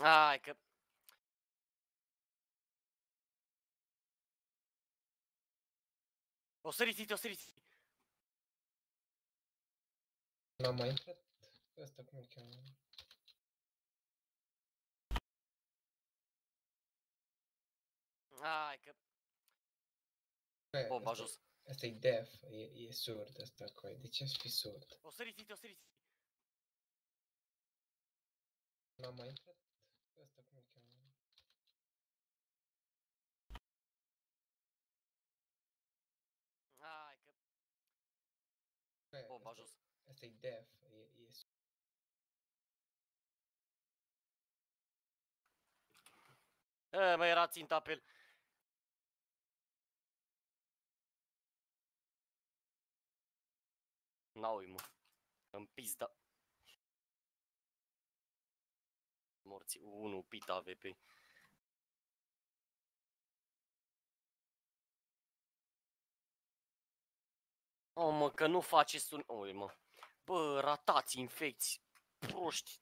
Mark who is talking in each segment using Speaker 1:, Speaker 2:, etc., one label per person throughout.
Speaker 1: Hai că... O săriți, o săriți.
Speaker 2: L-am mai intrat ăsta cum îl cheamă?
Speaker 1: Hai că...
Speaker 2: Bă,
Speaker 1: Bomba
Speaker 2: ăsta-
Speaker 1: jos.
Speaker 2: Asta e def, e, e surd asta coi. De ce să fi surd?
Speaker 1: O săriți, o săriți.
Speaker 2: L-am mai intrat Asta e def, e, e surd.
Speaker 1: E, mai era ținta pe el. N-au mă. În pizda. Morți. Unu pita AVP. Oh, mă, că nu face sun... Oi, mă. Bă, ratați, infecți, proști.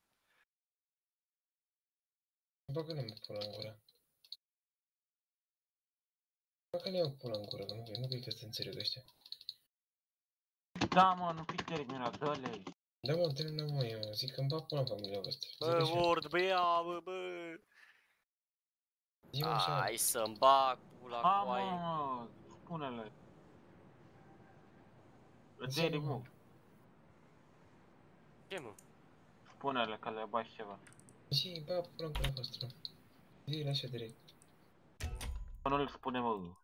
Speaker 2: Bagă-le mă pula în gură. Bagă-le mă pula în gură, că nu, cred- nu cred că să înțeleg ăștia.
Speaker 3: Da, mă, nu fi terminat, dă-le.
Speaker 2: Da, mă, dă-le mă, eu zic că îmi bag pula în familia voastră. Zic
Speaker 1: Bă,
Speaker 2: așa,
Speaker 1: Word, bă, ia, bă, bă.
Speaker 2: zi-mă așa,
Speaker 1: Hai să-mi bag pula
Speaker 3: Ha,
Speaker 1: cu
Speaker 3: mă,
Speaker 1: aia.
Speaker 3: mă, spune-le. Îți
Speaker 2: Zi,
Speaker 3: iei
Speaker 2: mă.
Speaker 3: remove.
Speaker 1: Ce, mă?
Speaker 3: Spune-le că le bagi ceva.
Speaker 2: zi, bag pula în gura voastră. Zi-le așa direct.
Speaker 3: Că nu le spune, mă.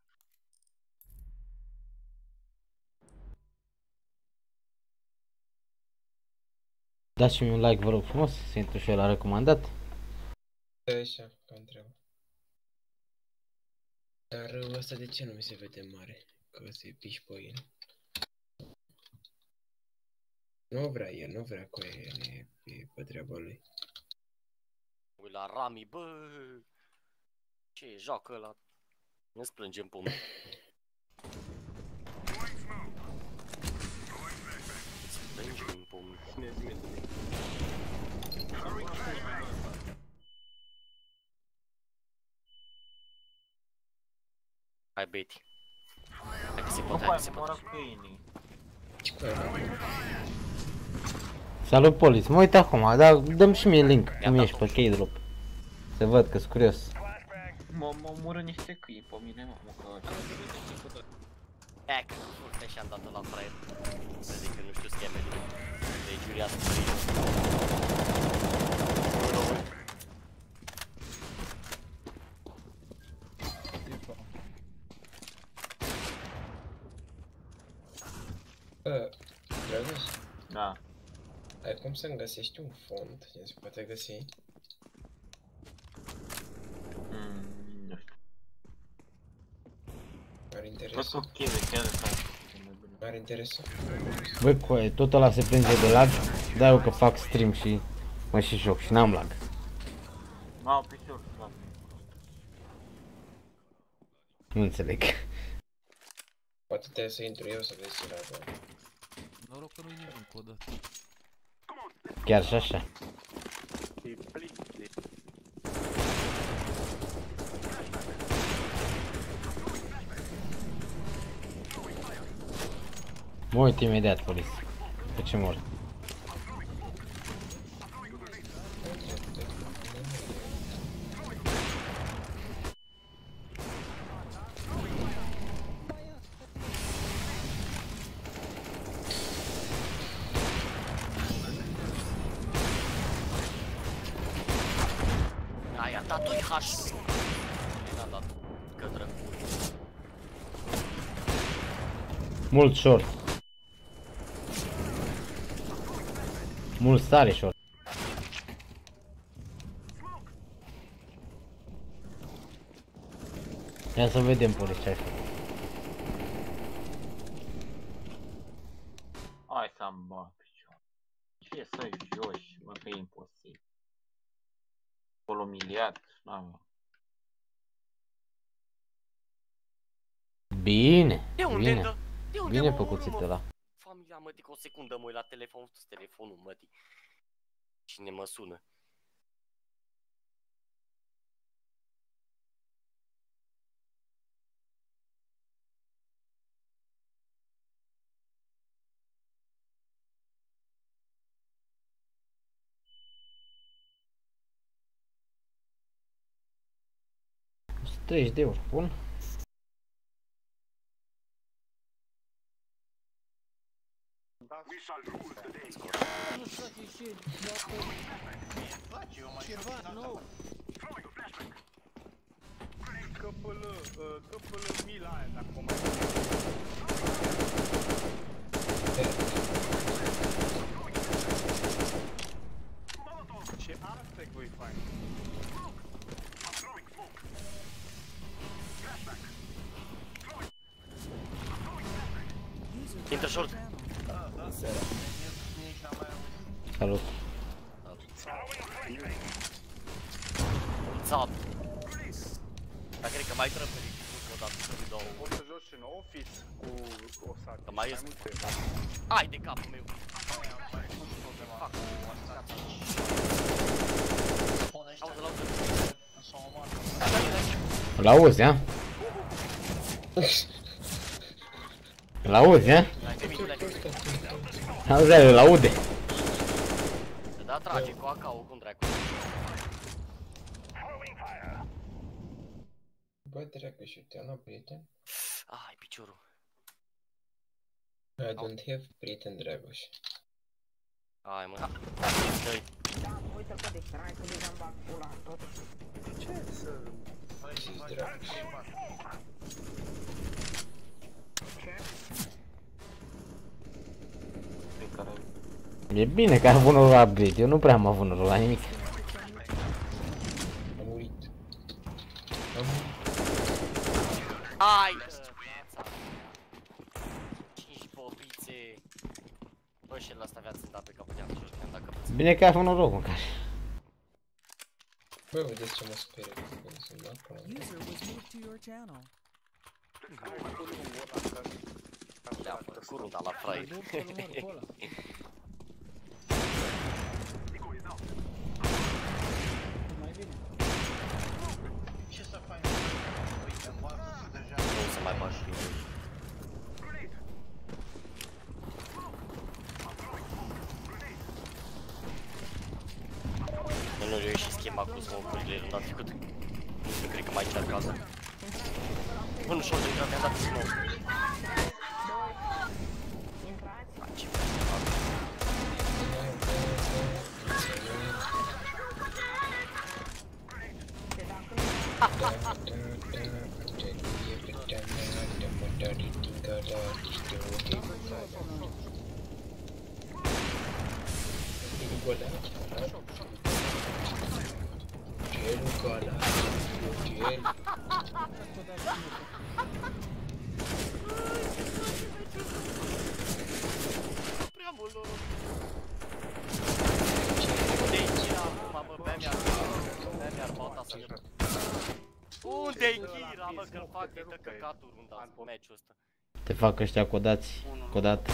Speaker 4: Dați-mi un like, vă rog frumos, să intru și eu la recomandat.
Speaker 2: Da, așa, ca întreabă. Dar uh, ăsta de ce nu mi se vede mare? Că se piși pe el. Nu vrea el, nu vrea cu el, e, e pe treaba lui.
Speaker 1: Ui la Rami, bă. Ce joacă ăla? Ne splângem pe mine. Splângem pe mine. Hai, Betty. Hai că se
Speaker 3: Nu
Speaker 1: poate, hai
Speaker 3: mai
Speaker 1: că se
Speaker 3: mă moră
Speaker 1: poate.
Speaker 3: câinii.
Speaker 2: Ce cu ăla?
Speaker 4: Salut, Polis. Mă uit acum, dar dăm și mie link, cum
Speaker 1: dat-o.
Speaker 4: ești pe Keydrop. Să văd că-s curios.
Speaker 3: Mă, mă mură niște câini pe mine, mă, mă, că...
Speaker 1: E, că urte și-am dat la fraier. Vede că nu știu schemele. De Julian Spărie.
Speaker 2: Bă, Dragoș,
Speaker 3: Da.
Speaker 2: Ai cum să-mi găsești un font? Ce se poate găsi?
Speaker 3: Mm, nu știu.
Speaker 2: M-ar
Speaker 3: Văd
Speaker 2: interesa.
Speaker 3: cu cheve, chiar de fapt.
Speaker 2: M-ar interesa.
Speaker 4: Băi, coe, tot ăla se plânge de lag, da eu că fac stream și mă și joc și n-am lag.
Speaker 3: M-au picior, da.
Speaker 4: Nu înțeleg.
Speaker 2: Poate trebuie să intru eu să vezi ce la
Speaker 5: Noroc că nu-i nimeni cu o dată.
Speaker 4: Chiar și așa. Mă uit imediat, Polis. Pe ce mor?
Speaker 1: Ai, a dat 2 H. N-am dat. Cătră.
Speaker 4: Mult short. Mult stare short. Ia să vedem, Polis, ce ai făcut.
Speaker 1: cuțitul
Speaker 4: ăla. Da.
Speaker 1: Familia, mă, adică o secundă, mă, la telefon, telefonul, mă. Adică cine mă sună?
Speaker 4: Três de euro, bun.
Speaker 6: Căpălă, uh, căpălă mila aia, dacă o mai Ce asta e voi fain?
Speaker 1: Intră short.
Speaker 4: Salut.
Speaker 1: Țap. Dar cred că mai trebuie încă o dată să mi dau.
Speaker 6: Poți să joci în office cu o să
Speaker 1: Că mai este.
Speaker 6: multe.
Speaker 1: Hai de capul meu. Auzi, l-auzi.
Speaker 4: Îl auzi, a? Îl auzi, a?
Speaker 1: Hai, te mici, hai.
Speaker 4: Auzi, îl aude.
Speaker 1: Se da trage cu AK-ul, cum dracu.
Speaker 2: Bă, dracu, și te am prieten?
Speaker 1: Ai, piciorul.
Speaker 2: I don't have prieten, Dragoș.
Speaker 1: Hai, mă. Dă-i.
Speaker 7: Uite că de hai să dăm bag pula tot.
Speaker 6: Ce să...
Speaker 2: Ce-ți Dragoș?
Speaker 3: Pe care
Speaker 4: E bine că a avut noroc la upgrade, eu nu prea am avut noroc la nimic.
Speaker 2: Am murit. Am murit.
Speaker 1: Hai, viața. 5 popițe. Bă, și el ăsta viață da pe capul de am și eu dacă puțin.
Speaker 4: Bine că a avut noroc măcar.
Speaker 2: Bă, vedeți ce mă sperie când sunt acolo.
Speaker 8: User was moved to your channel.
Speaker 1: Le-a făcut cu runda la fraier. Nu o să mai bagi prin el. Nu, nu, eu și schema cu smoke-urile rând a trecut. Nu cred că mai încercază. Bă, nu știu, deja mi-a dat smoke. Prea mult noroc. Unde-i Ghira acum, mă, bea mi-ar bea mi-ar bota să Unde-i Ghira, mă, că-l fac de dă căcatul runda, meciul ăsta.
Speaker 4: Te fac ăștia codați, codat.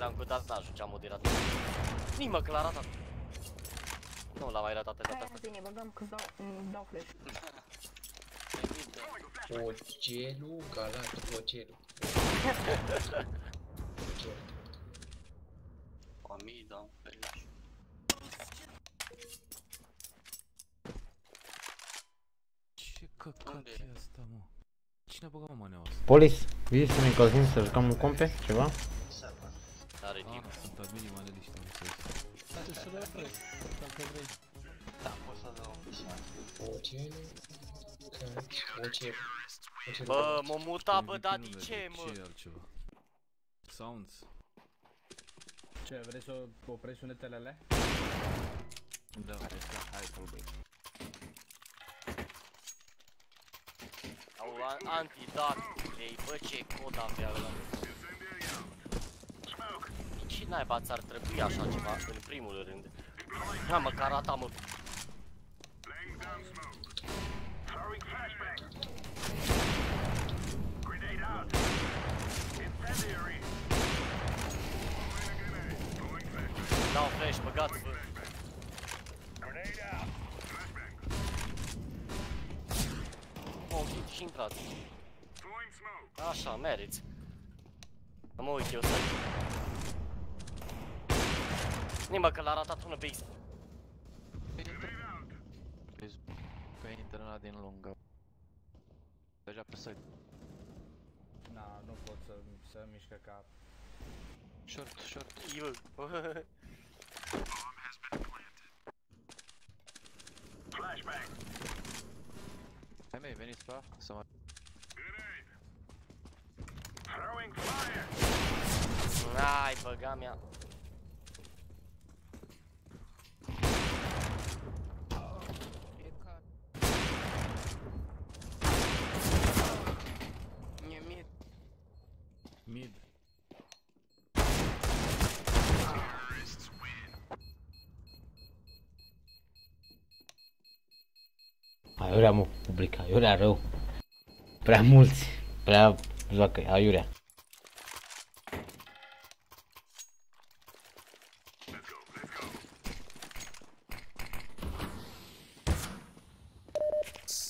Speaker 1: Eram codat, n-ajungea moderator. Nici mă, că l-a ratat. Nu l-a mai ratat de data
Speaker 7: Hai
Speaker 1: asta.
Speaker 7: bine, băgăm că dau, îmi dau flash.
Speaker 2: Ocelul, galat, ocelul.
Speaker 9: Ce căcat e asta, mă? Cine a băgat mă maneaua asta?
Speaker 4: Polis, vii să ne încălzim să jucăm un compe, ceva?
Speaker 1: N-are
Speaker 9: Ah,
Speaker 1: timp.
Speaker 9: sunt adminii maneliști, am înțeles.
Speaker 2: Ocelul, galat, ocelul. Ocelul,
Speaker 1: Bă,
Speaker 2: galat.
Speaker 1: m-a mutat, bă,
Speaker 9: MVP
Speaker 1: dar
Speaker 9: nu
Speaker 1: de
Speaker 9: merge,
Speaker 1: ce, mă?
Speaker 9: Ce e altceva? Sounds.
Speaker 10: Ce, vrei să oprești sunetele alea?
Speaker 9: Da.
Speaker 1: Au an- anti-dac. Ei, bă, ce cod avea ăla. Și naiba ți-ar trebui așa ceva, în primul rând. Ha, mă, carata, mă. Dau flash, băgați-vă. Oh, uite și intrați. Așa, meriți. Mă uit eu să Nimă că l-a ratat unul base.
Speaker 5: intră ăla din lungă. Deja pe site.
Speaker 10: Na, nu pot să să mișcă ca...
Speaker 5: Short, short.
Speaker 1: Eu.
Speaker 5: Hai mei, veniți pe A, să mă...
Speaker 1: Ai, băga mea. Mie, mie.
Speaker 9: Mid.
Speaker 4: Aiurea, mă, public, aiurea rău. Prea mulți, prea joacă, aiurea.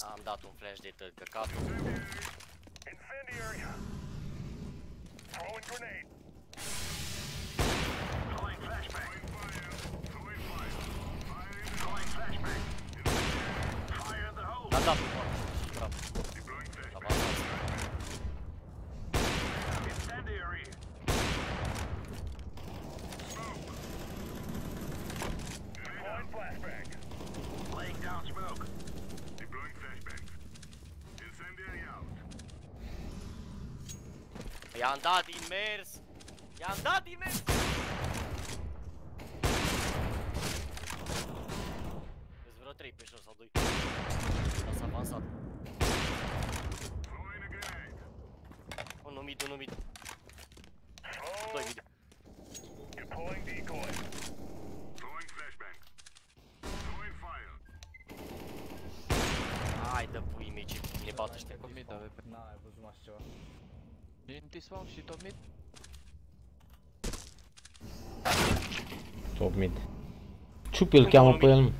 Speaker 1: Am dat un flash de tăt, căcatul. Am dat un flash. Bravo. Avansați. I-am dat din mers! I-am dat din mers! Îți vreo 3 pe jos sau 2. S-a avansat. Unul mid, unul mid. Doi mid. Hai dă pui mei ce bine bat ăștia.
Speaker 5: Pe mid ave pe...
Speaker 10: Na, ai văzut mai ceva.
Speaker 5: Și T-spawn și top mid.
Speaker 4: Top mid. Ciupi îl cheamă pe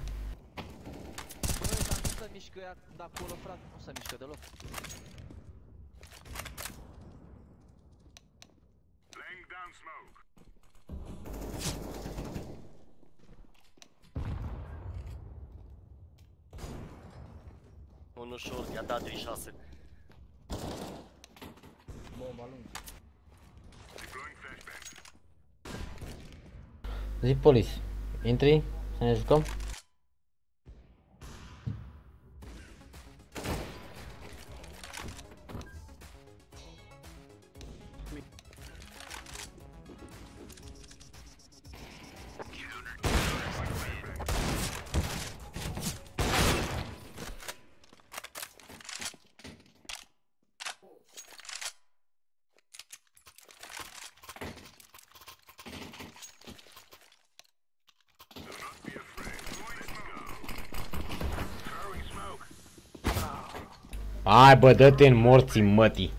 Speaker 4: Hai bă, dă-te în morții mătii.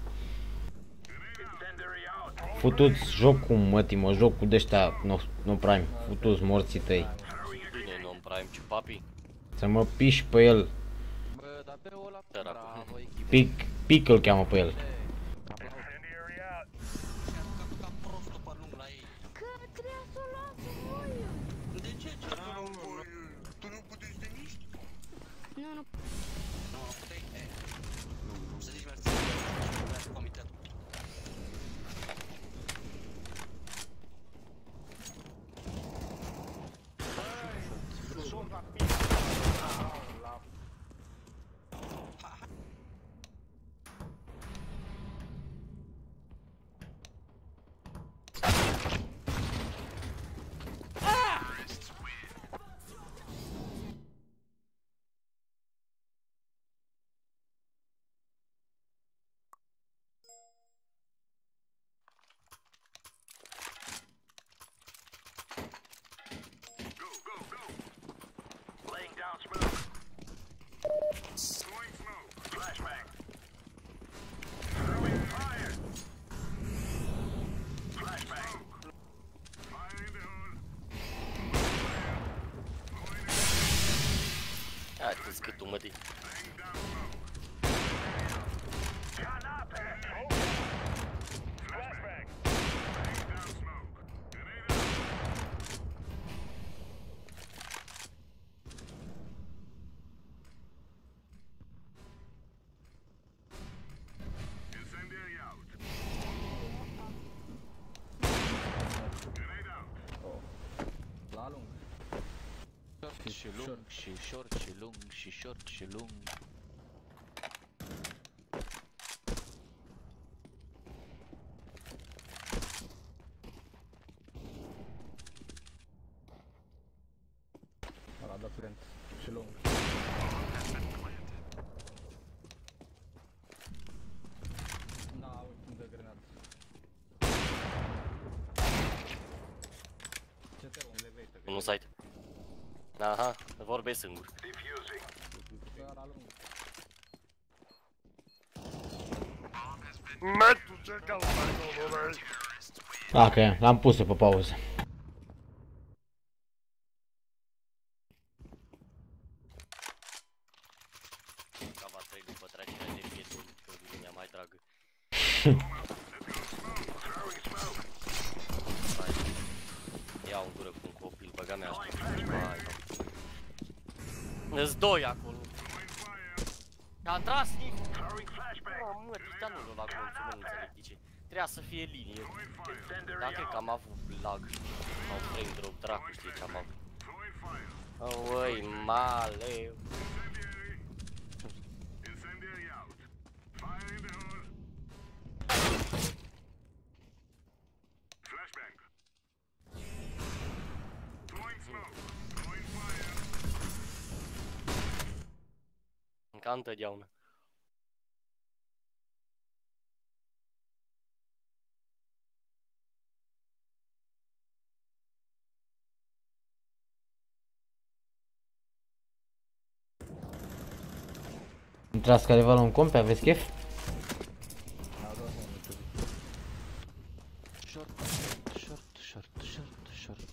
Speaker 4: Futuți joc cu mătii, mă, joc cu de-ăștia no, no prime. Futuți morții tăi.
Speaker 1: Bine, nu-mi prime, ciupapi.
Speaker 4: Să mă piși pe el.
Speaker 5: Bă, dar pe ăla,
Speaker 1: Săracu.
Speaker 5: bravo, echipă.
Speaker 4: Pic, pic îl cheamă pe el.
Speaker 1: Vorbesc singur.
Speaker 10: Ăla lung.
Speaker 1: Metu ce caută
Speaker 11: Ok, l-am pus pe pauză.
Speaker 1: Cava 3 după trecerea de pietul, că lumea mai dragă. Hai. Ia un gură cu un copil, băga mea așa. Hai, da. Îs doi acolo. A tras Nick. Oh, mă, titanul ăla colțul, nu înțeleg de ce. Trebuia să fie linie. Dar cred că am avut lag. Sau frame drop, dracu știe ce am avut. Oh, oi, male. Ca întotdeauna.
Speaker 11: Intrați careva la un comp, aveți chef?
Speaker 5: Short, short, short, short, short.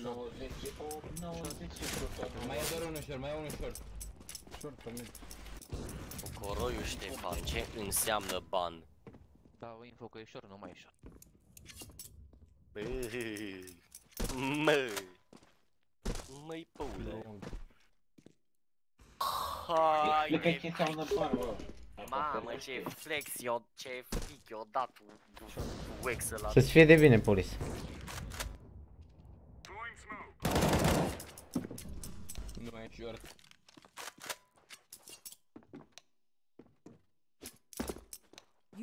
Speaker 12: 90, 90
Speaker 10: Mai e doar unul short, mai e unul short. Short pe mid.
Speaker 1: Coroiu Ștefan, ce înseamnă ban?
Speaker 5: Da, o info că e short, nu mai e short.
Speaker 1: Bă, Mă, măi păule. Hai,
Speaker 12: Cred că
Speaker 1: de
Speaker 12: ce înseamnă bani, bă.
Speaker 1: Mamă, ce flex eu, ce fric eu dat cu, cu, cu Excel ăla.
Speaker 11: Să-ți fie de bine, polis.
Speaker 10: Nu mai e short.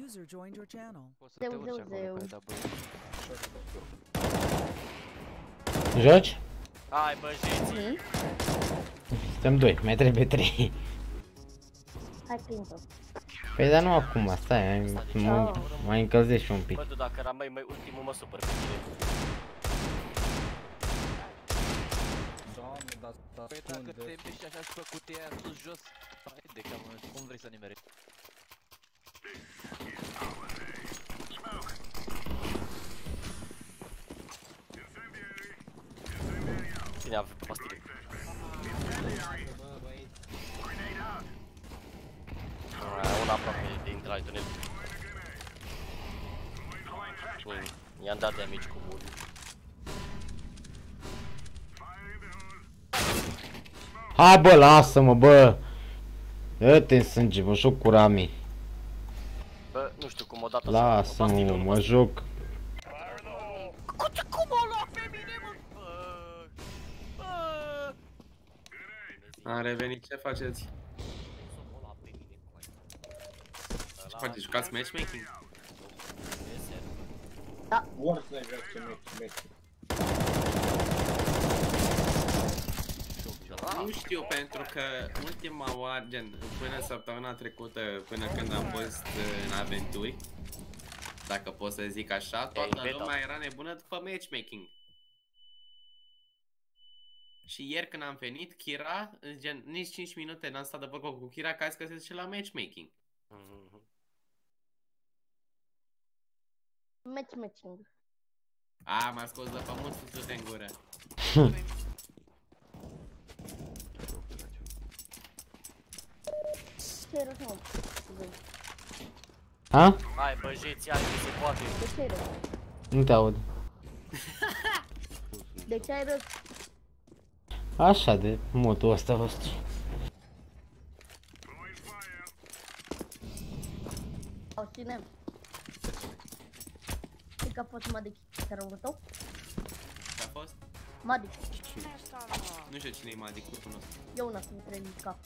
Speaker 8: User joined your channel.
Speaker 5: Poți să te
Speaker 13: Zeu,
Speaker 5: urci
Speaker 13: zeu,
Speaker 5: acolo
Speaker 13: zeu.
Speaker 5: că ai dat băi.
Speaker 11: Joci?
Speaker 1: Hai, bă, jeții.
Speaker 11: Suntem doi, mai trebuie trei.
Speaker 13: Hai, prins-o.
Speaker 11: Păi dar nu acum, stai, mai, mă, mai încălzești un pic.
Speaker 1: Bă, tu dacă eram mai, mai ultimul, mă supăr pe tine.
Speaker 10: Doamne, dar dar
Speaker 5: Păi dacă
Speaker 10: ascunde.
Speaker 5: te miști așa și pe cutia aia sus jos, hai de cam, cum vrei să nimeri?
Speaker 1: Cine avea pe pastile? Ah, Una aproape de intrare tunel. Mm, I-am dat de amici cu muri.
Speaker 11: Hai bă, lasă-mă, bă! Dă-te în sânge, mă joc cu Rami.
Speaker 1: Bă, nu știu cum o dată
Speaker 11: Lasă-mă, mă, mă joc.
Speaker 1: Cu ce cum o lua pe mine, mă? Bă, bă.
Speaker 14: Am revenit, ce faceți?
Speaker 1: O lua pe mine, coai.
Speaker 14: Ce faceți? Jucați matchmaking?
Speaker 12: Ori să joc ce meci, meci.
Speaker 14: Nu știu, pentru că ultima oară, gen, până săptămâna trecută, până când am fost uh, în aventuri, dacă pot să zic așa, toată
Speaker 1: beta.
Speaker 14: lumea era nebună după matchmaking. Și ieri când am venit, Kira, gen, nici 5 minute n-am stat de vorbă cu Kira, ca că se zice la matchmaking.
Speaker 13: Matchmatching.
Speaker 14: A, m-a scos de pământ sus în gură.
Speaker 13: Ce rău, mă? Zeu.
Speaker 11: Ha?
Speaker 1: Hai, bă, jeți, hai, că se poate.
Speaker 13: De ce ai rău?
Speaker 11: Nu te aud.
Speaker 13: De ce ai rău?
Speaker 11: Așa, de motul ăsta vostru.
Speaker 13: Au cine? Știi că a fost numai de chitarul tău?
Speaker 14: Ce a fost?
Speaker 13: Madi,
Speaker 14: Nu știu cine e Madic, nu cunosc.
Speaker 13: eu una sunt relica.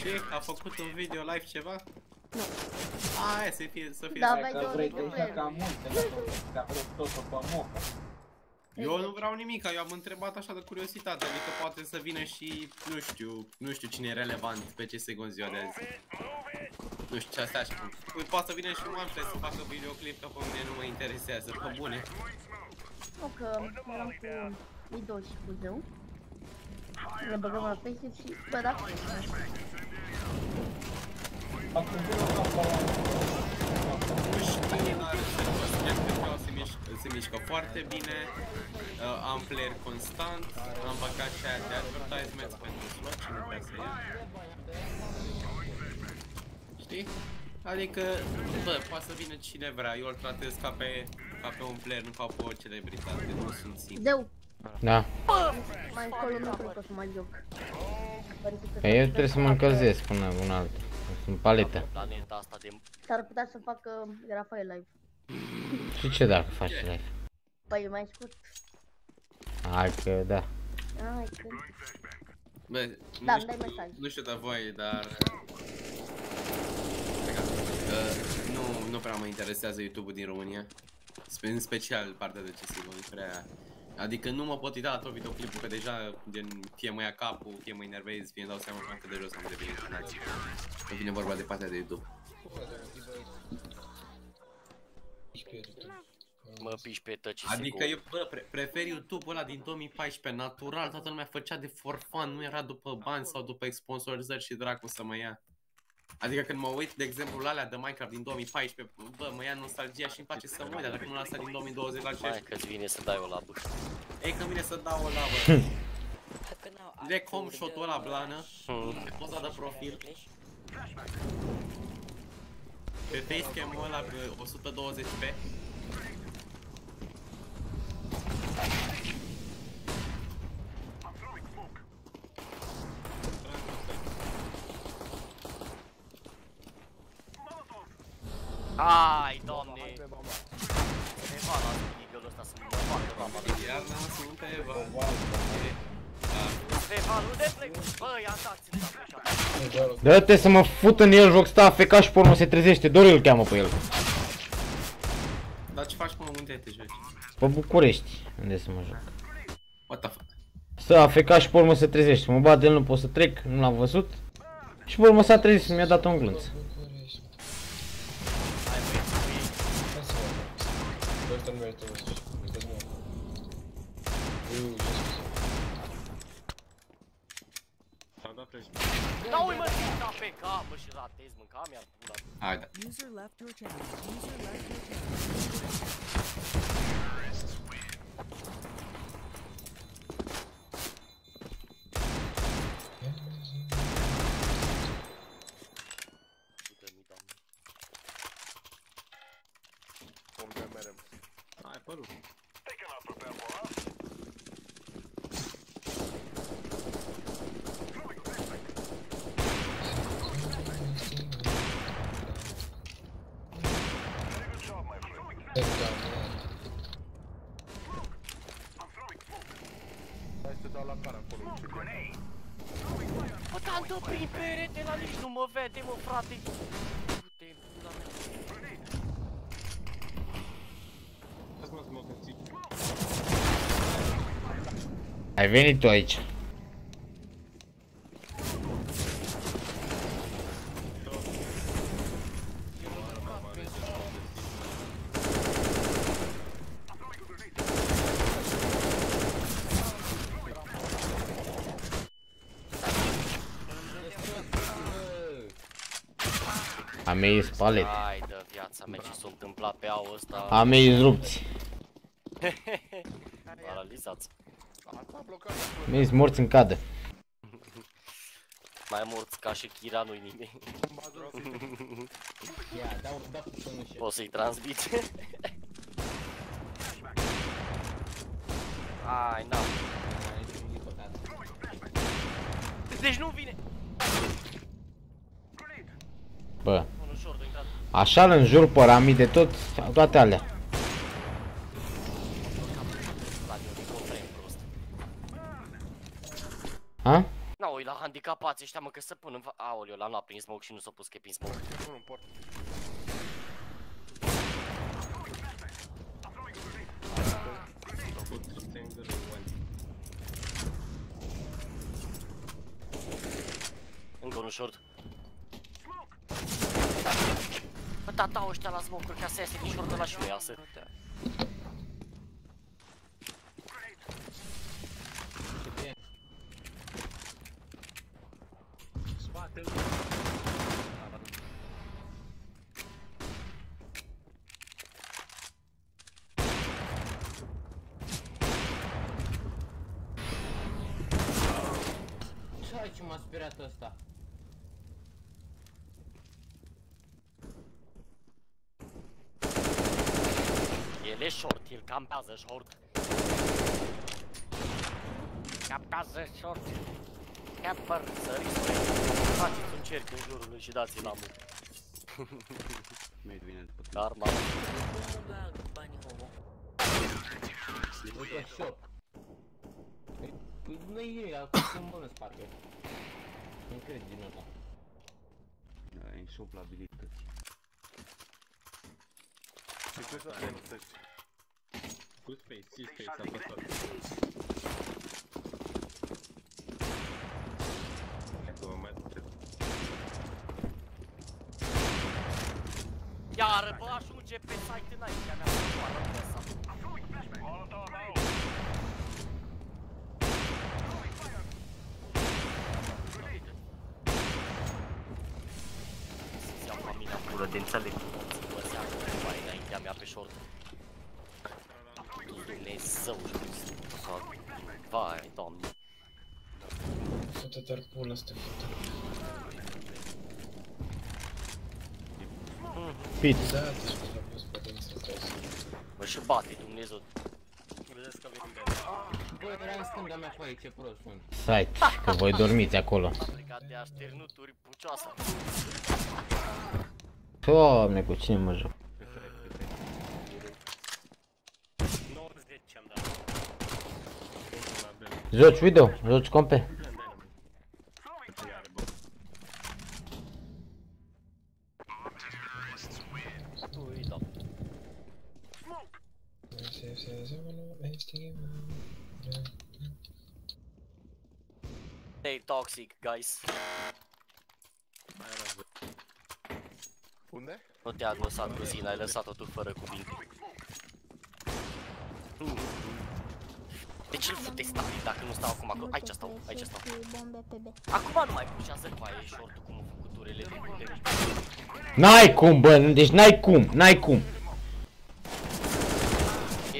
Speaker 14: Și a făcut un video live ceva?
Speaker 13: Nu.
Speaker 14: Aia să fie, să fie
Speaker 13: Da,
Speaker 14: să-
Speaker 13: aveai
Speaker 3: Că
Speaker 13: două
Speaker 3: vrei te
Speaker 13: multiplayer.
Speaker 3: ca multe, nu? Că vrei totul pe moca.
Speaker 14: Eu nu vreau nimic, eu am întrebat așa de curiozitate, adică poate să vină și, nu știu, nu știu cine e relevant pe CSGO în ziua de azi. Nu știu ce asta așa. Păi Poate să vină și un Manfred să facă videoclip, că pe mine nu mă interesează, pe bune.
Speaker 13: Nu, că eram cu Lido și cu Zeu. Ne băgăm la Facebook și bă, da,
Speaker 3: Fac un video ca pe la...
Speaker 14: Nu știu, dar Snapchat se mișcă, se mișcă foarte bine, uh, am player constant, am băgat și aia de advertisements pentru slot, cine vrea să ia. Știi? Adică, bă, poate să vină cine vrea, eu îl tratez ca pe, ca pe un player, nu ca pe o celebritate, nu sunt simplu.
Speaker 13: Zeu,
Speaker 4: Da.
Speaker 13: mai încolo nu cred că o să mai joc. Pare că
Speaker 4: Păi eu trebuie să mă încălzesc până una alta. Sunt paletă.
Speaker 1: Planeta asta de...
Speaker 13: S-ar putea să facă Rafael live.
Speaker 4: Și ce dacă faci live?
Speaker 13: Păi mai scurt.
Speaker 4: Hai că da.
Speaker 13: Ai, că...
Speaker 14: Bă,
Speaker 13: Da,
Speaker 14: nu,
Speaker 13: îmi dai
Speaker 14: știu,
Speaker 13: mesaj.
Speaker 14: nu știu de voi, dar... Uh, nu, nu prea mă interesează YouTube-ul din România. Spe- În special partea de CSGO, nu prea... Adică nu mă pot uita la tot videoclipul, că deja gen, fie mă ia capul, fie mă enervez, fie îmi dau seama că de jos am devenit nații. Când vine vorba de partea de YouTube.
Speaker 1: Mă piși pe tăci
Speaker 14: Adică eu bă, pre- prefer YouTube-ul ăla din 2014, natural, toată lumea făcea de for fun, nu era după bani sau după sponsorizări și dracu să mă ia. Adică când mă uit, de exemplu, la alea de Minecraft din 2014, bă, mă ia nostalgia și îmi place să mă uit, dar dacă nu la asta din 2020 la ce
Speaker 1: Mai că-ți vine să dai o labă.
Speaker 14: Ei, că vine să dau o labă. Direct home shot-ul ăla blană, pe poza de profil. Pe facecam-ul ăla pe 120p.
Speaker 1: Ai, doamne! Eva la eagle ăsta să mă facă mama.
Speaker 14: Iarna sunt pe Eva.
Speaker 1: Eva, nu de plec! Bă, ia dați în
Speaker 4: Dă-te să mă fut în el, joc sta AFK și pe urmă se trezește. Dorel îl cheamă pe el.
Speaker 14: Dar ce faci mă, unde te joci?
Speaker 4: Pe București. Unde să mă joc?
Speaker 14: What the fuck?
Speaker 4: Să AFK și pe urmă se trezește. Mă bat de el, nu pot să trec, nu l-am văzut. Și pe urmă s-a trezit și mi-a dat un glânț.
Speaker 1: Da, ui mă, țin pe cap, mă, și ratez, mă, cam mi-a pula.
Speaker 14: Hai da.
Speaker 8: User left your channel. User left your channel.
Speaker 1: Uite-mi, doamne.
Speaker 15: Unde merem?
Speaker 14: Hai, părul.
Speaker 15: Hai să dau la cara acolo. ucide.
Speaker 1: Bă, dar dă prin perete, la nici nu mă vede, mă, frate. Uite, pula mea.
Speaker 4: Ai venit tu aici. A mei spalet.
Speaker 1: Hai de viața mea, ce s-a întâmplat pe au ăsta.
Speaker 4: A mei rupți.
Speaker 1: Paralizați.
Speaker 15: Asta a blocat.
Speaker 4: Mei morți în cadă.
Speaker 1: Mai morți ca și Kira, nu-i nimeni.
Speaker 10: Ia, dau, dau cu sănușe.
Speaker 1: O să-i transmit. Ai, n-am. Deci nu vine.
Speaker 4: Așa în jur paramide, tot, toate alea. Ha?
Speaker 1: Na, oi la handicapați ăștia, mă, că să pun în... Aoleu, l-am luat prin smoke și nu s-a pus că prin smoke. Încă unul short. Bă, da, dau ăștia la smoke-uri ca să iasă din short ăla și nu iasă.
Speaker 3: Spatele.
Speaker 4: Ce ai ce m-a speriat ăsta?
Speaker 1: Short, el campează short. Campează short. Camper, săriți spre Faceți un cerc în jurul lui și dați-l la mult.
Speaker 16: Mate vine după tine.
Speaker 1: Dar, mamă.
Speaker 4: Uite, shot. Păi nu e el, acum sunt bun în spate. Nu cred din ăla.
Speaker 16: Da, e șop la abilități.
Speaker 6: Și tu să te înțepi.
Speaker 16: Good face, sis face, apăsat. Hai că vă mai duceți.
Speaker 1: Iară, bă, ajunge pe site înaintea mea să moară presa. Să-ți iau familia în pulă de înțeleg. Bă, se află mai înaintea mea pe short. Dumnezeu, să... Vai, doamne.
Speaker 2: Fute-te-ar pula să te fute.
Speaker 4: Pit.
Speaker 2: Da, te și l-a pus pe din să treci.
Speaker 1: Bă, și bate Dumnezeu. Vedeți că vin de
Speaker 4: Bă, era în stânga mea cu aici, ce prost sunt. Site, că voi dormiți acolo.
Speaker 1: Legat de așternuturi pucioasă.
Speaker 4: Doamne, cu cine mă joc?
Speaker 1: 90 am dat.
Speaker 4: Joci video, joci compe.
Speaker 1: Ui, da. Stay toxic, guys.
Speaker 6: Unde?
Speaker 1: Nu te-a lăsat cu sine, ai lăsat-o tu fără cuvinte. De ce îl fute Stalin dacă nu stau acum acolo? Aici stau, aici stau. Acum nu mai pușează cu aia, e short cum au făcut urele de putere.
Speaker 4: N-ai cum, bă, deci n-ai cum, n-ai cum.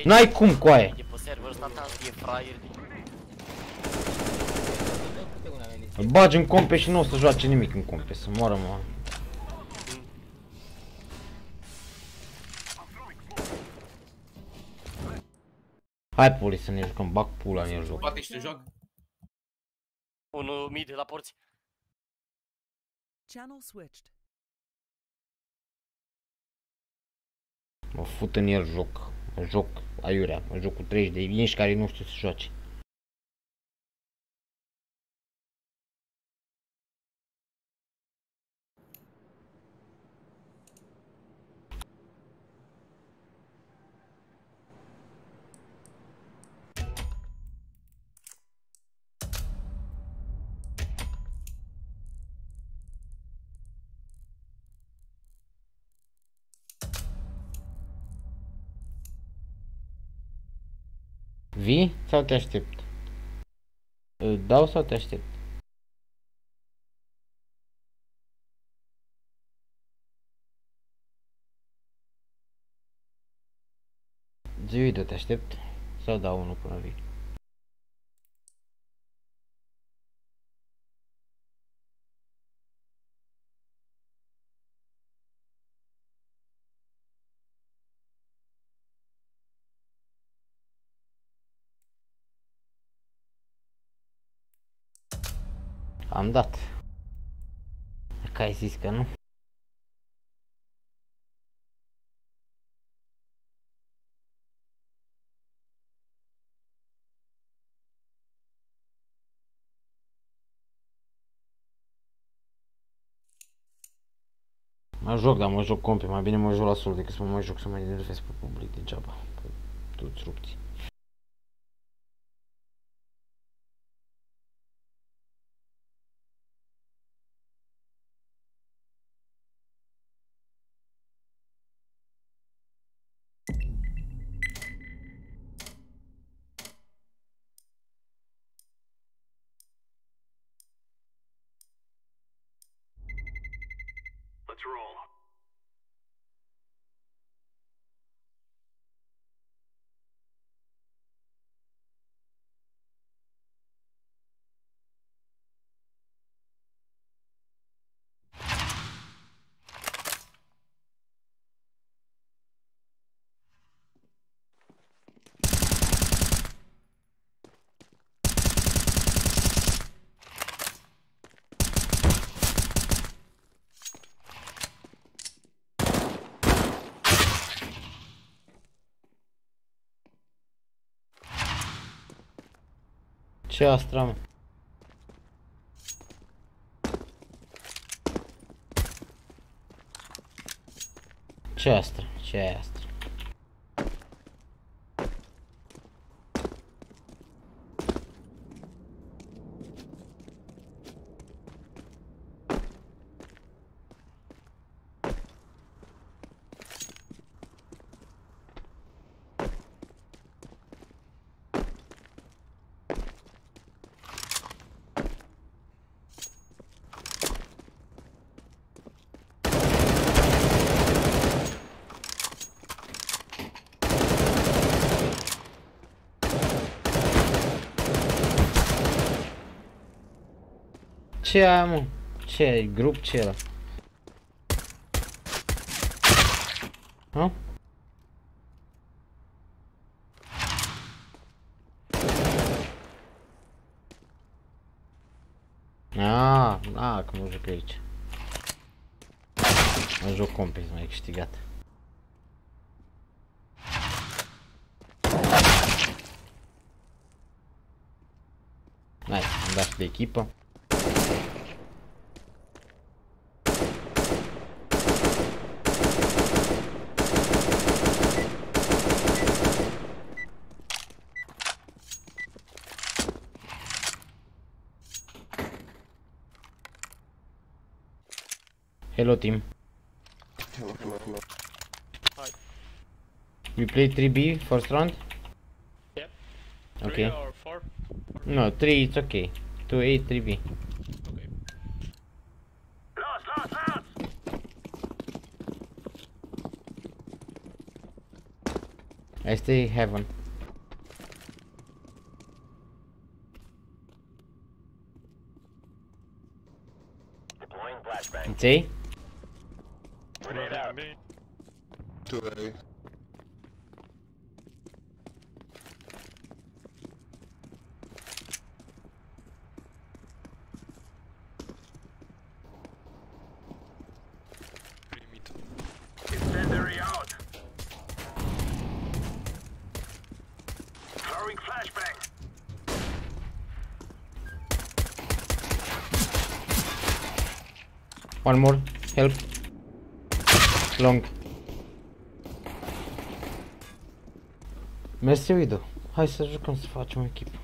Speaker 4: N-ai cum cu aia.
Speaker 1: E pe server ăsta, ta, e fraier.
Speaker 4: Îl bagi în compe și nu o să joace nimic în compe, să moară mă. Hai puli să ne jucăm, bag pula în el joc.
Speaker 16: Poate și te joc.
Speaker 1: Unul mid la porți.
Speaker 8: Channel switched.
Speaker 4: Mă fut în el joc. Mă joc aiurea, mă joc cu 30 de inși care nu știu să joace. Vii sau te aștept? Îl dau sau te aștept? Zi video te aștept sau dau unul până vii? am dat. Dacă ai zis că nu. Mă joc, dar mă joc compi, mai bine mă joc la sol decât să mă mai joc să mă enervez pe public degeaba. Toți rupți. Ce astra, mă? Ce astra? Ce e astra? Ce e aia, mă? Ce e? Grup ce e ăla? Ha? Ah, ah, că mă joc aici. Mă joc compis, mai câștigat. Nice, am dat și de echipă. Team.
Speaker 17: Hello, hello, hello.
Speaker 18: Hi.
Speaker 4: We play 3B first round?
Speaker 18: Yep.
Speaker 4: Okay.
Speaker 18: Three or four?
Speaker 4: No, 3 it's okay. 2A, 3B.
Speaker 18: Okay. Lost, lost, lost!
Speaker 4: I stay heaven.
Speaker 18: Deploying flashbang.
Speaker 4: It's A? One more. Help. Long. Mersi, Uido. Hai să jucăm să facem o echipă.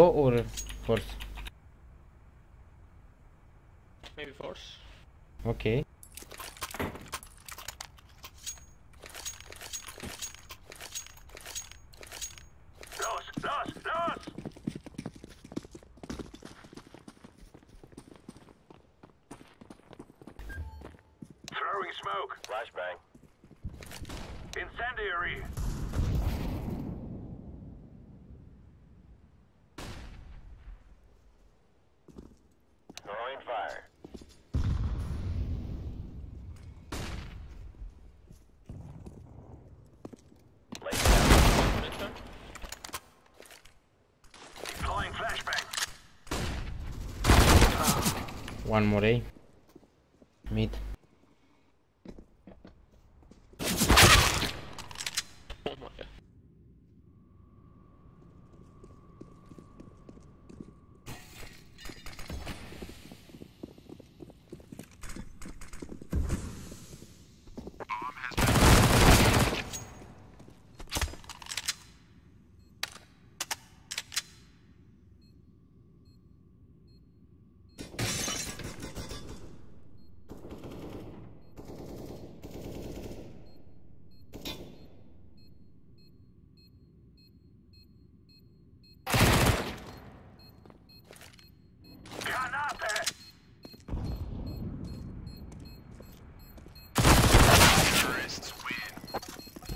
Speaker 18: go over first
Speaker 4: One more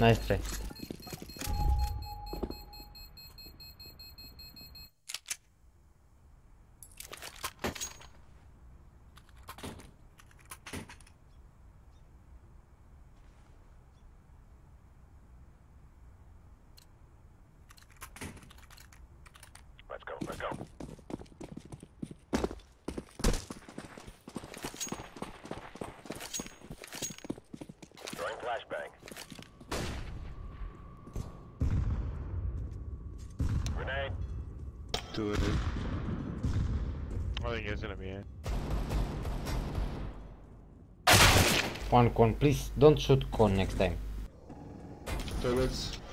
Speaker 4: Nice try. One con, please don't shoot con next time.
Speaker 18: Toilets.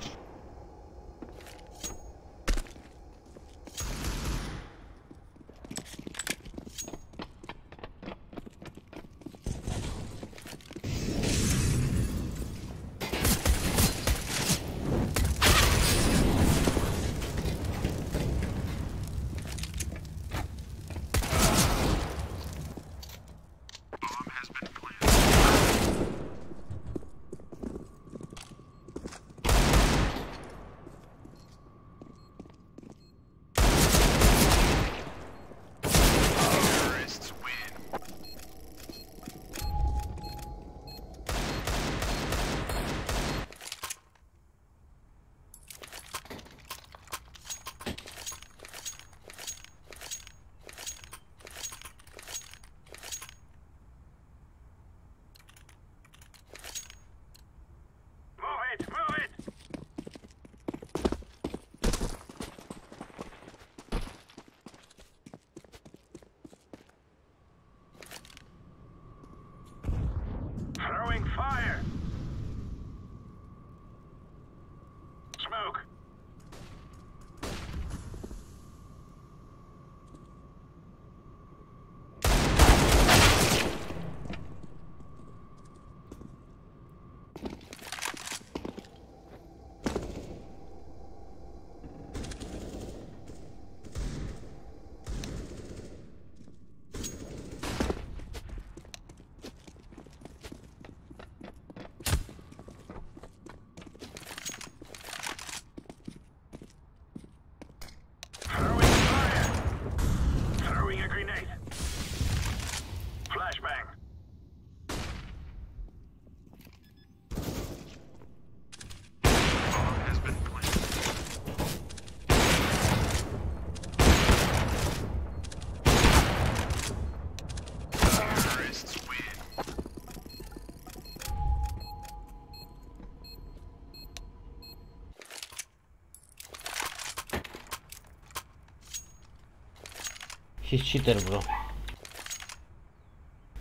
Speaker 4: He's cheater, bro.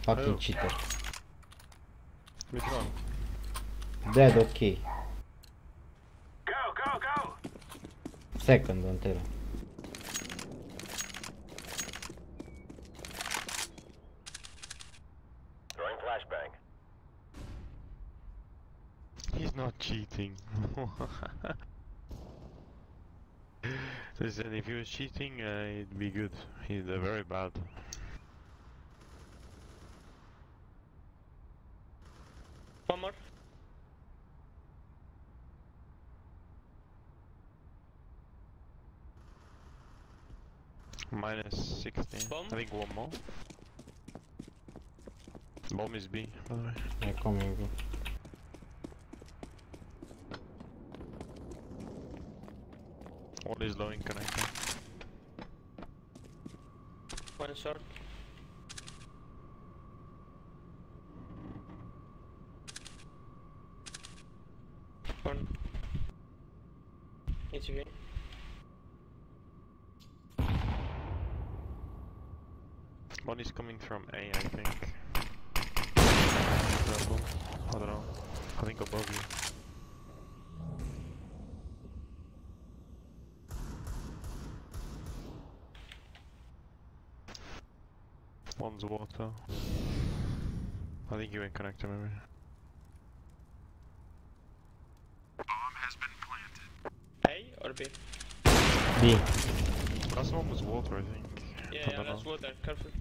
Speaker 4: Fucking cheater.
Speaker 18: Which one?
Speaker 4: Dead, okay.
Speaker 19: Go, go, go!
Speaker 4: Second one, tell him.
Speaker 19: Throwing flashbang.
Speaker 11: He's not cheating. Listen, if he was cheating, uh, it'd be good. He's uh, very bad.
Speaker 19: One more.
Speaker 11: Minus 16.
Speaker 19: Bomb?
Speaker 11: I think one more. Bomb is B, by the way.
Speaker 4: Yeah, coming, short.
Speaker 11: One. It's okay.
Speaker 19: One
Speaker 11: is coming from A, I think. I don't know. I think above you. One's water. I think you ain't connected maybe.
Speaker 20: A or B?
Speaker 4: B.
Speaker 11: Last one was water, I think.
Speaker 20: Yeah,
Speaker 11: I
Speaker 20: yeah, that's
Speaker 11: know.
Speaker 20: water. Careful.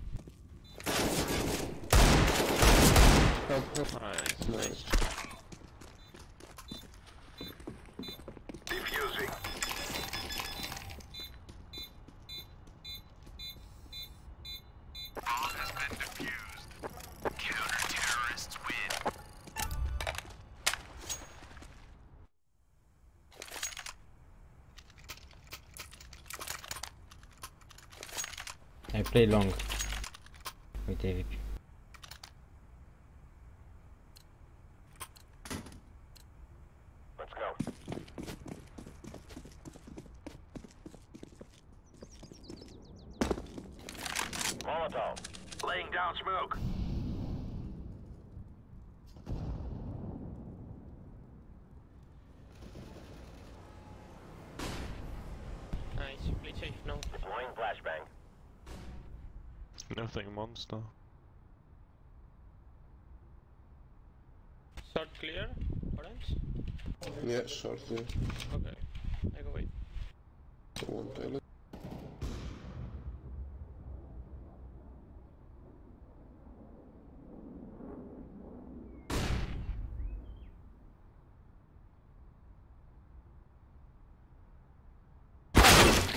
Speaker 11: Nice.
Speaker 20: Nice.
Speaker 4: I play long.
Speaker 11: Nothing monster.
Speaker 20: Short clear. Orange.
Speaker 17: Yeah, short, clear.
Speaker 20: Okay. I go wait.
Speaker 17: One toilet.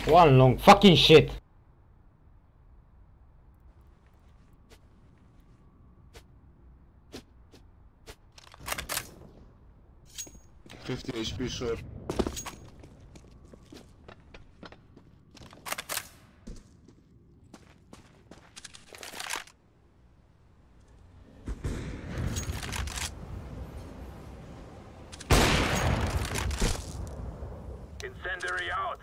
Speaker 4: One long fucking shit.
Speaker 17: Fifty HP short.
Speaker 18: Incendiary out.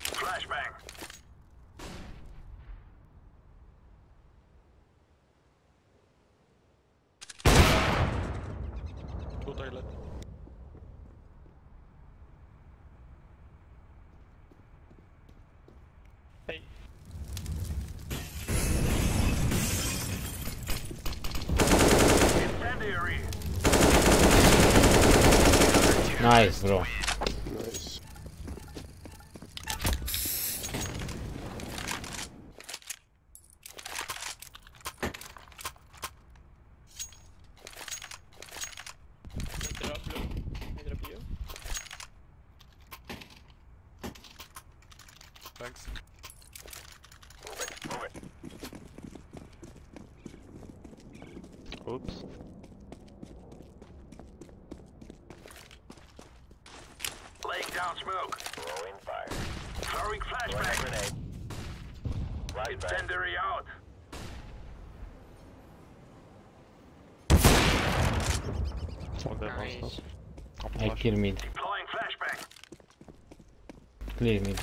Speaker 18: Flashbang.
Speaker 20: Two toilet. Hey.
Speaker 18: Incendiary.
Speaker 4: Nice, bro.
Speaker 17: Nice.
Speaker 20: I drop blue. I drop you.
Speaker 21: Thanks.
Speaker 19: Move it.
Speaker 11: Oops.
Speaker 18: Laying down smoke.
Speaker 19: Throwing fire.
Speaker 18: Throwing
Speaker 19: Throwing a
Speaker 18: flashbang.
Speaker 19: grenade. Flashbang.
Speaker 18: Incendiary out.
Speaker 11: One dead
Speaker 20: Nice.
Speaker 11: monster. I'm
Speaker 4: I
Speaker 11: flash.
Speaker 4: kill mid.
Speaker 18: Deploying flashbang.
Speaker 4: Clear mid.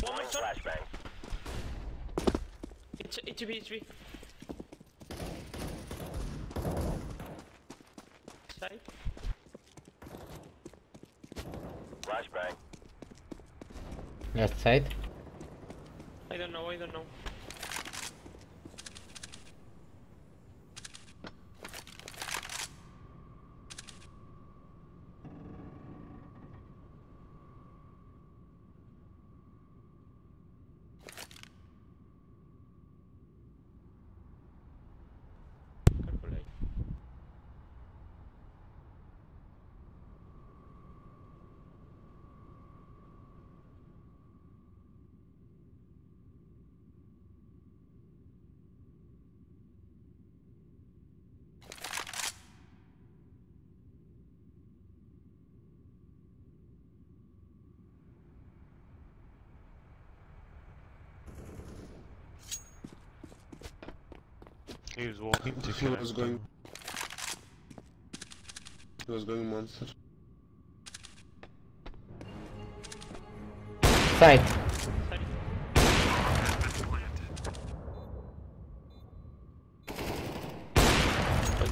Speaker 20: One more
Speaker 19: Throwing
Speaker 20: shot.
Speaker 19: flashbang.
Speaker 20: It's HB, HB. Side.
Speaker 19: Flashbang.
Speaker 4: Left side.
Speaker 20: I don't know, I don't know.
Speaker 11: He was walking to
Speaker 17: He was going. He was going monster.
Speaker 4: Side.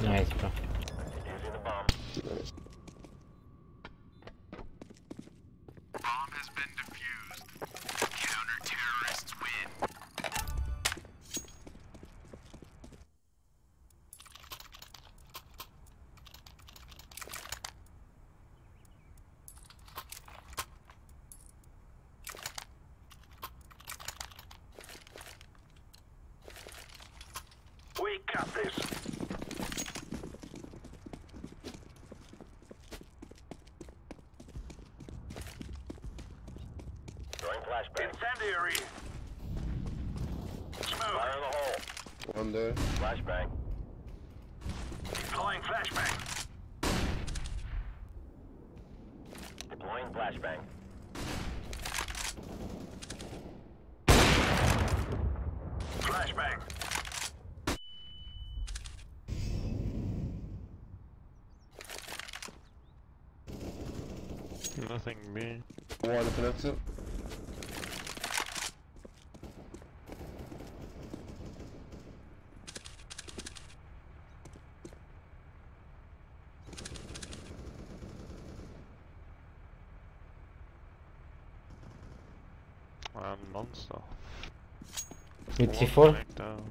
Speaker 4: Nice, bro.
Speaker 18: Using the bomb.
Speaker 17: Nice.
Speaker 22: Bomb has been defused. Counter-terrorists win.
Speaker 18: We got this. Throwing flashbang. Incendiary. Smoke. Fire in the hole.
Speaker 17: One there.
Speaker 18: Flashbang. Deploying flashbang. Deploying flashbang. Flashbang.
Speaker 11: Nothing me.
Speaker 17: One connector.
Speaker 11: And monster.
Speaker 4: With
Speaker 11: One
Speaker 4: C4?
Speaker 11: connector.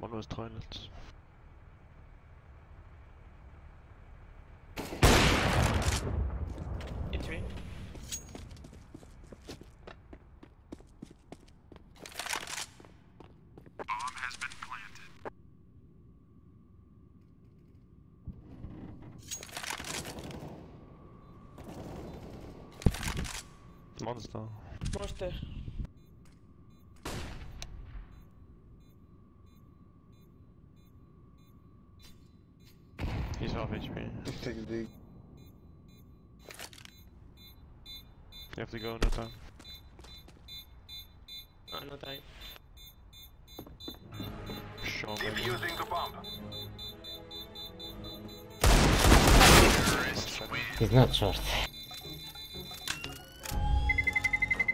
Speaker 11: One was toilets.
Speaker 20: It's me.
Speaker 22: Bomb has been planted.
Speaker 11: Monster.
Speaker 20: Monster.
Speaker 11: He's half HP.
Speaker 17: Take the.
Speaker 11: You have to go no time.
Speaker 20: Ah, no time.
Speaker 11: Show me.
Speaker 18: Defusing the bomb.
Speaker 4: He's not short.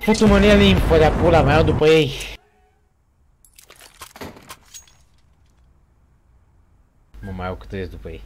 Speaker 4: Fătu-mă în el info de pula mea, iau după ei. Mă mai au cât ies după ei.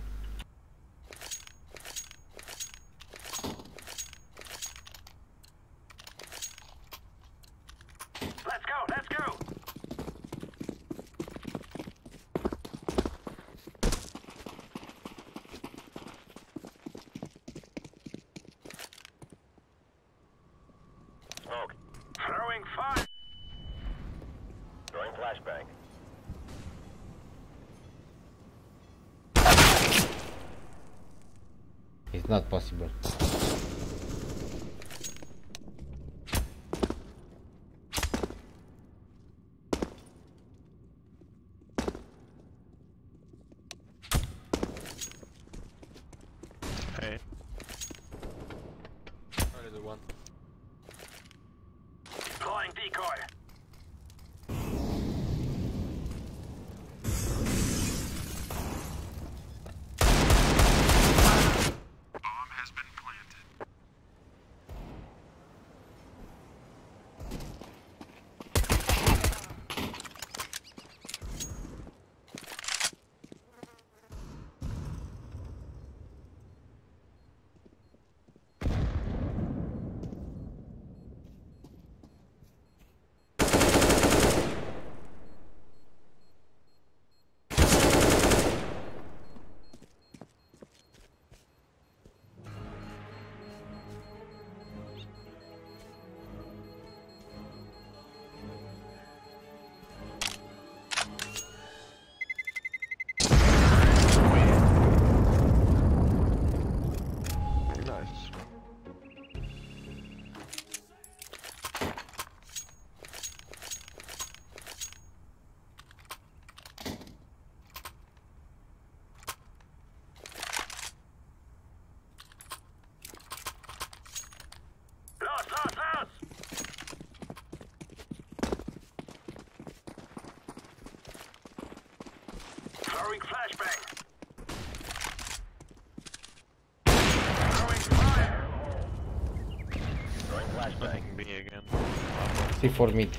Speaker 4: C4 mid.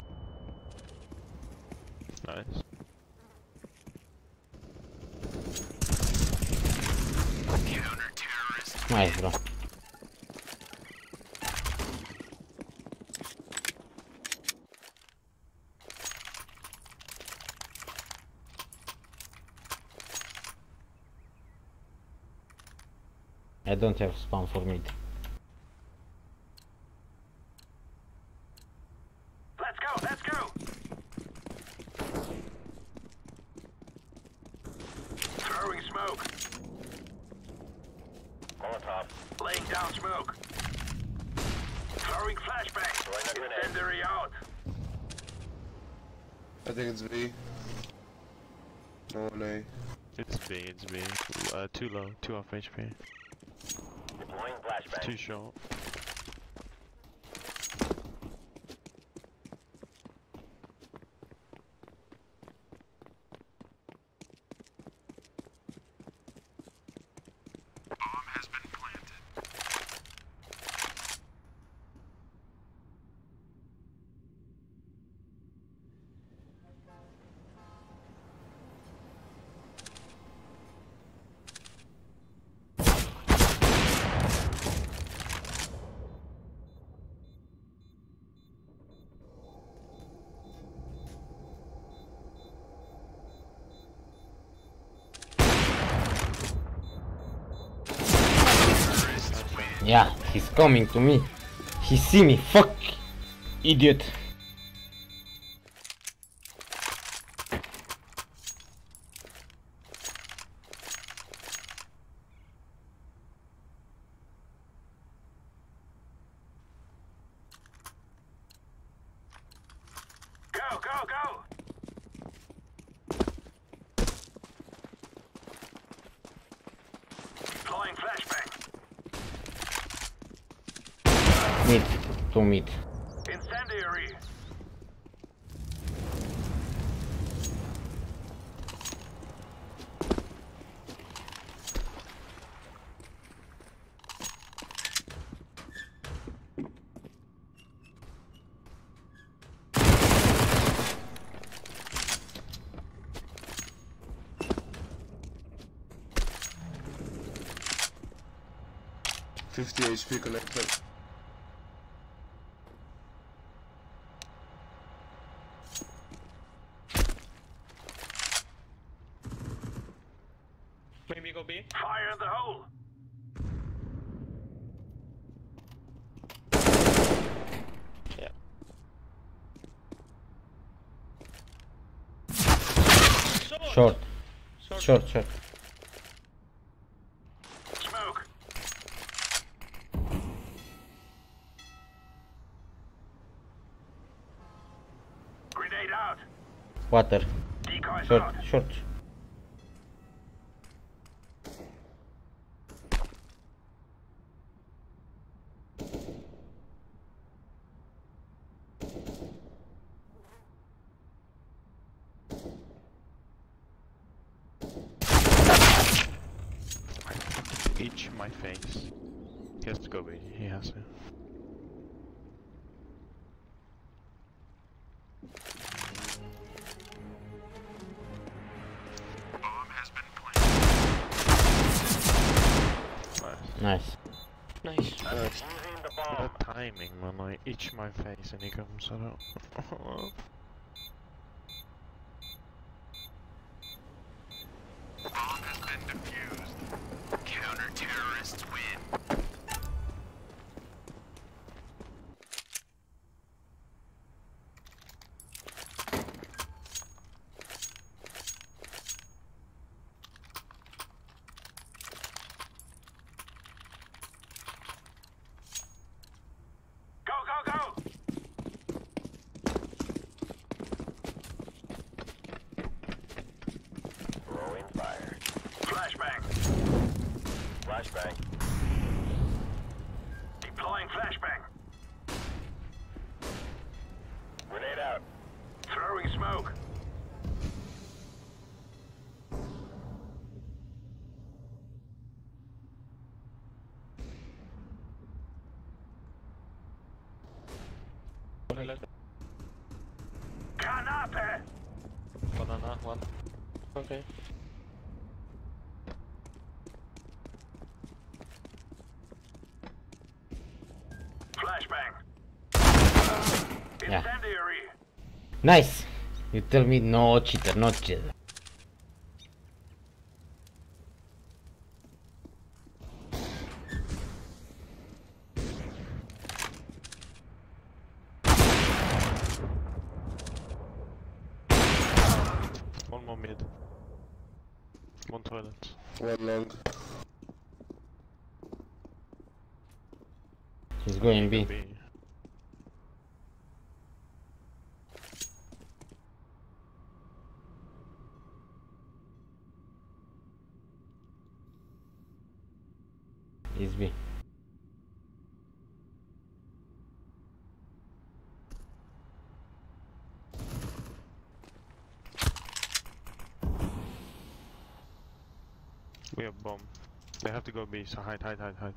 Speaker 11: Nice.
Speaker 4: Nice, bro. I don't have spawn for mid.
Speaker 18: Let's go, let's go. Throwing smoke. Molotov. Laying down smoke. Throwing flashbang. Incendiary out.
Speaker 17: I think it's B. No one A.
Speaker 11: It's B, it's B. Uh, too low, too off HP.
Speaker 18: Deploying
Speaker 11: It's too short.
Speaker 4: Yeah, he's coming to me. He see me. Fuck. Idiot.
Speaker 18: Go, go, go. Deploying flashbang.
Speaker 4: Mid. Two mid.
Speaker 18: Incendiary.
Speaker 17: Fifty HP connected.
Speaker 20: Maybe go B.
Speaker 18: Fire in the hole.
Speaker 20: Yeah.
Speaker 4: Short. Short, short.
Speaker 18: Smoke. Grenade out.
Speaker 4: Water.
Speaker 18: Decoys
Speaker 4: Short,
Speaker 18: out.
Speaker 4: short.
Speaker 11: And he
Speaker 18: Eh?
Speaker 20: One left.
Speaker 18: Out.
Speaker 20: Banana, one.
Speaker 17: Okay.
Speaker 18: Flashbang.
Speaker 4: Yeah.
Speaker 18: Incendiary.
Speaker 4: Nice! You tell me no cheater, no cheater.
Speaker 11: One more mid. One toilet.
Speaker 17: One long.
Speaker 4: He's going B.
Speaker 11: B.
Speaker 4: He's B.
Speaker 11: We have bomb. They have to go B, so hide, hide, hide, hide.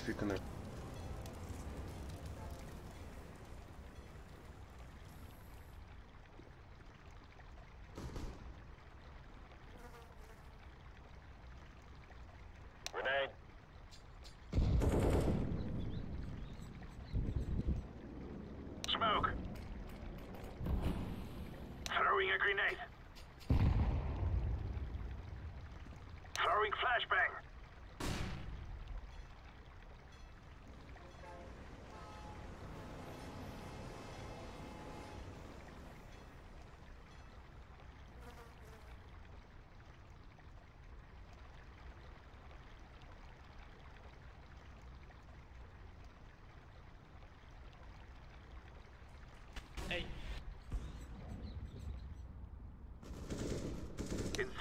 Speaker 17: 50 HP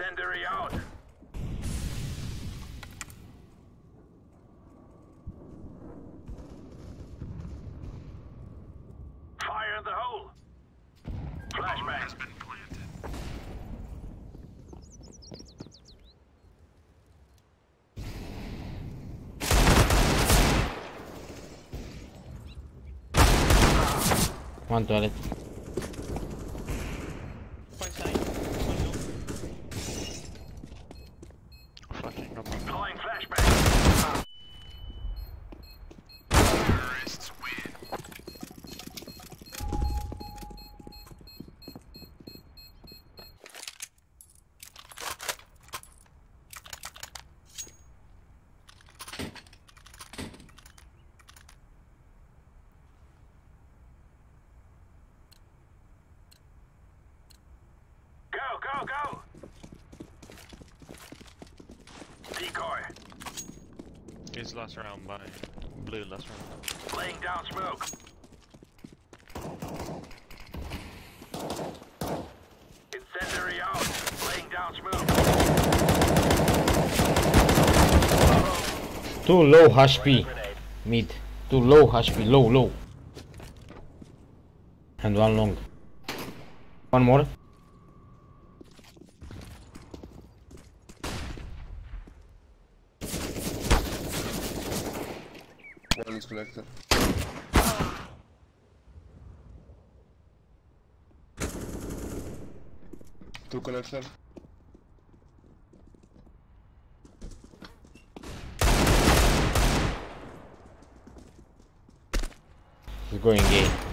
Speaker 18: Incendiary out. Fire in the hole. Flashbang.
Speaker 4: One toilet.
Speaker 20: one side, one low.
Speaker 11: Flashing up.
Speaker 18: Deploying flashbang.
Speaker 23: Terrorists win.
Speaker 18: Go, go, go. Decoy.
Speaker 11: It's last round by blue last round.
Speaker 18: Laying down smoke. Incendiary out. Laying down smoke.
Speaker 4: Too low HP. Mid. Too low HP. Low, low. And one long. One more.
Speaker 17: One is collected. Connected.
Speaker 4: He's going gay.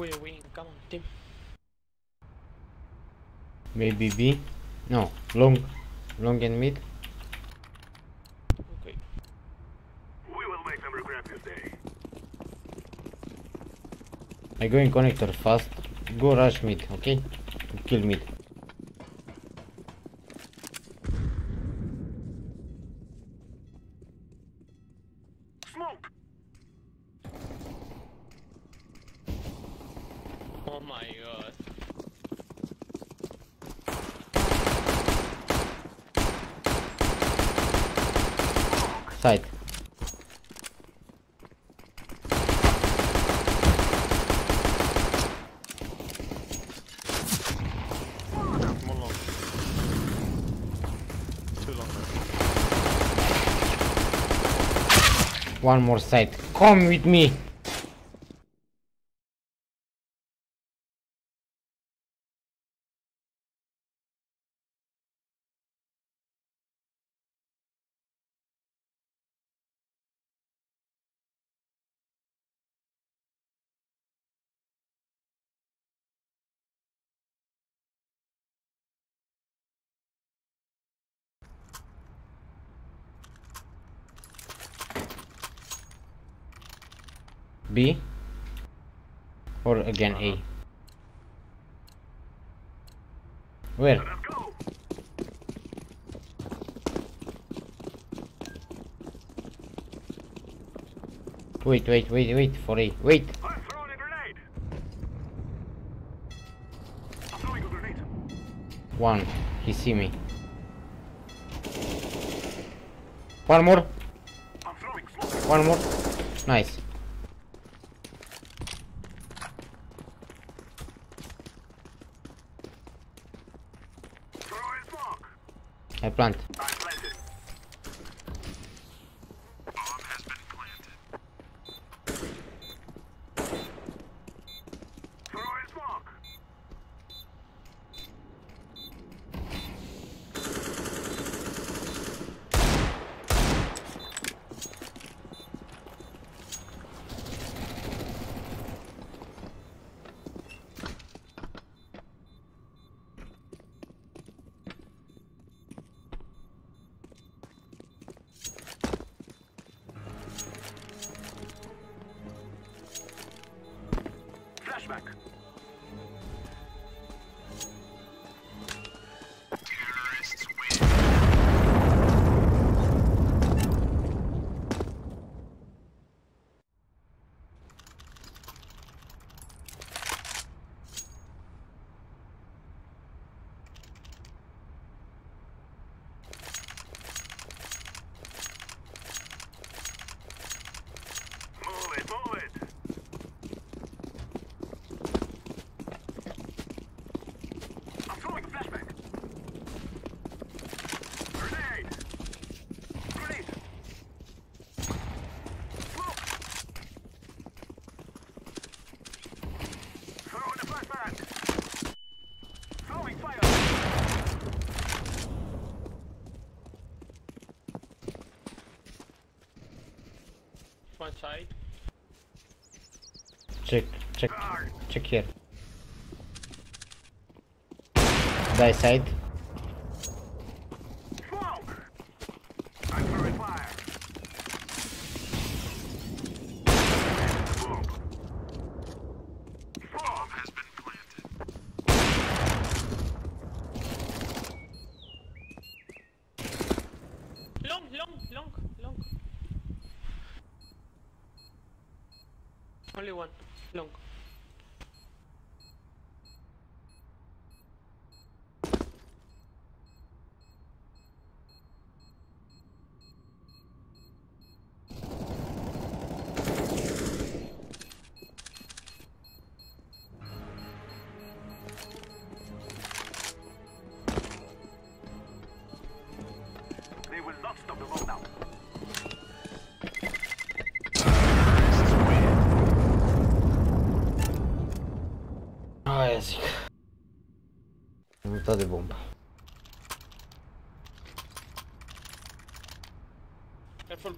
Speaker 20: We win, come on, team.
Speaker 4: Maybe B? No, long. Long and mid.
Speaker 20: Okay.
Speaker 18: We will make them regret this day.
Speaker 4: I go in connector fast. Go rush mid, okay? Kill mid.
Speaker 18: Smoke!
Speaker 20: Oh my god.
Speaker 4: Side.
Speaker 24: One long. Two long left.
Speaker 4: One more side. Come with me. B or again A. Where? Wait, wait, wait, wait for A. Wait. One. He see me. One more. One more. Nice.
Speaker 18: Throwing smoke.
Speaker 4: I plant. Check, check, check here. Die side.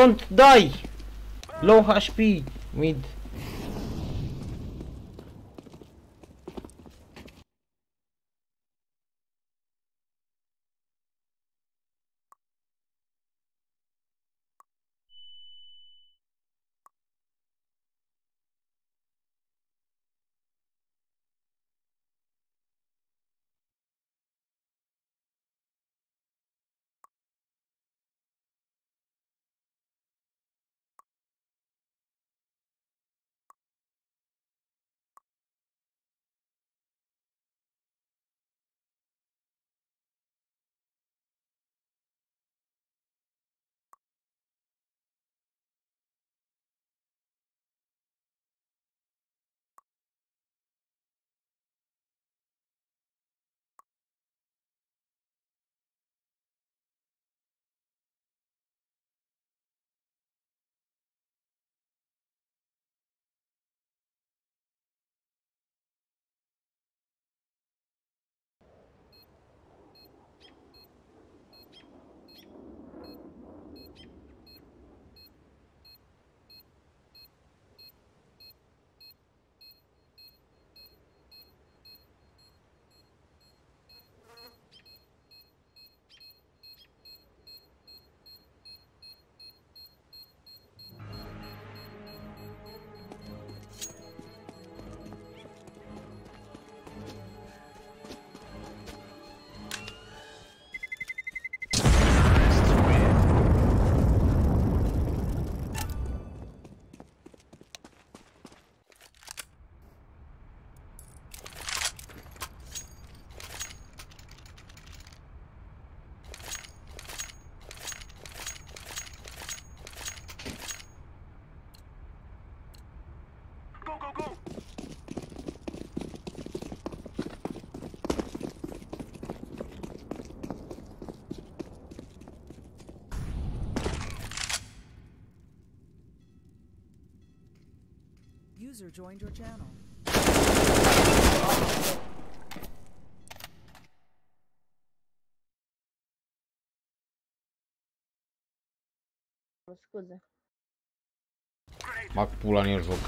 Speaker 4: Don't die! Low HP, mid.
Speaker 8: User joined your channel.
Speaker 13: Scuze.
Speaker 4: Bag pula în el joc,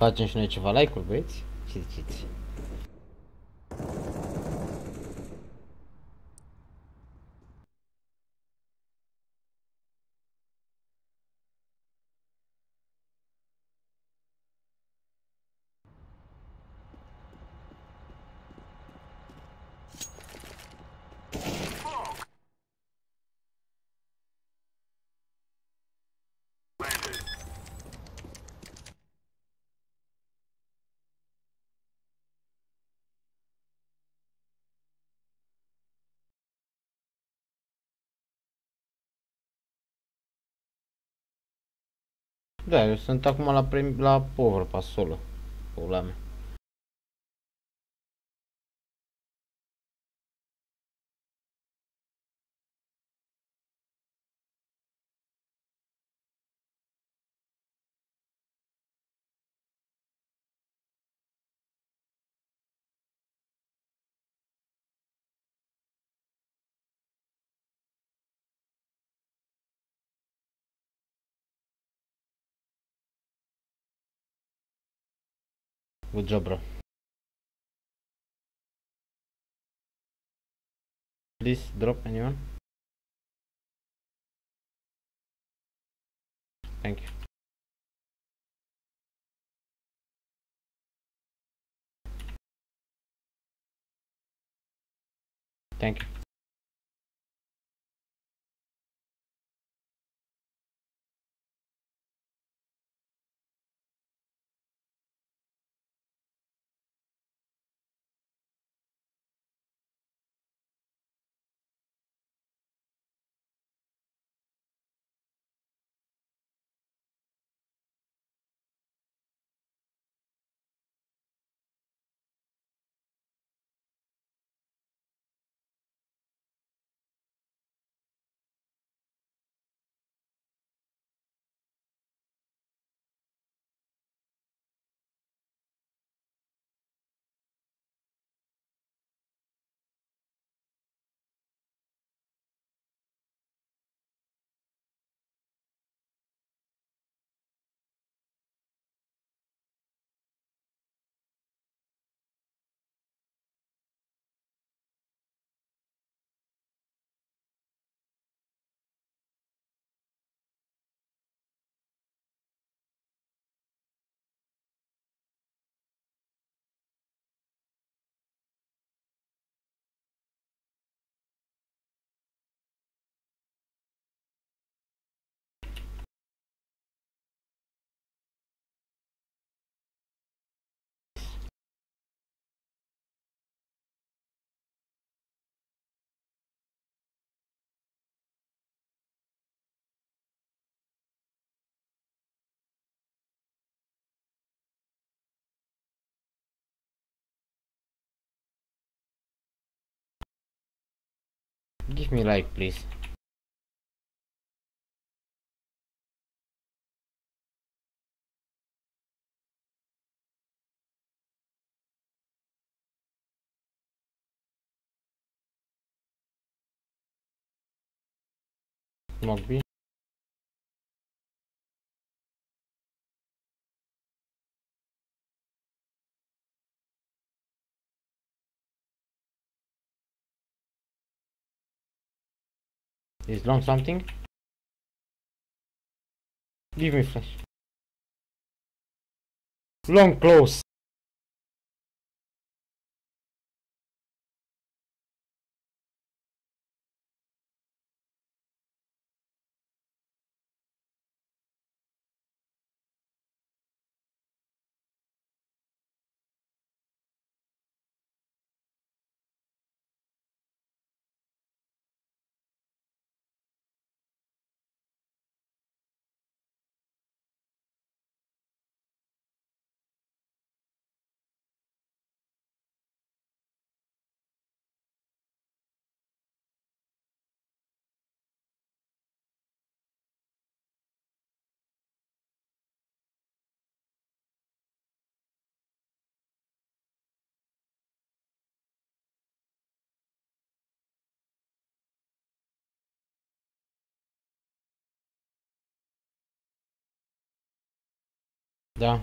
Speaker 4: Facem și noi ceva like-uri, băieți? Ce ziceți? Da, eu sunt acum la, prim, la Overpass solo. Pula mea. Good job, bro. Please drop anyone. Thank you. Thank you. Give me like, please. Smoke Is long something? Give me flash. Long close. Da.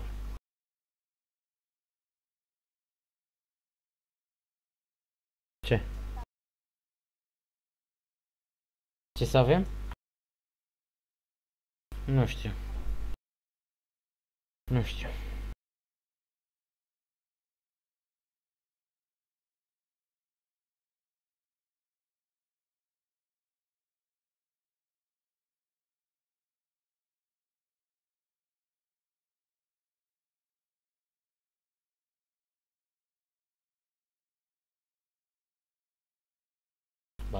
Speaker 4: Ce? Ce să avem? Nu știu. Nu știu.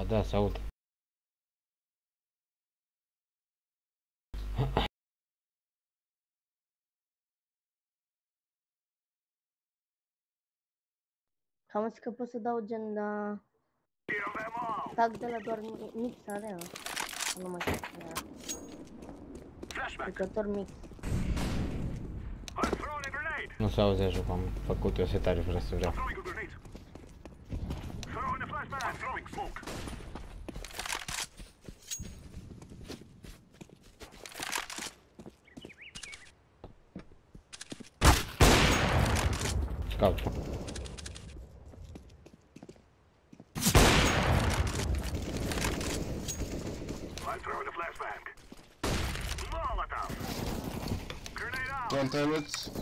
Speaker 4: Da, se aude.
Speaker 13: Cam că pot să dau gen la... Tag de la doar mi- mix are, mă. Nu mai știu cum era. Jucător mix.
Speaker 4: Nu se auze joc, am făcut eu setare fără să vreau. Scout.
Speaker 18: I'm throwing a flashbang. Molotov. Grenade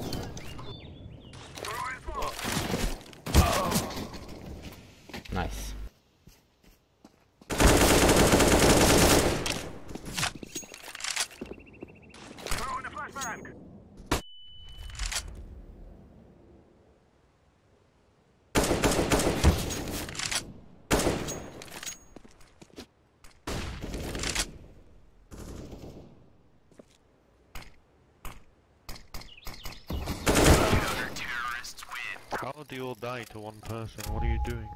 Speaker 24: die to one person? What are you doing?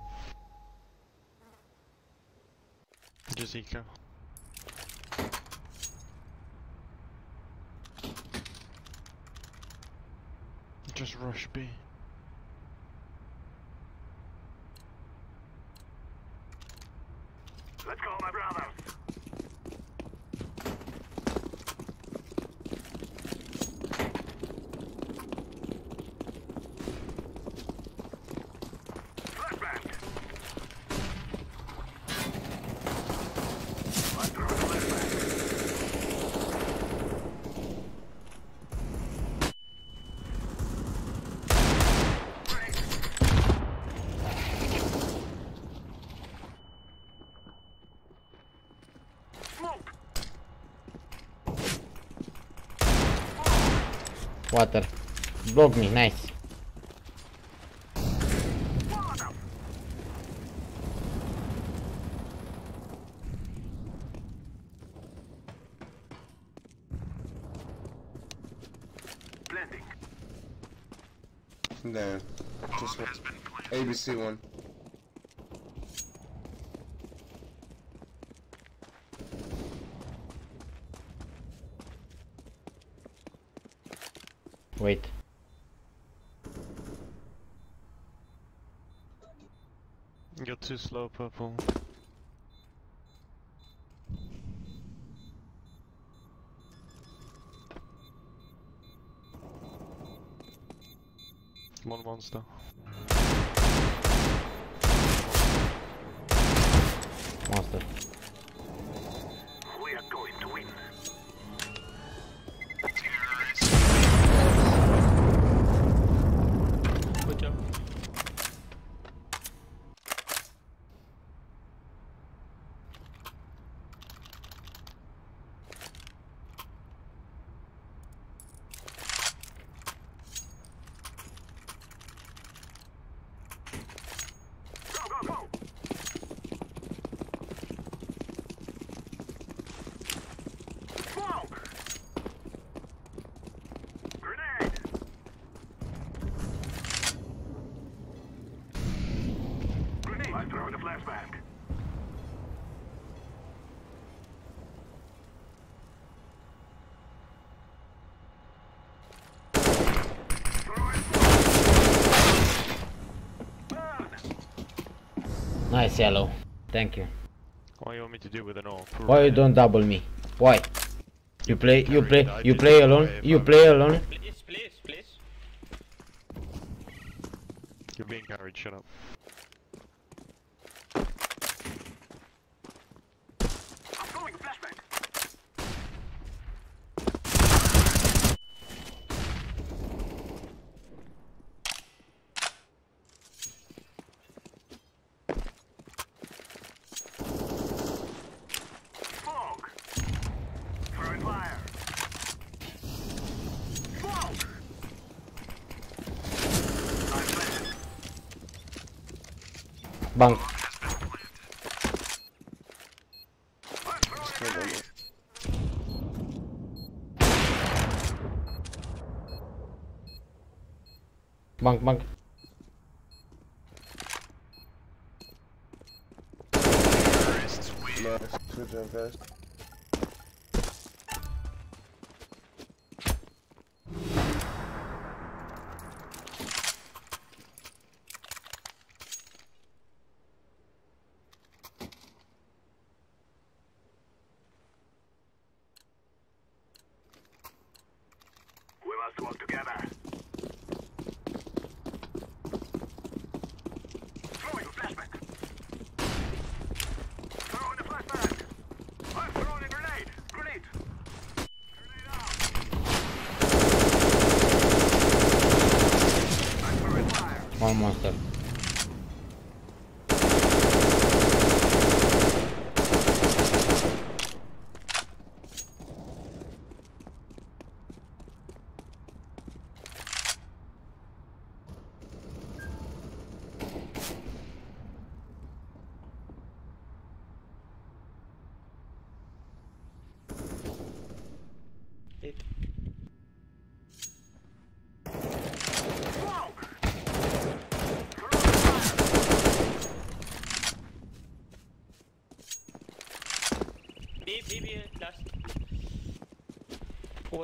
Speaker 24: Jessica. Just rush B.
Speaker 18: Let's go, my brothers. Flashbang. I'm throwing a flashbang. Smoke.
Speaker 4: Water. Block me, nice.
Speaker 18: Blending.
Speaker 17: There. Just one. ABC one.
Speaker 4: Wait.
Speaker 24: You're too slow, purple. One monster.
Speaker 18: We are going to win.
Speaker 20: Good job.
Speaker 18: Go, go, go! Smoke! Grenade! Grenade! I'm throwing a flashbang.
Speaker 4: Nice yellow. Thank you.
Speaker 24: What you want me to do with an AWP?
Speaker 4: Why you don't double me? Why? You play you play you play alone? You play alone?
Speaker 20: man, man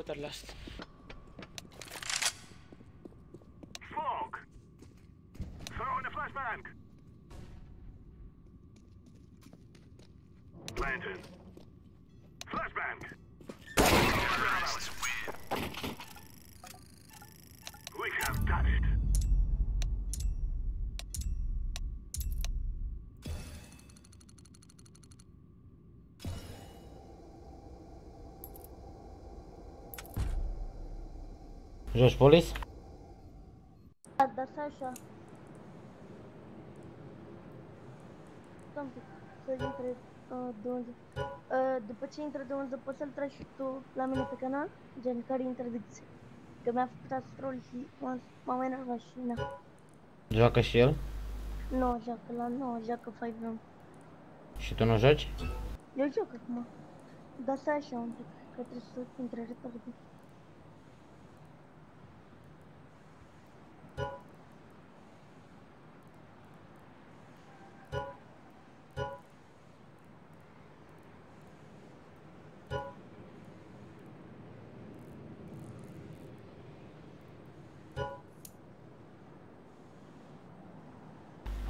Speaker 20: Water last.
Speaker 4: Joci police?
Speaker 13: Da, da, stai așa. Stai un pic, să intre uh, de unde. Uh, după ce intră de unde, poți să-l tragi și tu la mine pe canal? Gen, care interdicție? Că mi-a făcut astrol și m-a m-a mai enervat și na.
Speaker 4: Joacă și el?
Speaker 13: Nu, joacă la 9, joacă 5 round.
Speaker 4: Și tu nu joci?
Speaker 13: Eu joc acum. Dar stai așa un pic, că trebuie să intre repede.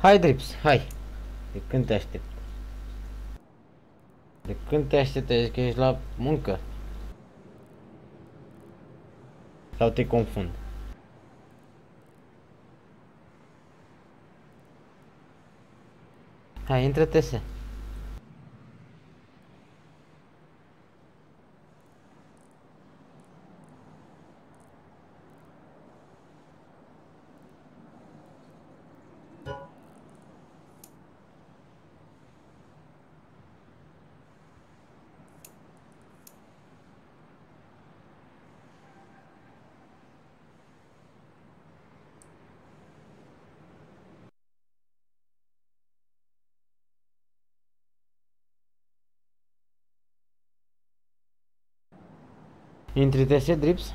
Speaker 4: Hai, Drips, hai. De când te aștept? De când te aștept? Ai zis că ești la muncă? Sau te confund? Hai, intră TS. Intri TS, Drips?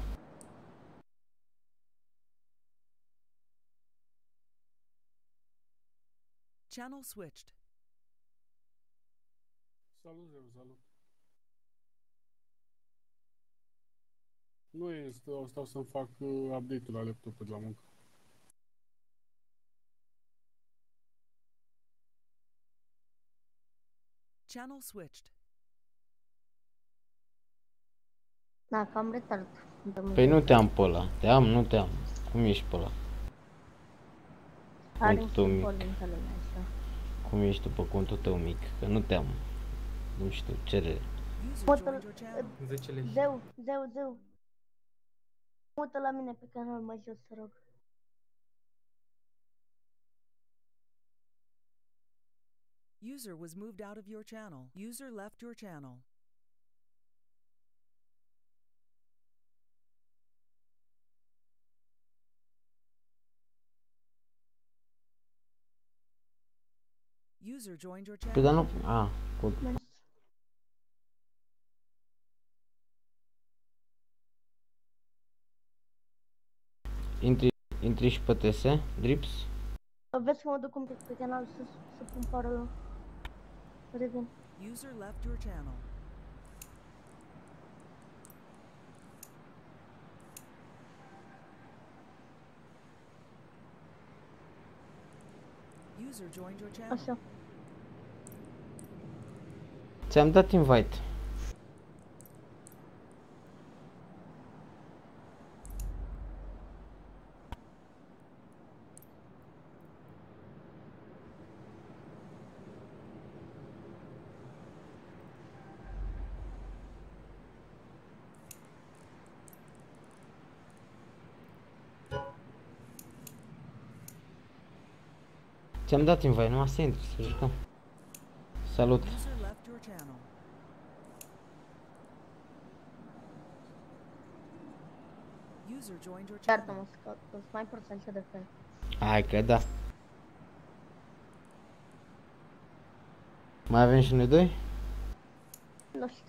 Speaker 8: Channel switched.
Speaker 15: Salut, Zeu, salut. Nu e, stau, stau să-mi fac uh, update-ul la laptopul de la muncă.
Speaker 8: Channel switched.
Speaker 13: Da, cam retard.
Speaker 4: Păi nu te am pe ăla. Te am, nu te am. Cum ești pe ăla?
Speaker 13: Are
Speaker 4: Contul
Speaker 13: un
Speaker 4: tău mic.
Speaker 13: simbol în lumea asta.
Speaker 4: Cum ești tu pe contul tău mic? Că nu te am. Nu știu, cerere.
Speaker 13: Mută-l...
Speaker 17: Zece lei.
Speaker 13: Zeu, zeu, zeu. Mută la mine pe canal mai jos, te rog.
Speaker 8: User was moved out of your channel. User left your channel. User joined your
Speaker 4: Păi dar
Speaker 8: channel.
Speaker 4: nu... A, cod. Intri, intri și pe TS, Drips?
Speaker 13: Vezi că mă duc un pic pe canal să, să pun parola. Revin.
Speaker 8: User left your channel. User joined your channel.
Speaker 13: Așa.
Speaker 4: Ți-am dat invite. Ți-am dat invite, numai să intri, să jucăm. Salut
Speaker 8: channel. User joined your channel.
Speaker 13: Mai procente de fel.
Speaker 4: Hai că da. Mai avem și noi doi?
Speaker 13: Nu știu.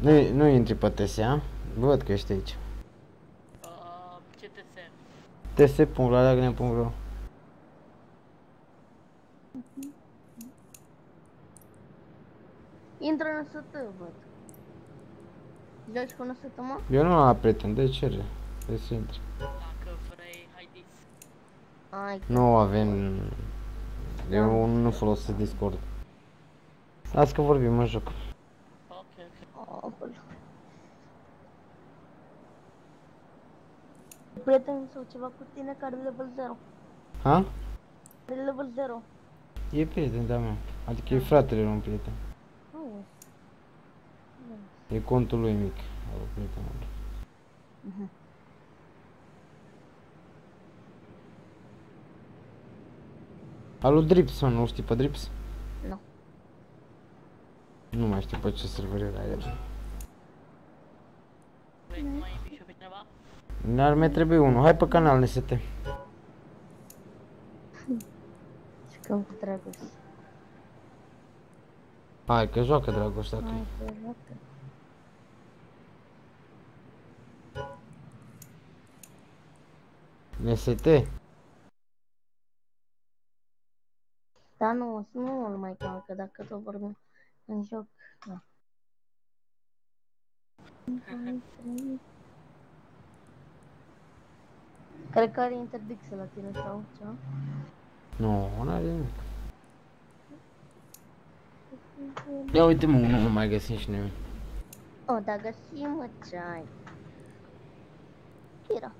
Speaker 4: Nu, nu intri pe TSA, văd că ești aici.
Speaker 25: Uh,
Speaker 4: ce
Speaker 13: TS? tse.laleagne.ro 100 văd. Joci cu 100, mă?
Speaker 4: Eu nu am prieten, de ce re? De simplu.
Speaker 25: Dacă vrei, haideți.
Speaker 13: Hai.
Speaker 4: Nu avem... Eu nu folosesc Discord. Las că vorbim în joc.
Speaker 25: Ok, ok.
Speaker 13: Oh, sau ceva cu tine care are level 0.
Speaker 4: Ha?
Speaker 13: Are level 0.
Speaker 4: E prieten, da, mă. Adică e fratele un prieten.
Speaker 13: Nu.
Speaker 4: E contul lui mic. Al prietenului.
Speaker 13: Mhm.
Speaker 4: Al lui Drips, mă, nu știi pe Drips?
Speaker 13: Nu.
Speaker 4: Nu mai știu pe ce server era el.
Speaker 25: Vrei să mai invit și eu pe cineva?
Speaker 4: N-ar mai trebui unul. Hai pe canal NST.
Speaker 13: Jucăm cu Dragoș.
Speaker 4: Hai că joacă Dragoș dacă
Speaker 13: Hai,
Speaker 4: e.
Speaker 13: că joacă.
Speaker 4: NST?
Speaker 13: Da, nu, nu îl mai caut, că dacă tot vorbim în joc, da. Doi, trei. Cred că are interdicție la tine sau ceva.
Speaker 4: Nu, nu are nimic. Ia uite mă, nu, nu mai găsim și nimic.
Speaker 13: O, da găsim mă ce ai. Kira.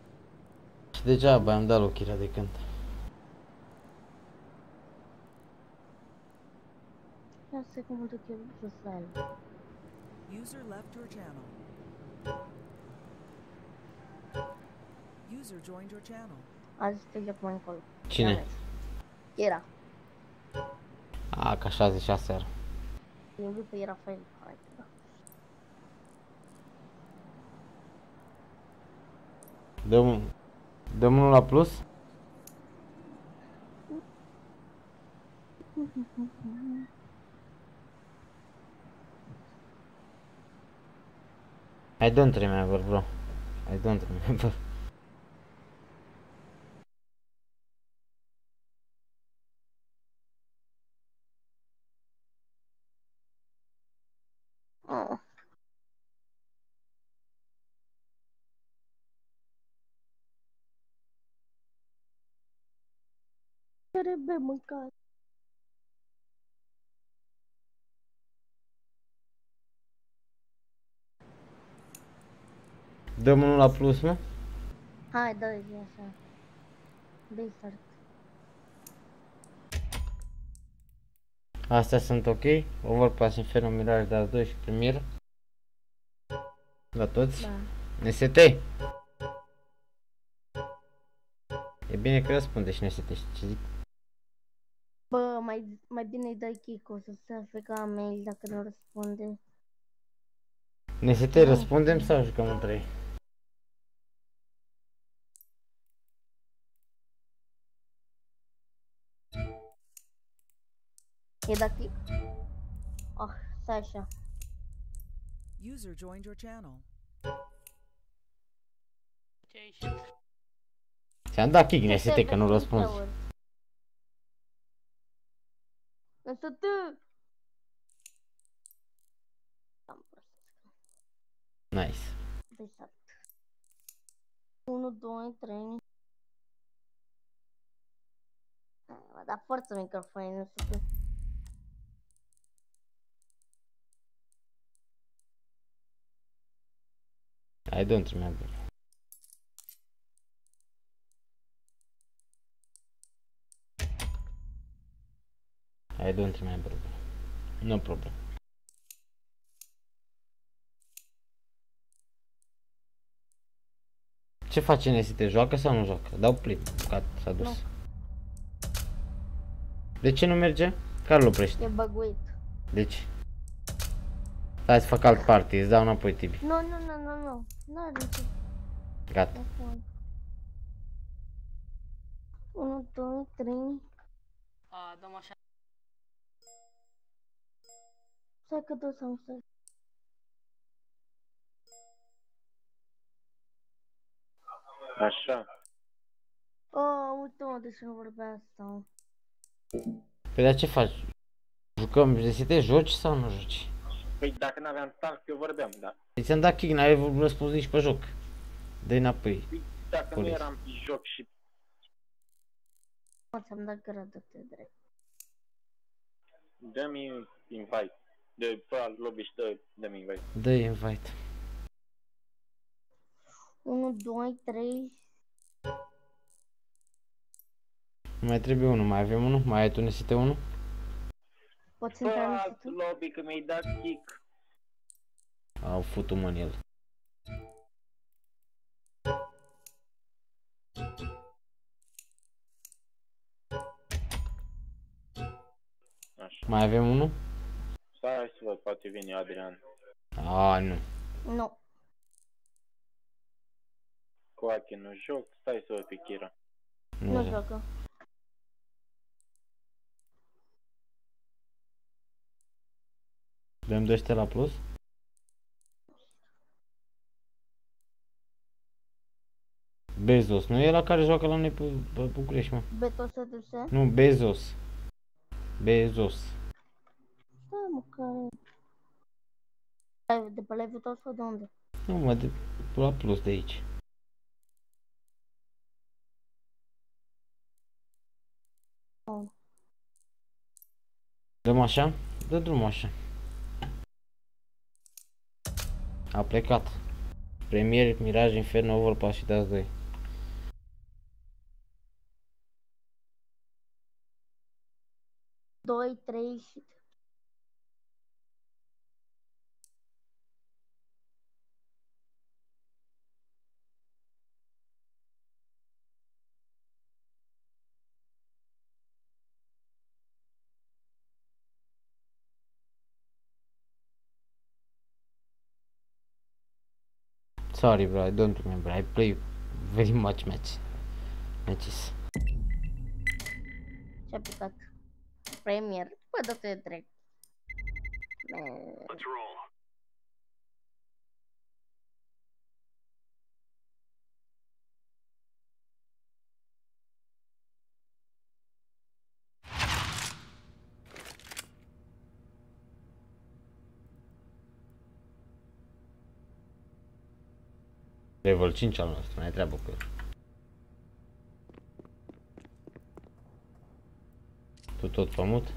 Speaker 4: Și degeaba am dat lui Kira de când.
Speaker 13: Ia să cum duc eu jos la el.
Speaker 8: User left your channel. User joined your channel.
Speaker 13: Azi te joc mai încolo.
Speaker 4: Cine?
Speaker 13: Kira.
Speaker 4: A, ca așa zicea seara.
Speaker 13: Îmi pe Rafael. Hai, da.
Speaker 4: Dăm, dăm unul la plus? I don't remember, bro. I don't remember.
Speaker 13: Trebuie mâncat.
Speaker 4: Dăm unul la plus, mă?
Speaker 13: Hai, dă-i zi așa. Dă-i start.
Speaker 4: Astea sunt ok. Overpass, Inferno, Mirage, dar 2 și Premier. La toți?
Speaker 13: Da.
Speaker 4: NST! E bine că răspunde și NST, știi ce zic?
Speaker 13: Bă, mai, mai bine îi dai kick o să se afle ca mail dacă nu răspunde.
Speaker 4: NST, răspundem sau jucăm în 3?
Speaker 13: E dat kick? Ah, stai așa.
Speaker 8: User joined your channel.
Speaker 25: Ce ai ieșit?
Speaker 4: Ți-am dat kick NST că nu răspunzi.
Speaker 13: Însă tu!
Speaker 4: Nice.
Speaker 13: Dă-i start. 1, 2, 3. M-a dat forță microfonul, nu știu tu.
Speaker 4: I don't remember. I don't remember. No problem. Ce face NST? Joacă sau nu joacă? Dau play. Gat, s-a dus.
Speaker 13: Nu.
Speaker 4: De ce nu merge? Care l oprește?
Speaker 13: E băguit.
Speaker 4: Deci. Hai să fac alt party, îți dau înapoi Tibi.
Speaker 13: Nu, nu, nu, nu, nu. Nu are ce.
Speaker 4: Gata.
Speaker 13: 1, 2, 3.
Speaker 25: A, dăm așa.
Speaker 13: Stai că tot să-mi stai.
Speaker 12: Așa.
Speaker 13: Oh, uite mă, de ce nu vorbea asta.
Speaker 4: Păi dar ce faci? Jucăm RST, joci sau nu joci?
Speaker 12: Păi dacă n-aveam task, eu vorbeam, da.
Speaker 4: Păi ți-am dat kick, n-ai răspuns nici pe joc. Dă-i înapoi.
Speaker 12: Păi dacă
Speaker 4: Poliț.
Speaker 12: nu eram pe joc și
Speaker 13: Mă, ți-am dat gradă de drept.
Speaker 12: dă-mi invite. De pe alt lobby și dă, dă-mi invite.
Speaker 4: Dă-i invite.
Speaker 13: 1, 2, 3.
Speaker 4: Mai trebuie unul, mai avem unul? Mai ai tu NST 1?
Speaker 13: Poți
Speaker 12: Pe
Speaker 13: intra în
Speaker 12: alt lobby că mi-ai dat kick.
Speaker 4: Au futu mă în el.
Speaker 12: Așa.
Speaker 4: Mai avem unul?
Speaker 12: Stai să văd, poate vine Adrian.
Speaker 4: A, nu.
Speaker 13: Nu.
Speaker 12: Cu Aki nu joc, stai să văd pe Kira.
Speaker 4: Nu,
Speaker 13: Nu
Speaker 4: joc.
Speaker 13: joacă.
Speaker 4: Dăm de ăștia la plus? Bezos, nu e la care joacă la noi pe, pe București, mă?
Speaker 13: Beto să duse.
Speaker 4: Nu, Bezos. Bezos
Speaker 13: mă, că... De pe live tot sau de unde?
Speaker 4: Nu, mă, de la plus de aici. Oh. Dăm așa? Dă drumul așa. A plecat. Premier, Mirage, Inferno, Overpass și Dash 2.
Speaker 13: Doi, trei și...
Speaker 4: Sorry bro, I don't remember. I play very much match. Matches.
Speaker 13: Ce-a? Premier. Bă, dă-te de.
Speaker 18: Let's roll.
Speaker 4: Level 5 al nostru, n-ai treabă cu el. Tu tot pământ?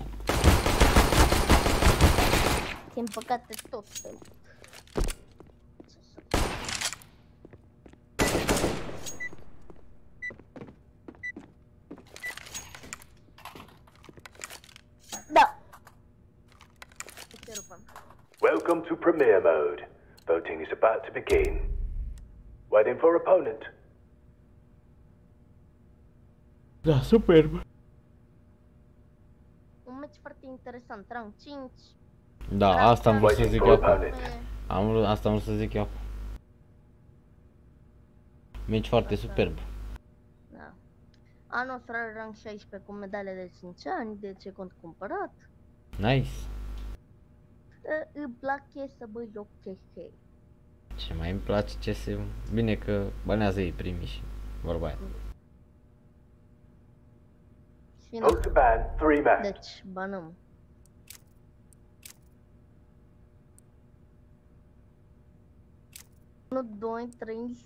Speaker 13: Din păcate tot pe Da.
Speaker 26: Welcome to Premier Mode. Voting is about to begin. Waiting for opponent.
Speaker 4: Da, superb.
Speaker 13: Un meci foarte interesant, rang 5.
Speaker 4: Da, asta am vrut să zic eu acum. Am vrut, asta am vrut să zic eu acum. Meci foarte superb.
Speaker 13: Da. Anul ăsta are rang 16 cu medalie de 5 ani, de ce cont cumpărat.
Speaker 4: Nice.
Speaker 13: Uh, Îmi place să bă joc CS.
Speaker 4: Ce mai îmi place ce se... Bine că banează ei primii și vorba aia.
Speaker 13: Și
Speaker 26: Vote to ban three match.
Speaker 13: Deci, banăm. Unu, doi, trei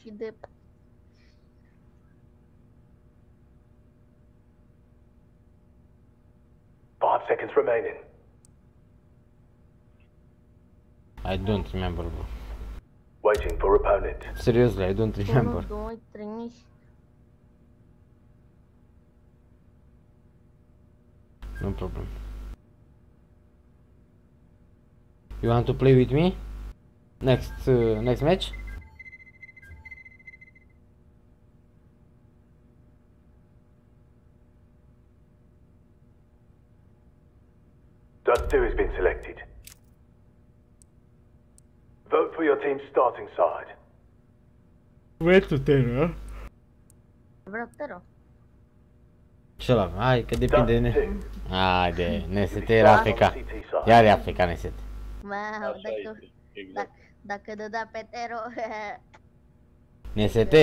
Speaker 13: și de
Speaker 26: Five seconds remaining.
Speaker 4: I don't remember, bro.
Speaker 26: Waiting for opponent.
Speaker 4: Seriously, I don't remember. No problem. You want to play with me? Next, uh, next match?
Speaker 26: Dust 2 has been for your team's starting side.
Speaker 4: Where to tell,
Speaker 13: Vreau tero.
Speaker 4: Ce la Hai că depinde de ne... Haide, NST era AFK. Iar e AFK NST.
Speaker 13: Wow, dacă, dacă, dacă dădea pe tero,
Speaker 4: NST?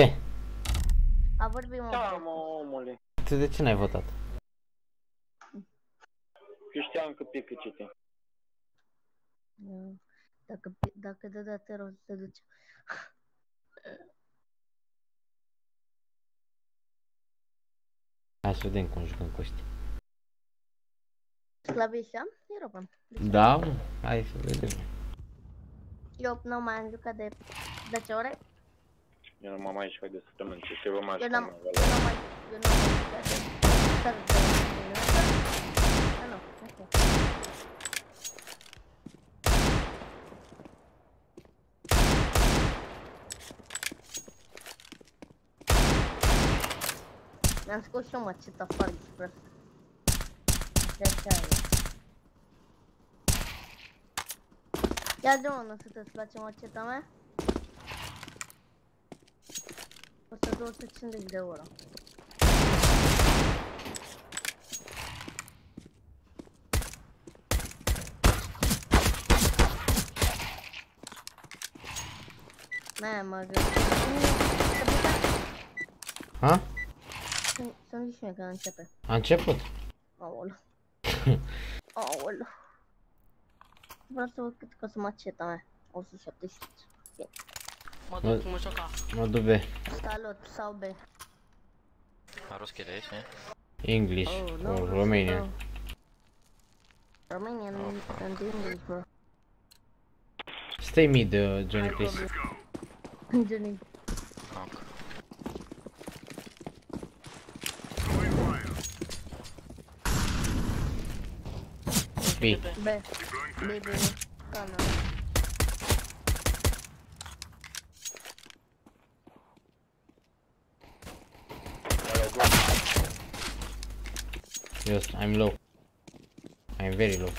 Speaker 13: a vorbit mă.
Speaker 12: Da, mă, omule.
Speaker 4: Tu de ce n-ai votat?
Speaker 12: Eu știam că pică CT.
Speaker 13: Mm, Dacă, dacă dădea tero, se duce.
Speaker 4: Hai să vedem cum jucăm cu ăștia.
Speaker 13: Slavișa, Europa.
Speaker 4: Da, mă, hai să vedem.
Speaker 13: Eu nu mai am jucat de 10 ore.
Speaker 12: Eu nu m-am mai jucat de săptămâni, ce se vă mai
Speaker 13: Eu
Speaker 12: jucat
Speaker 13: n-am,
Speaker 12: mai
Speaker 13: eu n-am mai, eu n-am mai jucat de start de dimineață. Ah, nu, ok. Mi-am scos și eu maceta afară despre asta. De așa e. Ia zi mă, nu să te place maceta mea? Costă 250 de euro. Ne, mă gândesc.
Speaker 4: Ha?
Speaker 13: Să-mi zici mie că începe.
Speaker 4: A început?
Speaker 13: Aoleu. Aoleu. Vreau să văd cât costă maceta mea. 175. Ok.
Speaker 25: Mă
Speaker 4: Mă-
Speaker 25: duc cum joca.
Speaker 4: Mă duc B.
Speaker 13: Salut, sau B.
Speaker 27: A ruský jdeš, ne?
Speaker 4: English
Speaker 13: Oh, no,
Speaker 4: or
Speaker 13: that's
Speaker 4: Romanian.
Speaker 13: no. Romanian and English, bro.
Speaker 4: Stay mid, uh, Johnny, please.
Speaker 13: Johnny.
Speaker 4: B. Yes, I'm low. I'm very low.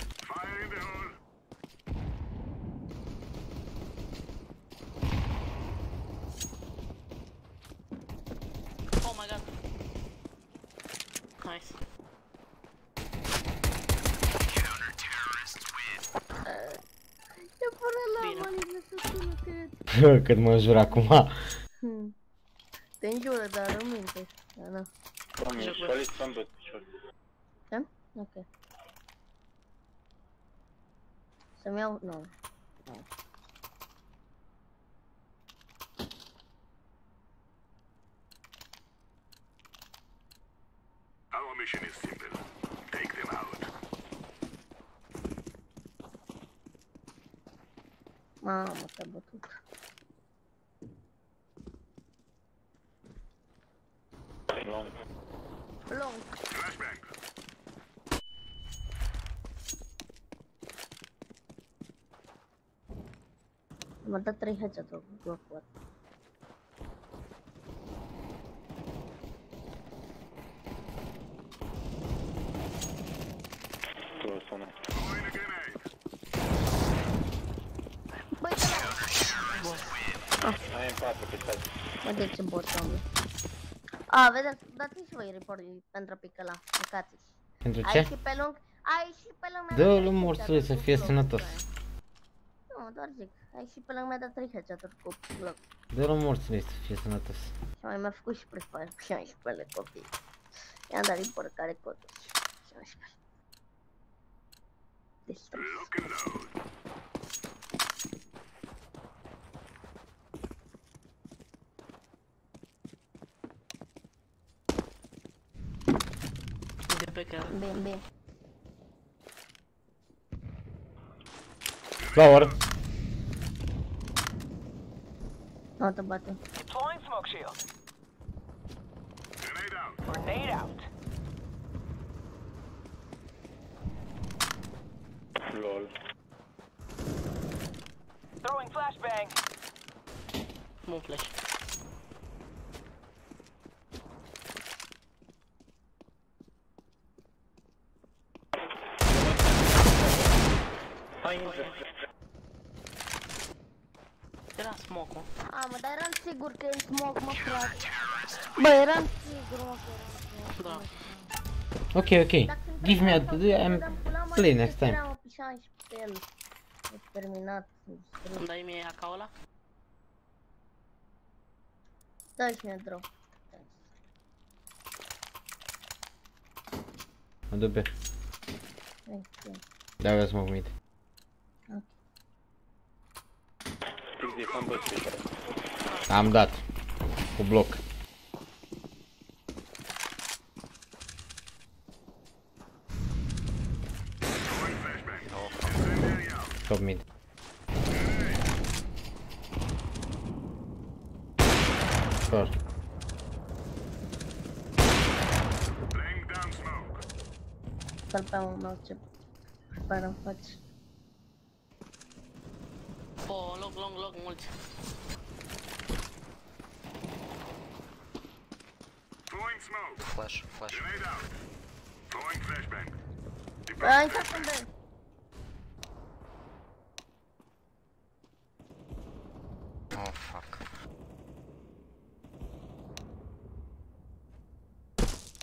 Speaker 13: că...
Speaker 4: Cât mă jur acum.
Speaker 13: Hmm. Te înjură, dar rămâne. Da, da.
Speaker 12: Doamne, solid sunt pe picior.
Speaker 13: Ce? Ok. Să-mi iau... Nu. Nu.
Speaker 18: Our mission is simple. Take them out.
Speaker 13: Mamă, te-a bătut.
Speaker 12: Long.
Speaker 13: Long.
Speaker 18: Flashbang.
Speaker 13: M-a dat 3 headshot-uri cu Glock
Speaker 12: Tu sună.
Speaker 13: Băi, da,
Speaker 12: Mai în patru pe stat.
Speaker 13: Mă, de ce bot, doamne. A, vedeți, dați și voi report pentru pică ăla, mâncați
Speaker 4: Pentru
Speaker 13: Ai
Speaker 4: ce?
Speaker 13: și pe lung, ai și pe lung mi-a
Speaker 4: Dă-l
Speaker 13: dat
Speaker 4: în
Speaker 13: trei
Speaker 4: morțului să
Speaker 13: headshot-uri
Speaker 4: fie
Speaker 13: cu
Speaker 4: sănătos.
Speaker 13: Glock. Nu, doar zic, ai și pe lung mi-a dat 3 headshot-uri cu Glock.
Speaker 4: Dă-l în morțului să fie sănătos.
Speaker 13: Și mai mi-a făcut și prefire cu 16 copii. I-am dat report care codul. 16. Deci,
Speaker 18: Lock and load.
Speaker 25: De pe care.
Speaker 13: bine, bine.
Speaker 4: Flower.
Speaker 13: Nu te bate.
Speaker 27: Deploying smoke shield.
Speaker 18: Grenade out.
Speaker 27: Grenade out.
Speaker 12: LOL.
Speaker 27: Throwing flashbang.
Speaker 25: Mă flash.
Speaker 13: Mă, dar eram sigur că e smoke, mă, frate. Bă, eram sigur, mă, că era smoke.
Speaker 25: Da.
Speaker 4: Ok, ok. Give me a... I'm play next time.
Speaker 13: Eram pișan și pe el. E terminat.
Speaker 25: Îmi dai mie AK ăla?
Speaker 13: Dă și mie drop.
Speaker 4: Mă duc pe.
Speaker 13: Thank you.
Speaker 4: Da, vreau să mă mid.
Speaker 12: Stic de fan pe picior.
Speaker 4: Am dat. Cu bloc. Top mid. Score.
Speaker 18: Laying down smoke.
Speaker 13: Să-l pe un meu ce sper în faci.
Speaker 25: Oh, loc, long, long, mulți.
Speaker 18: Throwing smoke.
Speaker 1: Flash, flash.
Speaker 18: Grenade out. Throwing flashbang.
Speaker 13: Bă, înceapă de
Speaker 1: Oh, fuck.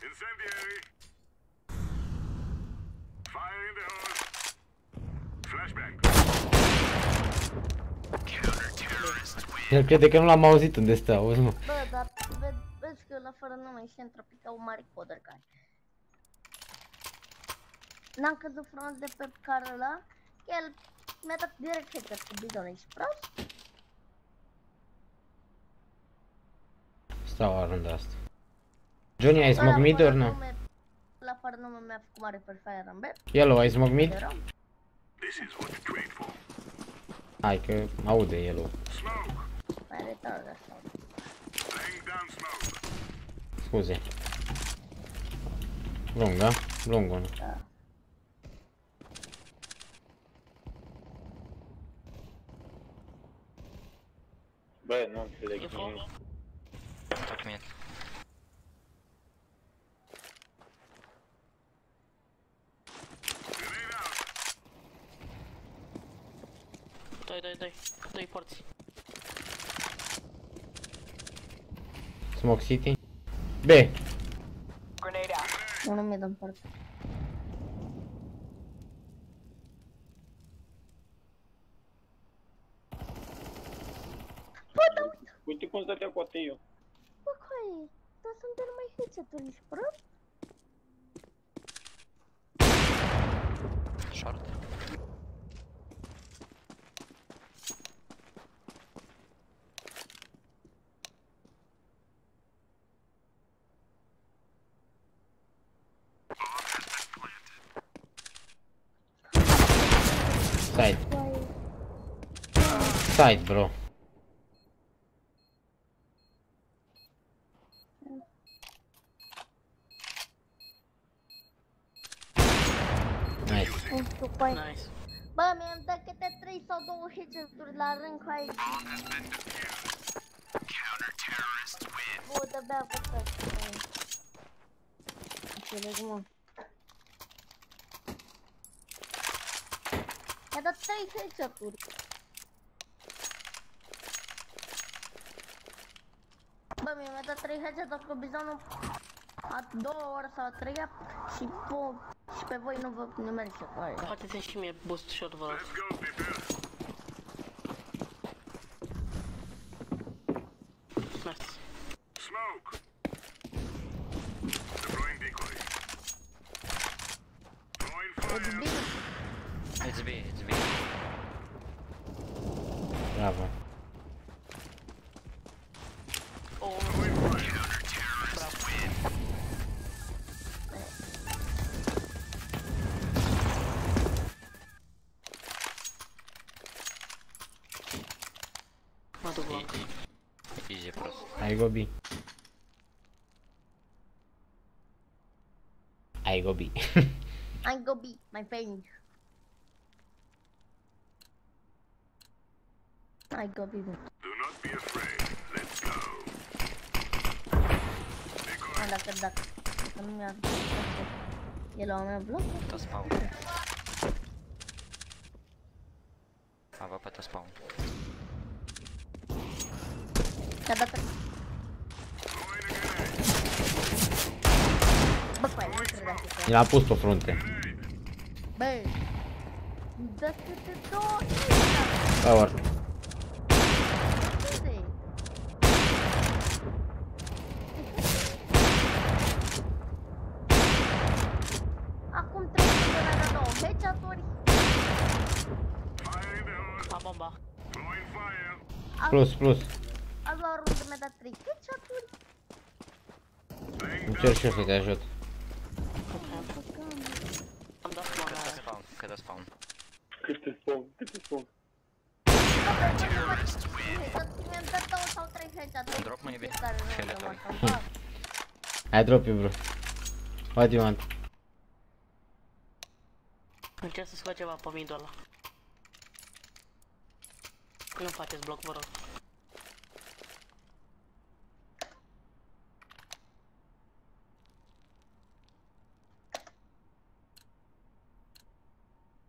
Speaker 18: Incendiary. Fire in the hole. Flashbang.
Speaker 4: El crede că nu l-am auzit unde stă, auzi mă.
Speaker 13: Bă, fără nume și într-o pică un mare coder care. N-am căzut frumos de pe carul ăla, el mi-a dat direct hacker cu bidon, ești prost?
Speaker 4: Stau la rândul asta. Johnny, ai
Speaker 13: Ăla
Speaker 4: smoke mid
Speaker 13: fără
Speaker 4: or nu?
Speaker 13: nume dar nu mi-a făcut mare pe fire în B.
Speaker 4: Yellow, ai smoke mid?
Speaker 13: Eram.
Speaker 4: Hai că aude yellow.
Speaker 13: Mai retard așa.
Speaker 4: Scuze. Lung, da? Lung unul.
Speaker 13: Da.
Speaker 12: Bă, nu înțeleg
Speaker 25: E
Speaker 12: nimic.
Speaker 28: Top mid.
Speaker 25: Doi, doi, doi. Doi porți.
Speaker 4: Smoke city. B.
Speaker 27: Grenade out.
Speaker 13: Unul mi-e în parte. Bă, dar uite,
Speaker 12: Uite cum stătea cu eu.
Speaker 13: bă, coaie. Dar sunt numai headset-uri, ești prost?
Speaker 28: Short.
Speaker 4: Side. Side, bro. Nice.
Speaker 13: Nu știu, coaie.
Speaker 25: Nice.
Speaker 13: Bă, mi-am dat câte 3 sau 2 headset-uri la rând, coaie. Bă, de-abia pe tot. coaie. Înțeleg, mă. Dat 3 headset-uri. Bă, mie mi-a dat 3 headset-uri cu bizonul a doua oră sau a treia și, po, și pe voi nu vă nu merge, coaie.
Speaker 25: Faceți și mie boost shot, vă rog. Nice.
Speaker 18: Smoke. Deploying decoy. Throwing fire.
Speaker 28: It's B, it's B.
Speaker 4: Bravo.
Speaker 25: Mă duc blanc.
Speaker 28: Easy prost.
Speaker 4: I go B. I go B.
Speaker 13: I go B, my friend. I go B.
Speaker 18: Do not be afraid. Let's go.
Speaker 13: Hai, dacă, dacă, dacă nu mi-ar E la mea bloc?
Speaker 28: Pe spawn. Avea pe spawn.
Speaker 13: Te-a dat Bă, coaie, nu trebuia să
Speaker 4: I l-a pus pe frunte.
Speaker 13: Bă, dă câte două
Speaker 4: Power.
Speaker 13: Scuze. Acum trebuie să ne dă două headshot-uri.
Speaker 25: Am bomba.
Speaker 4: Plus, plus.
Speaker 13: A doua rundă mi-a dat trei headshot-uri.
Speaker 4: Încerc și eu să te ajut.
Speaker 25: Am dat spawn
Speaker 28: Cât
Speaker 25: aia.
Speaker 28: de spawn? Cât de spawn?
Speaker 12: Câte spawn, câte spawn.
Speaker 13: Mi-am dat două sau trei headshot-uri.
Speaker 28: Drop maybe.
Speaker 13: Fiecare rundă
Speaker 28: Fiecare.
Speaker 13: m-a salvat.
Speaker 4: I drop you, bro. What do you want?
Speaker 25: Încerc să scot ceva pe midul ăla. Nu faceți bloc, vă rog.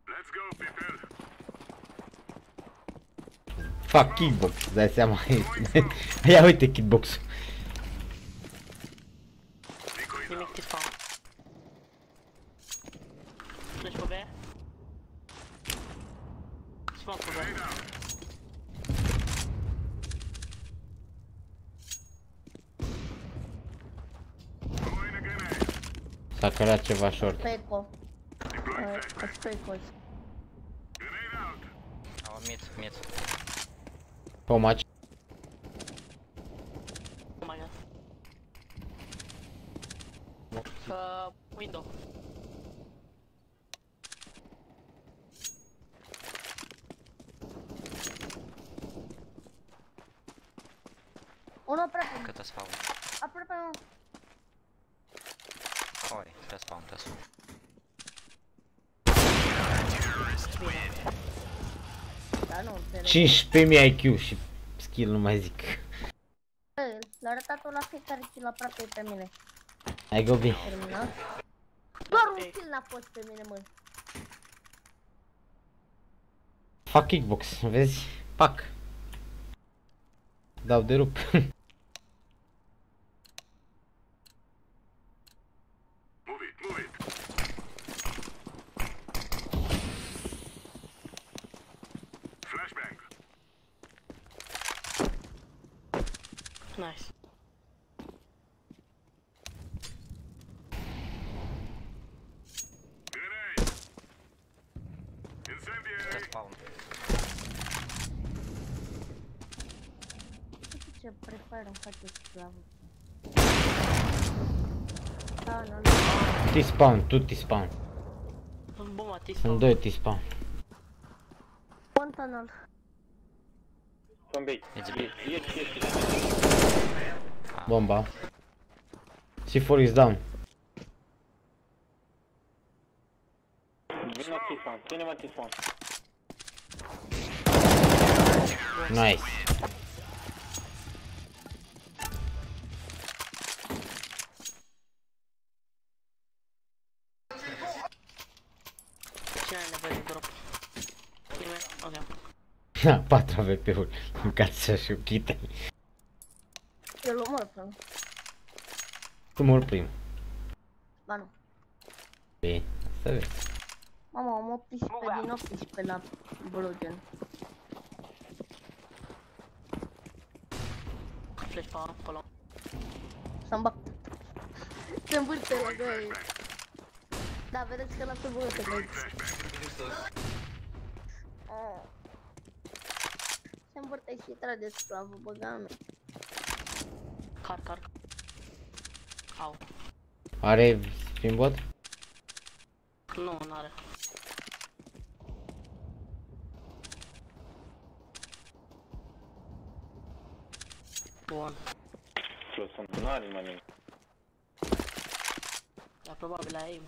Speaker 18: Let's go, people.
Speaker 4: Fac kickbox, îți dai seama. Ia uite kickbox.
Speaker 25: Nimic te spawn. Pleci pe B. Smoke pe B.
Speaker 4: S-a cărat ceva short.
Speaker 13: Peco. Uh, Pecos.
Speaker 28: Oh, mid, mid.
Speaker 4: How much?
Speaker 25: Oh my god. Uh, window.
Speaker 13: Unul aproape.
Speaker 28: Cât spawn?
Speaker 13: Aproape nu.
Speaker 28: Oi, pe spawn, pe spawn.
Speaker 13: Da, nu înțeleg.
Speaker 4: 15.000 IQ și skill nu mai zic.
Speaker 13: Bă, L-a arătat-o la fiecare kill aproape pe mine.
Speaker 4: Hai Gobi.
Speaker 13: Terminat. Doar un kill n-a fost pe mine, mă.
Speaker 4: Fac kickbox, vezi? Pac. Dau de rup.
Speaker 18: Flashbang.
Speaker 25: Nice.
Speaker 28: Pe spawn.
Speaker 13: Ce prefer îmi face sclavă. Da, nu, nu.
Speaker 4: T-spawn, tu T-spawn.
Speaker 25: Bomba, T-spawn.
Speaker 4: Sunt doi T-spawn.
Speaker 13: One tunnel.
Speaker 12: From B.
Speaker 28: It's
Speaker 12: B. Yes, yes, yes.
Speaker 4: Bomba. C4 is down.
Speaker 12: Vino T-spawn, ține-mă T-spawn.
Speaker 4: Nice. Ha, 4 AVP-uri. Mâncați și ochite.
Speaker 13: Eu-l omor pe ăla.
Speaker 4: Tu mor prim.
Speaker 13: Ba nu.
Speaker 4: Bine, să vezi.
Speaker 13: Mama, am 18 din 18 la Blue
Speaker 25: Flash pe acolo.
Speaker 13: Să-mi bag. Se învârte la doi. Da, vedeți că lasă bună să vezi. Oh. Se învârte și trage sclavă, băga mea.
Speaker 25: Car, car. Au.
Speaker 4: Are spinbot?
Speaker 25: Nu, n-are. Bun.
Speaker 12: Plus, nu are mai nimic.
Speaker 25: Dar probabil la aim.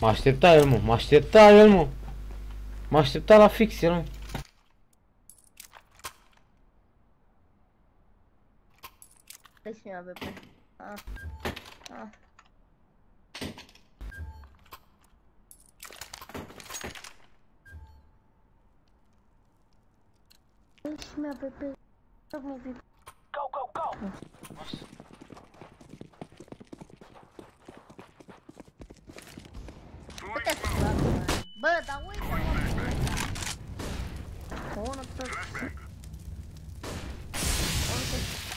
Speaker 4: M-a aștepta el, mă, m-a aștepta el, mă. M-a aștepta la fix, el, mă.
Speaker 13: Deci mi AVP. Ah. Ah. Deci mi AVP. Go, go, go! Uite-ți Bă, dar uite Unul stă...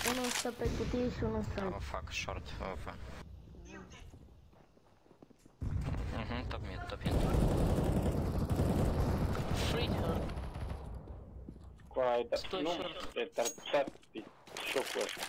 Speaker 13: Unul stă pe cutie și unul stă...
Speaker 28: Oh, fuck, short, open. Mhm, top mid, top mid.
Speaker 25: Freezer.
Speaker 12: Cu aia, dar
Speaker 25: Stai
Speaker 12: nu,
Speaker 25: short.
Speaker 12: retardat pe șocul ăsta.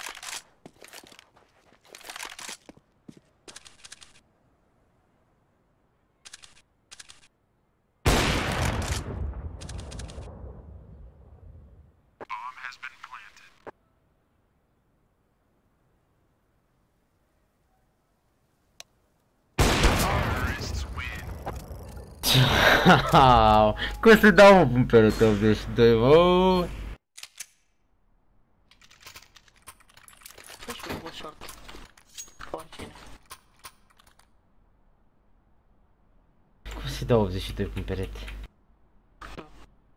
Speaker 4: Wow. Cum să dau mă un perete 82, bă?
Speaker 25: Flash with one short. Oricine.
Speaker 4: Cum să dau 82 pe un perete?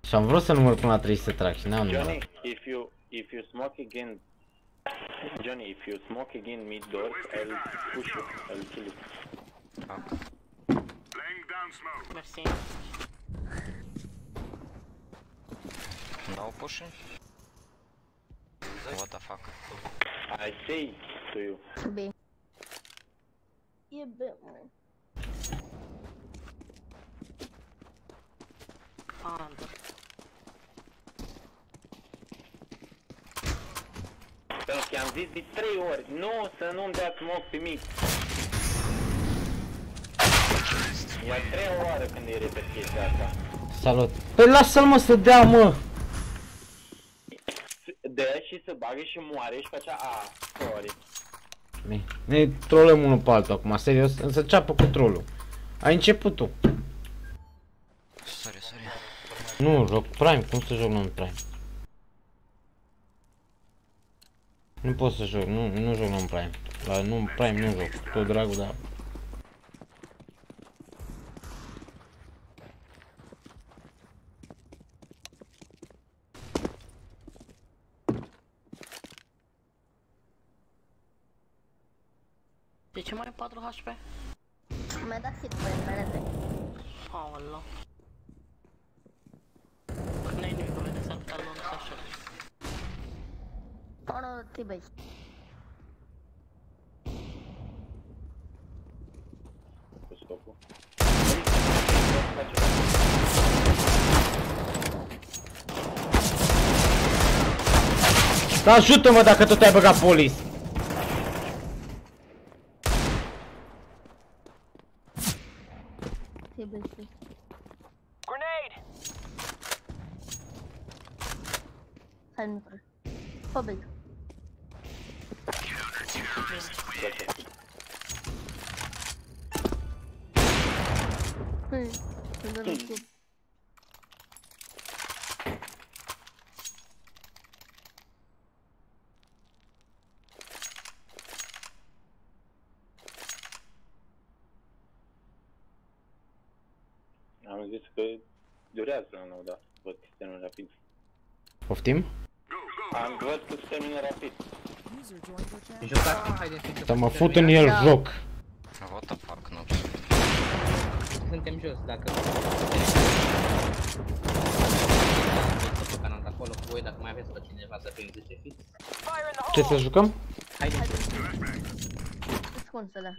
Speaker 4: Și am vrut să număr până la 300 trag și n-am numărat.
Speaker 12: Johnny, if you if you smoke again, Johnny, if you smoke again mid doors, I'll push you. I'll kill you.
Speaker 18: Laying down smoke.
Speaker 25: Merci.
Speaker 28: No pushing? What the fuck?
Speaker 12: I say to you.
Speaker 13: B. E B, mă.
Speaker 25: Under.
Speaker 12: Pentru că am zis de trei ori, nu să nu-mi dea smoke pe mic. E a treia oară când e repet chestia asta.
Speaker 4: Salut. Păi lasă-l mă să dea mă.
Speaker 12: Dă și să bage și moare și face a, sorry.
Speaker 4: Ne, ne trolăm unul pe altul acum, serios, însă ceapă cu trollul. Ai început tu.
Speaker 28: Sorry, sorry.
Speaker 4: Nu, joc Prime, cum să joc non Prime? Nu pot să joc, nu, nu joc non Prime. La non Prime nu joc, tot dragul, dar...
Speaker 25: 4 HP?
Speaker 13: Mi-a dat hit pe perete.
Speaker 25: Aoleu. Când ai nimic cu mine, s-ar putea lua să așa.
Speaker 13: Oro T-base.
Speaker 12: Cu scopul.
Speaker 4: Da, ajută-mă dacă tot ai băgat polis.
Speaker 13: T-base.
Speaker 27: Grenade!
Speaker 13: Hai, nu trebuie. Fă big. Hei, îmi dă un club.
Speaker 12: Am zis că durează la nou, da. Văd că se termină rapid.
Speaker 4: Poftim?
Speaker 12: Am văd că se termină rapid.
Speaker 8: User joined your channel.
Speaker 11: Jucați, haideți
Speaker 4: Să mă fut în el joc.
Speaker 28: What the fuck, nu.
Speaker 11: Suntem jos, dacă... Pe canal de acolo cu voi, dacă mai aveți pe cineva să fim 10 fix.
Speaker 4: Ce să jucăm?
Speaker 11: Haideți.
Speaker 13: Ascunsele.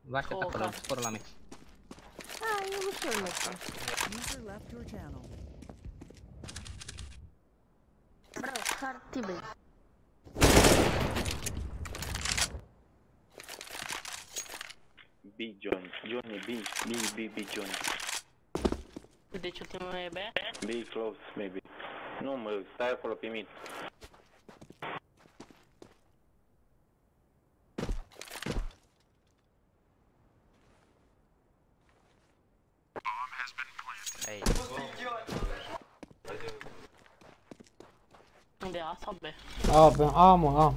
Speaker 11: Vă aștept acolo, sporul la meci.
Speaker 13: Ah, e ușor meci.
Speaker 8: User left your channel.
Speaker 13: Bravo, hard T-base.
Speaker 12: B, Johnny. Johnny, B. B, B, B, Johnny.
Speaker 25: Deci ultimul e B?
Speaker 12: B close, maybe. Nu, mă, stai acolo pe mid.
Speaker 25: De A sau B?
Speaker 4: A, bă, a, mă, a.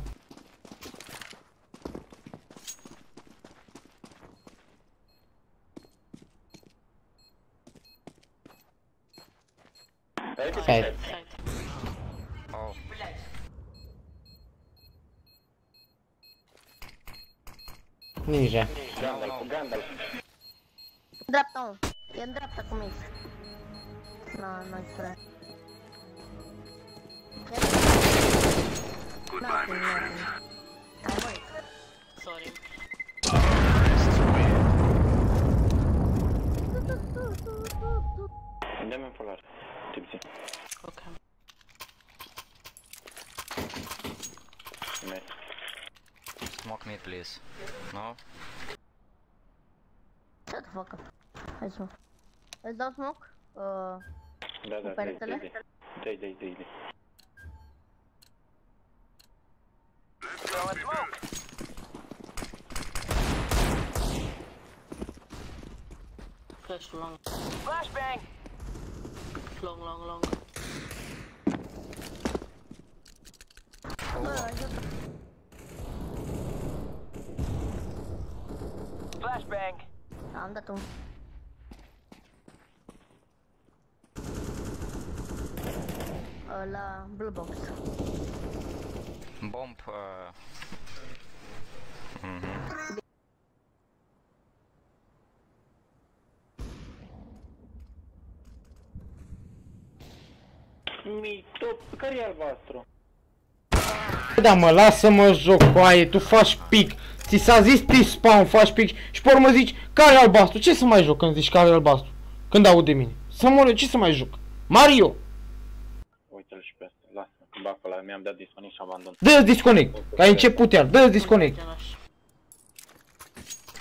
Speaker 4: Side.
Speaker 28: Oh.
Speaker 4: Ninja.
Speaker 13: Dau smoke? Uh,
Speaker 12: Da,
Speaker 13: cu
Speaker 12: da, dai,
Speaker 13: peretele?
Speaker 12: dai, dai, dai, dai, dai.
Speaker 27: Throwing smoke.
Speaker 25: Flash long.
Speaker 27: Flashbang.
Speaker 25: Long, long, long.
Speaker 13: Bă, ajută.
Speaker 27: Flashbang.
Speaker 13: Am dat un. La Blue Box.
Speaker 28: Bomb... Uh... Mhm.
Speaker 12: Mito, care e albastru?
Speaker 4: Da mă, lasă-mă joc, coaie, tu faci pic. Ți s-a zis ti spawn, faci pic și pe urmă zici care e albastru? Ce să mai joc când zici care e albastru? Când aud de mine? Să mor eu, ce să mai joc? Mario!
Speaker 12: Uite-l și pe asta, lasă, că bag pe ăla, mi-am dat disconnect și abandon.
Speaker 4: Dă-ți disconnect, că ai început iar, dă-ți disconnect.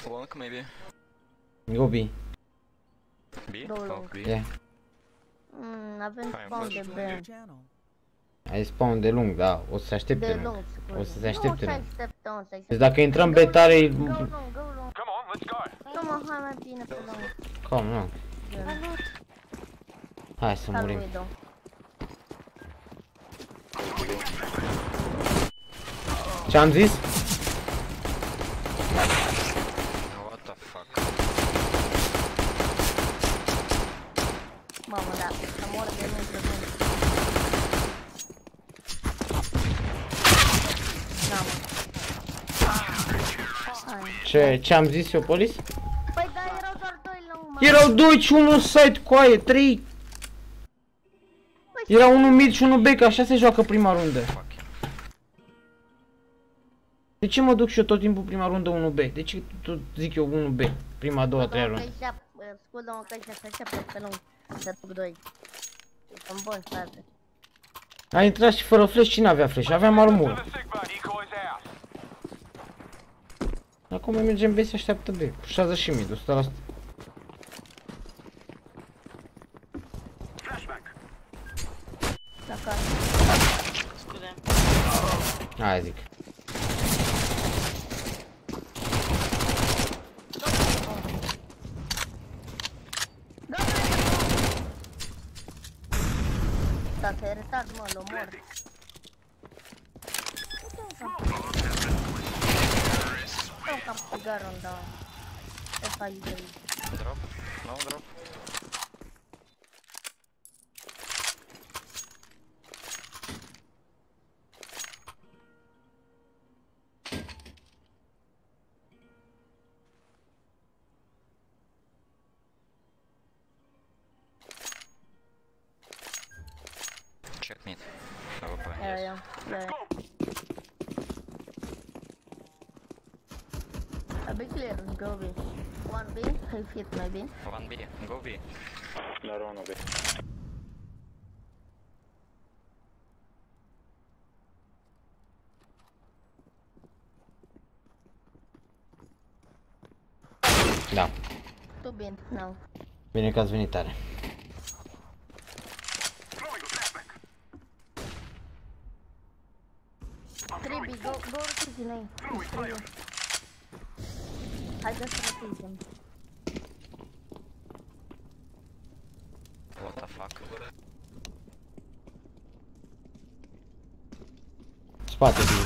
Speaker 28: Long maybe.
Speaker 4: Go B.
Speaker 28: B?
Speaker 13: Două
Speaker 28: Oh,
Speaker 13: long.
Speaker 28: B.
Speaker 4: Yeah.
Speaker 13: Mm, avem
Speaker 28: Hai,
Speaker 13: spawn
Speaker 28: flash.
Speaker 13: de B.
Speaker 4: Ai spawn de lung, da, o să se aștepte
Speaker 13: De
Speaker 4: lung.
Speaker 13: lung, scuze.
Speaker 4: O să se aștepte
Speaker 13: Nu,
Speaker 4: lung.
Speaker 13: se așteptă, nu se așteptă.
Speaker 4: Deci dacă intrăm B tare,
Speaker 13: Go long, go long.
Speaker 18: Come on, let's go.
Speaker 13: Come on, hai mai bine pe lung.
Speaker 4: cum, nu.
Speaker 13: Salut.
Speaker 4: Hai să
Speaker 13: Salut,
Speaker 4: murim.
Speaker 13: Edo.
Speaker 4: Ce-am zis?
Speaker 28: What the fuck?
Speaker 13: Mamă, da, să mor de mine pe lung. Da, mă. Hai.
Speaker 4: Ce, ce-am zis eu, polis?
Speaker 13: Păi da, erau doar doi lung, mă.
Speaker 4: Erau 2 și 1 site, coaie, 3. Era unul mid și unul B, că așa se joacă prima rundă. De ce mă duc și eu tot timpul prima rundă 1B? De ce tot zic eu 1B? Prima, a doua, a treia rundă.
Speaker 13: Scudă-mă că ăștia se așteaptă pe lung. Să duc doi. Sunt buni, frate.
Speaker 4: A intrat și fără flash, cine avea flash? Aveam armură. Acum mergem B se așteaptă B. Pușează și mid, 100%.
Speaker 13: Dacă
Speaker 25: Scuze.
Speaker 4: Aia zic.
Speaker 13: Dacă e retard, mă, l omor. Nu cam țigarul, da. Ce faci de aici?
Speaker 28: Drop? No drop?
Speaker 13: B, I fit maybe.
Speaker 28: One B, go B.
Speaker 12: Doar unul B.
Speaker 4: Da.
Speaker 13: Tu bine, no.
Speaker 4: Bine că ați venit tare.
Speaker 13: Trebuie, go, go rotiți noi. Trebuie. Haideți să rotiți.
Speaker 28: What the fuck?
Speaker 4: Spate, bine.
Speaker 28: What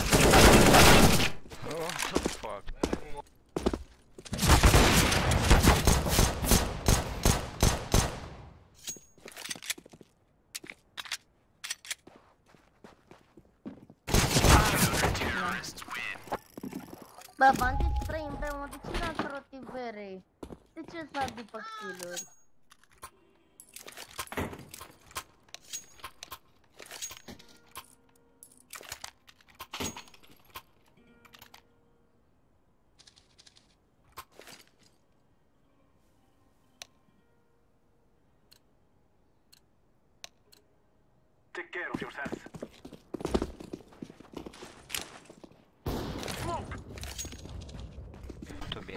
Speaker 18: care of yourself.
Speaker 28: To B.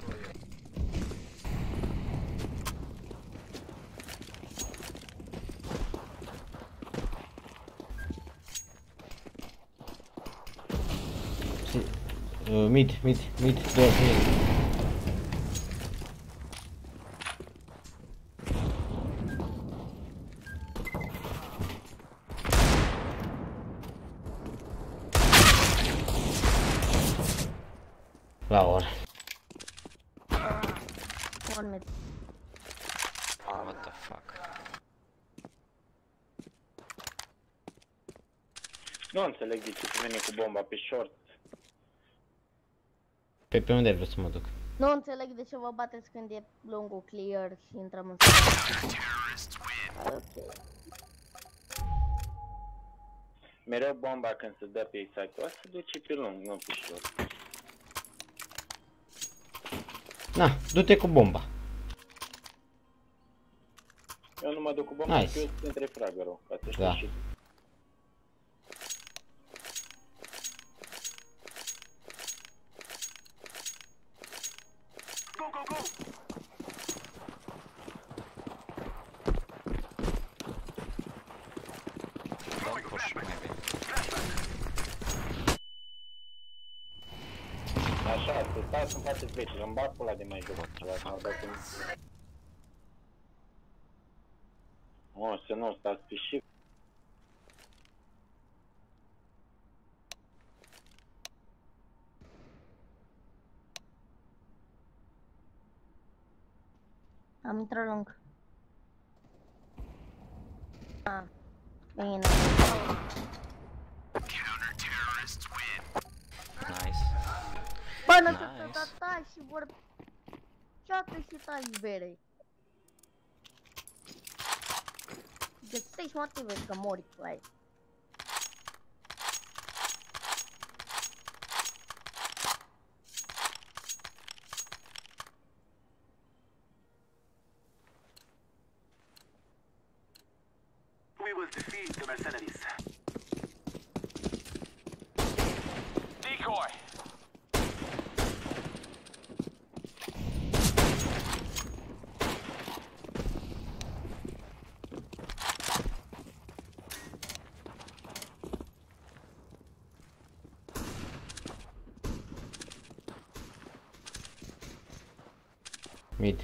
Speaker 4: Si- uh, Mid, mid, mid, door, mid.
Speaker 12: Bomba pe short.
Speaker 4: Pe pe unde vreau să mă duc?
Speaker 13: Nu înțeleg de ce vă bateți când e lungul clear și intrăm în spate. Ok.
Speaker 12: Mereu bomba când se dă pe site-ul ăsta se duce pe lung, nu pe short.
Speaker 4: Na, du-te cu bomba.
Speaker 12: Eu nu mă duc cu bomba,
Speaker 4: Nice.
Speaker 12: că eu sunt între fragărul, ca să știi
Speaker 4: Da.
Speaker 12: și tu.
Speaker 18: Go, go, go!
Speaker 28: Don't push, maybe.
Speaker 12: Așa, să stați în față vechi, îmi bag pula de mai jos, ceva, să mă dau cu... O, să nu stați pe shift.
Speaker 13: Am intrat lung. Ah, bine.
Speaker 28: Nice.
Speaker 13: Bă, nu
Speaker 28: Nice.
Speaker 13: să tai și vor... Ceată și tai bere. Găsești motive că mori cu aia.
Speaker 18: We will defeat the mercenaries. Decoy!
Speaker 4: Mid.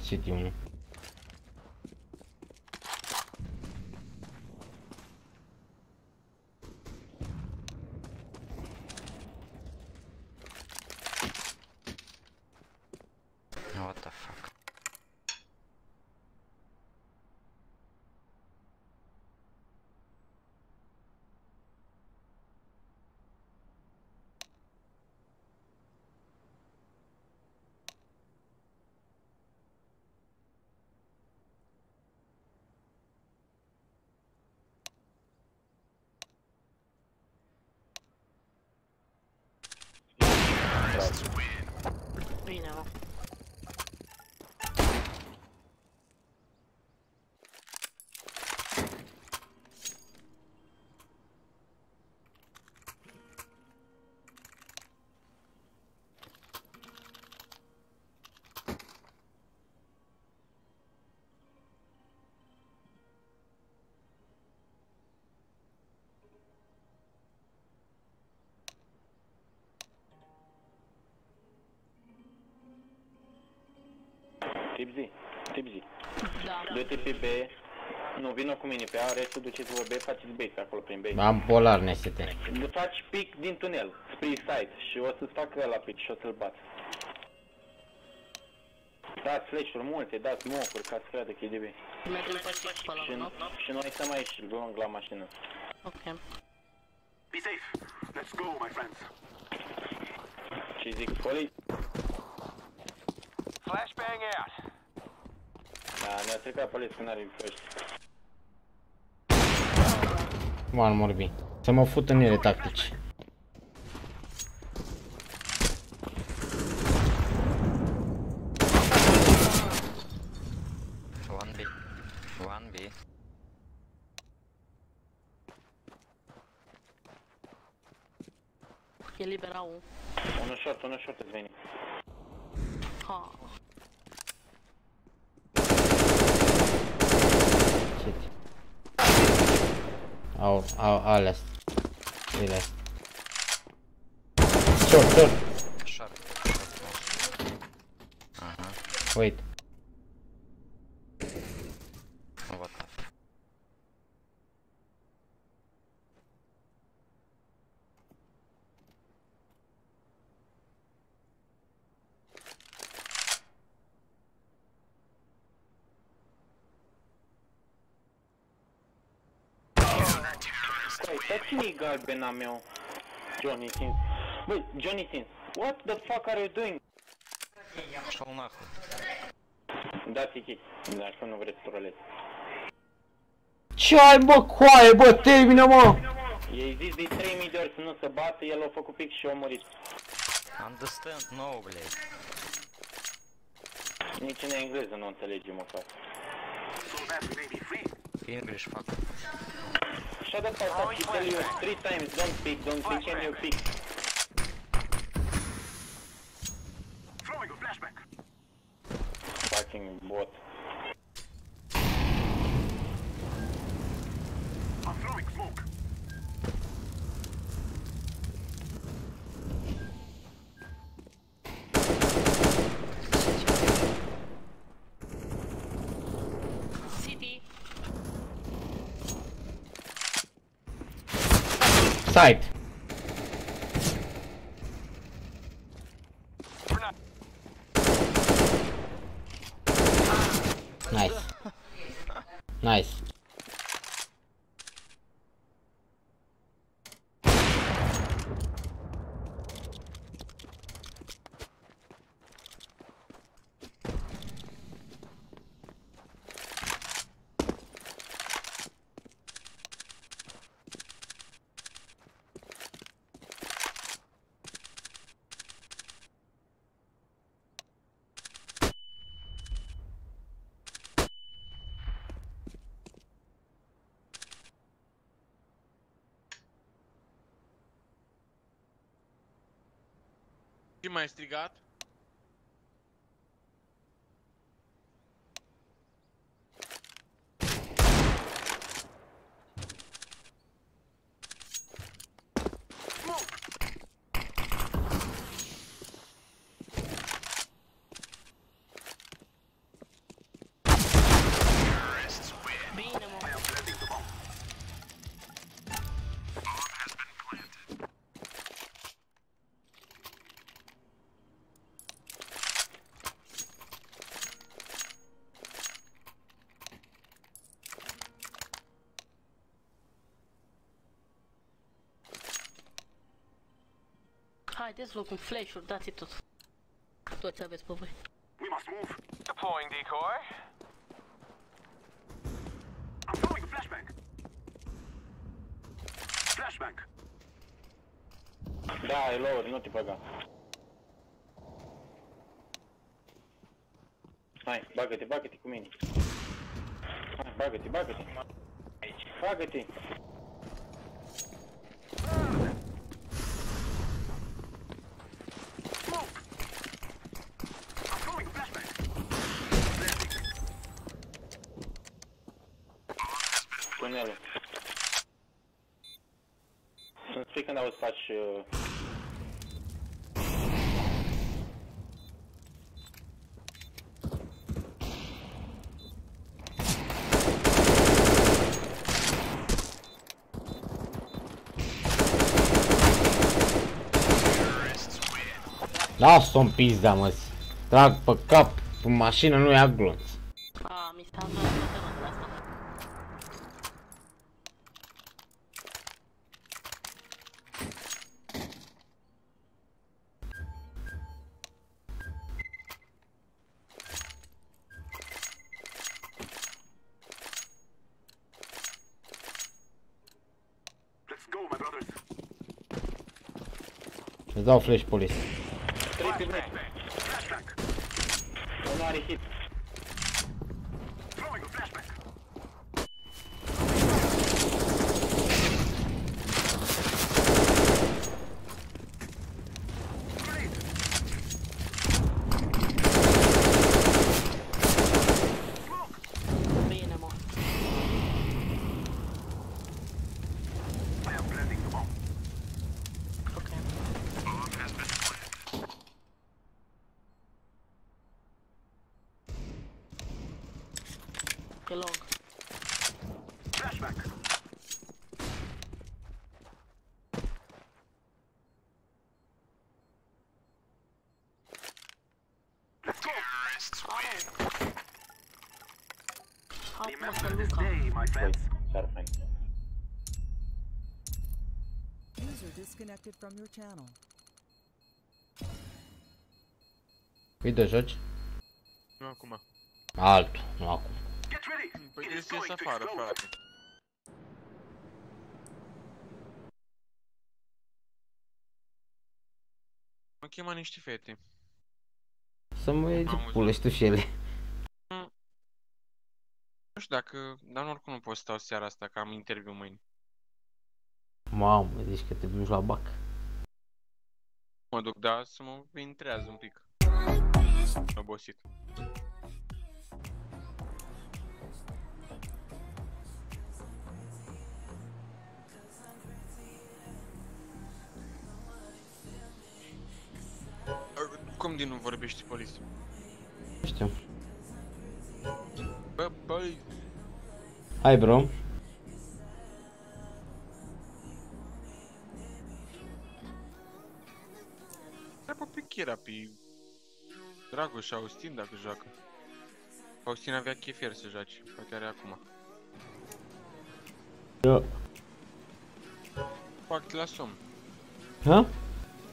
Speaker 4: City 1.
Speaker 28: What the fuck?
Speaker 25: Bine, mă.
Speaker 12: Tipzi, tipzi.
Speaker 25: Da.
Speaker 12: Du-te pe B, nu vină cu mine pe A, restul duceți-vă B, faceți base acolo prin B.
Speaker 4: Am polar nesete.
Speaker 12: Faci pic din tunel, spre site și o să-ți facă la pic și o să-l bat. Dați flash-uri multe, dați smoke-uri ca să creadă că e de B.
Speaker 25: Mergem pe six pe
Speaker 12: Și,
Speaker 25: la nu?
Speaker 12: și noi stăm aici, luăm la mașină.
Speaker 25: Ok.
Speaker 18: Be safe. Let's go, my friends.
Speaker 12: Și zic, folii,
Speaker 18: Flashbang out.
Speaker 12: Da, ne-a trecut poliț când are flash.
Speaker 4: One more B. Să mă fut în ele tactici.
Speaker 28: One B. One B.
Speaker 25: E libera un.
Speaker 12: Unul short, unul short îți veni.
Speaker 25: Ha.
Speaker 4: City. Au, au, alea. Ele. Short, short.
Speaker 28: Short. Aha.
Speaker 4: Wait.
Speaker 28: What the fuck?
Speaker 12: Dar cine-i galbena meu? Johnny Sins. Băi, Johnny Sins, what the fuck are you doing?
Speaker 28: Шел нахуй.
Speaker 12: Da, Tiki, dacă nu vreți să trolezi.
Speaker 4: Ce ai bă, coaie, bă, termină mă!
Speaker 12: I-ai zis de 3000 de ori să nu se bată, el a făcut pic și a murit.
Speaker 28: Understand? No, блядь.
Speaker 12: Nici în engleză nu înțelegi, mă, fac.
Speaker 28: English, fuck.
Speaker 12: Shut up, I fucking tell you three times, don't pick, don't pick, and you pick.
Speaker 18: Throwing a flashback.
Speaker 12: Fucking bot.
Speaker 4: Site. Nice. Nice.
Speaker 20: Ce mai ai strigat?
Speaker 25: Bine, mă. Haideți, loc un flash-uri, dați tot. Toți aveți pe voi.
Speaker 18: We must move. Deploying decoy. I'm throwing a flashbang. Flashbang.
Speaker 12: Da, e lower, nu te băga. Hai, bagă-te, bagă-te cu mine. Hai, bagă-te, bagă-te. Bagă-te.
Speaker 18: I'm throwing a flashbang.
Speaker 12: Tunelul. Să-mi spui când auzi faci... Uh...
Speaker 4: Lasă-o în pizda, mă. Trag pe cap, în mașină nu ia glonț.
Speaker 25: A, mi s-a luat toată rândul asta.
Speaker 18: Let's go, my brothers.
Speaker 4: Îți dau flash police.
Speaker 12: Nu are hit.
Speaker 18: Throwing a flashbang.
Speaker 25: Bine, mă.
Speaker 18: I am planting the bomb.
Speaker 25: Ok. E long.
Speaker 18: Flashback. Let's go.
Speaker 25: Acum
Speaker 18: Remember
Speaker 25: să
Speaker 18: this
Speaker 25: Luca.
Speaker 18: day, my friends.
Speaker 12: Chiar fain.
Speaker 8: User disconnected from your channel.
Speaker 4: Uite, joci?
Speaker 24: Nu acum.
Speaker 4: Altul, nu acum.
Speaker 24: Păi trebuie să ies afară, frate. Mă chema niște fete.
Speaker 4: Să mă iei de
Speaker 24: Am
Speaker 4: pulă și tu și ele.
Speaker 24: Nu știu dacă... Dar oricum nu pot să stau seara asta, că am interviu mâine.
Speaker 4: Mamă, zici că te duci la bac.
Speaker 24: Mă duc, dar să mă intrează un pic. Obosit. Cum din nu vorbești poliție?
Speaker 4: Nu știu.
Speaker 24: Bă, băi,
Speaker 4: Hai, bro.
Speaker 24: Dragoș și Austin dacă joacă. Austin avea chefier să joace, poate are acum.
Speaker 4: Da.
Speaker 24: Bag-te la somn.
Speaker 4: Ha?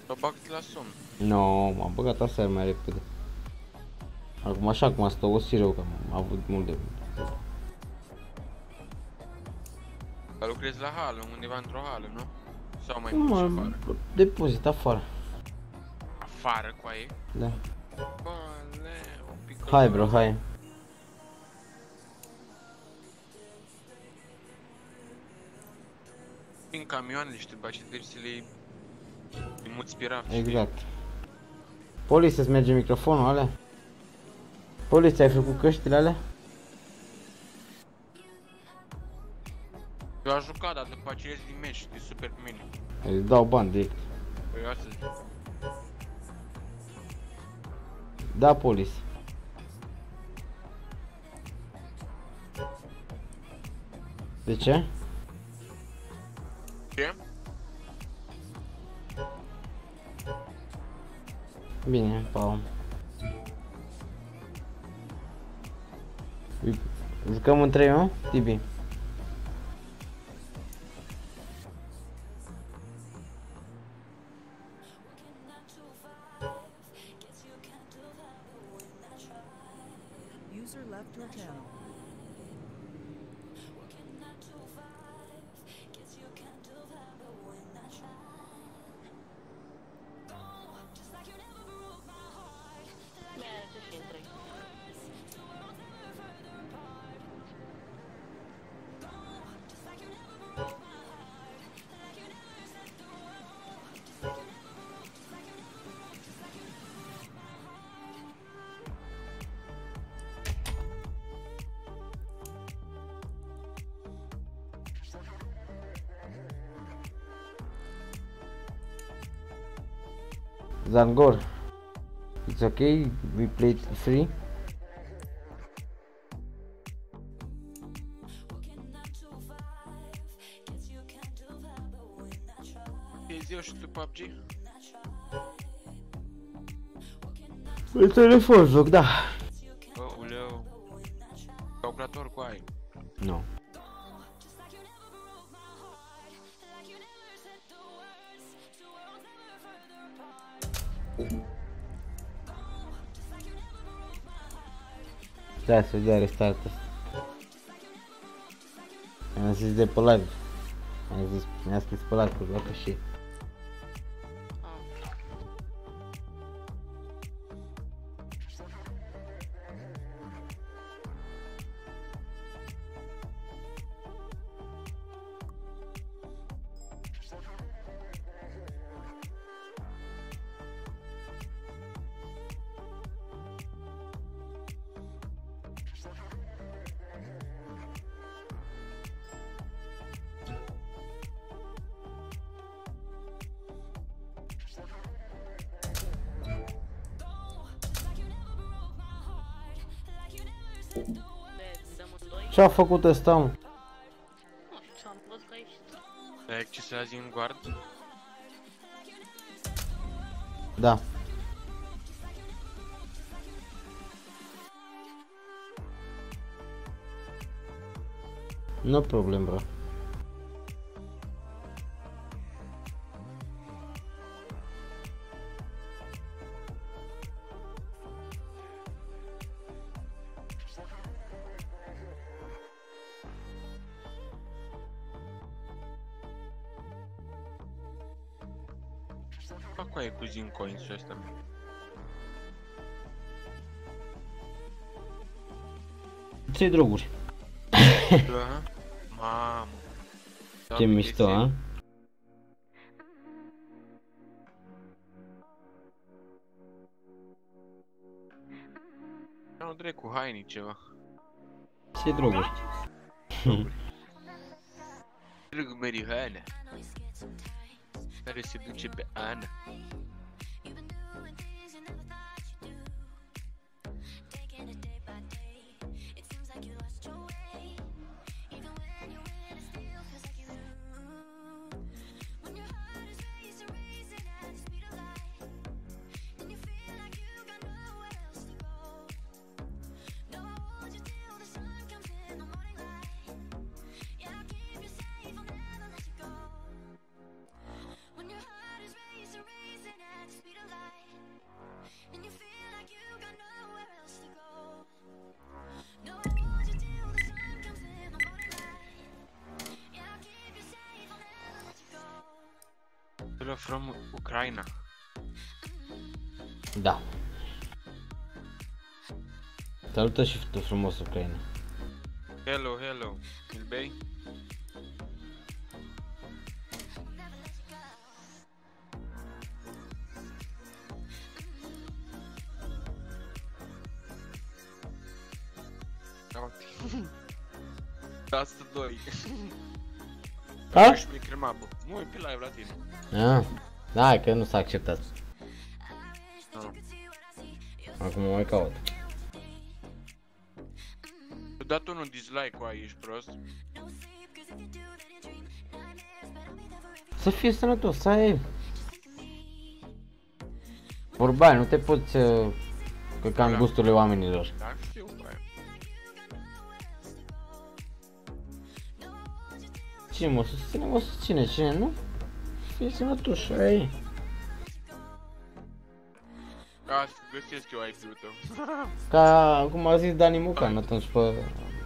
Speaker 24: Bă, bag-te la somn.
Speaker 4: Nu, m-am băgat aseară mai repede. Acum așa cum asta o rău, că am avut mult de...
Speaker 24: Dar lucrezi la hală, undeva într-o hală, nu? Sau mai
Speaker 4: Nu,
Speaker 24: mult și
Speaker 4: mă,
Speaker 24: afară?
Speaker 4: depozit afară.
Speaker 24: Afară cu aia?
Speaker 4: Da. Hai, bro, hai.
Speaker 24: În camioanele și după aceea trebuie să le îi muți pe raft.
Speaker 4: Exact. Poliție, îți merge microfonul alea? Poliție, ai făcut căștile alea?
Speaker 24: Eu am jucat, dar după aceea ies din meci, de super pe mine.
Speaker 4: Îți dau bani direct.
Speaker 24: Păi eu asta zic.
Speaker 4: Da, polis. De ce?
Speaker 24: Ce?
Speaker 4: Bine, Paul. Jucăm în 3, nu? Tibi. Okay, we played free.
Speaker 24: Ies eu și tu PUBG?
Speaker 4: Pe telefon joc, da. Da, să dea restart asta. Mi-a zis de pe live. Mi-a zis, mi-a scris pe live că joacă și el. Ce-a făcut ăsta, mă?
Speaker 25: Nu știu, am văzut că aici
Speaker 24: Ai accesează în guard?
Speaker 4: Da. No problem, bro. Ce droguri?
Speaker 24: Da? Mamă. Da,
Speaker 4: Ce mișto, a?
Speaker 24: Nu drept cu haini ceva.
Speaker 4: Ce droguri?
Speaker 24: Dragul Marihuana. Care se duce pe Ana.
Speaker 4: Da. Salută și tu frumos Ucraina.
Speaker 24: Hello, hello. Îl bei? Da. Asta doi.
Speaker 4: A?
Speaker 24: Și mi crema, bă. Nu, e pe live la tine.
Speaker 4: Ah, da, că nu s-a acceptat.
Speaker 24: Da.
Speaker 4: Acum o mai caut.
Speaker 24: Da tu un dislike cu aia, ești prost.
Speaker 4: Să fii sănătos, să ai... Vorba aia, nu te poți uh, căca în gusturile oamenilor.
Speaker 24: Da, știu, băi.
Speaker 4: Cine mă susține, mă susține, cine nu? Fii sănătos, ai.
Speaker 24: Ca să găsesc eu IP-ul tău.
Speaker 4: Ca cum a zis Dani Mucan atunci pe,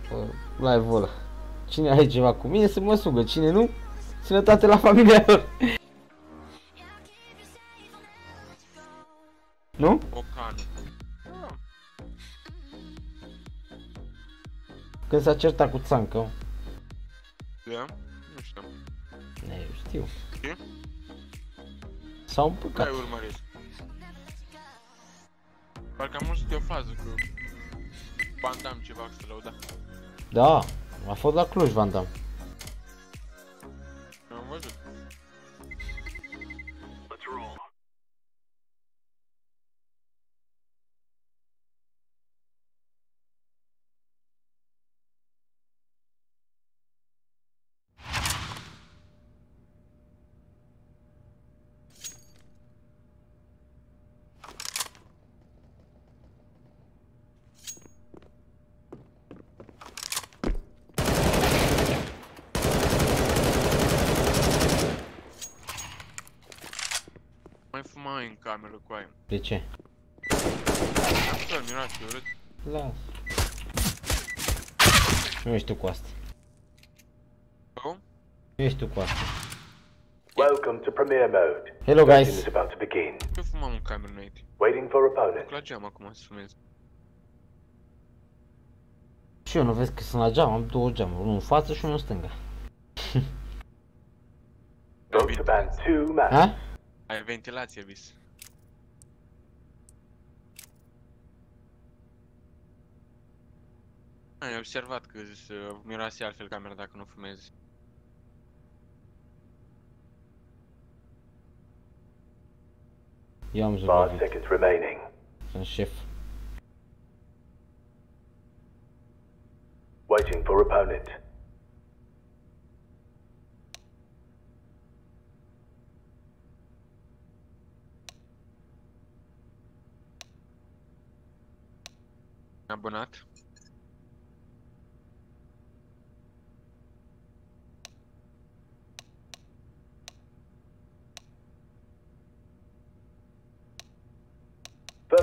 Speaker 4: pe live-ul ăla. Cine are ceva cu mine să mă sugă, cine nu, sănătate la familia lor. Nu?
Speaker 24: Ocanu.
Speaker 4: Când s-a certat cu Țancă.
Speaker 24: Da? Nu știu.
Speaker 4: Ne, eu știu.
Speaker 24: Ce?
Speaker 4: S-au împăcat.
Speaker 24: Hai urmăresc. Parcă am auzit o fază cu Van Damme ceva să lăuda.
Speaker 4: Da, a fost la Cluj, Van Damme. De ce?
Speaker 24: Asta mirat și urât.
Speaker 4: Las. Nu ești tu cu asta.
Speaker 24: Cum?
Speaker 4: Nu ești tu cu asta.
Speaker 26: Welcome to Premiere Mode.
Speaker 4: Hello, guys.
Speaker 26: Voting is about to begin.
Speaker 24: Eu fumam în cameră înainte.
Speaker 26: Waiting for opponent.
Speaker 24: La geam acum să fumez.
Speaker 4: Și eu nu vezi că sunt la geam, am două geamuri, unul în față și unul în stânga.
Speaker 26: Vote to ban two maps.
Speaker 4: Ha?
Speaker 24: Ai ventilație, vis. Ai observat că se uh, miroase altfel camera dacă nu fumezi.
Speaker 4: Eu am
Speaker 26: Five
Speaker 4: zugrăvit.
Speaker 26: seconds remaining.
Speaker 4: Sunt șef.
Speaker 26: Waiting for opponent.
Speaker 24: Abonat.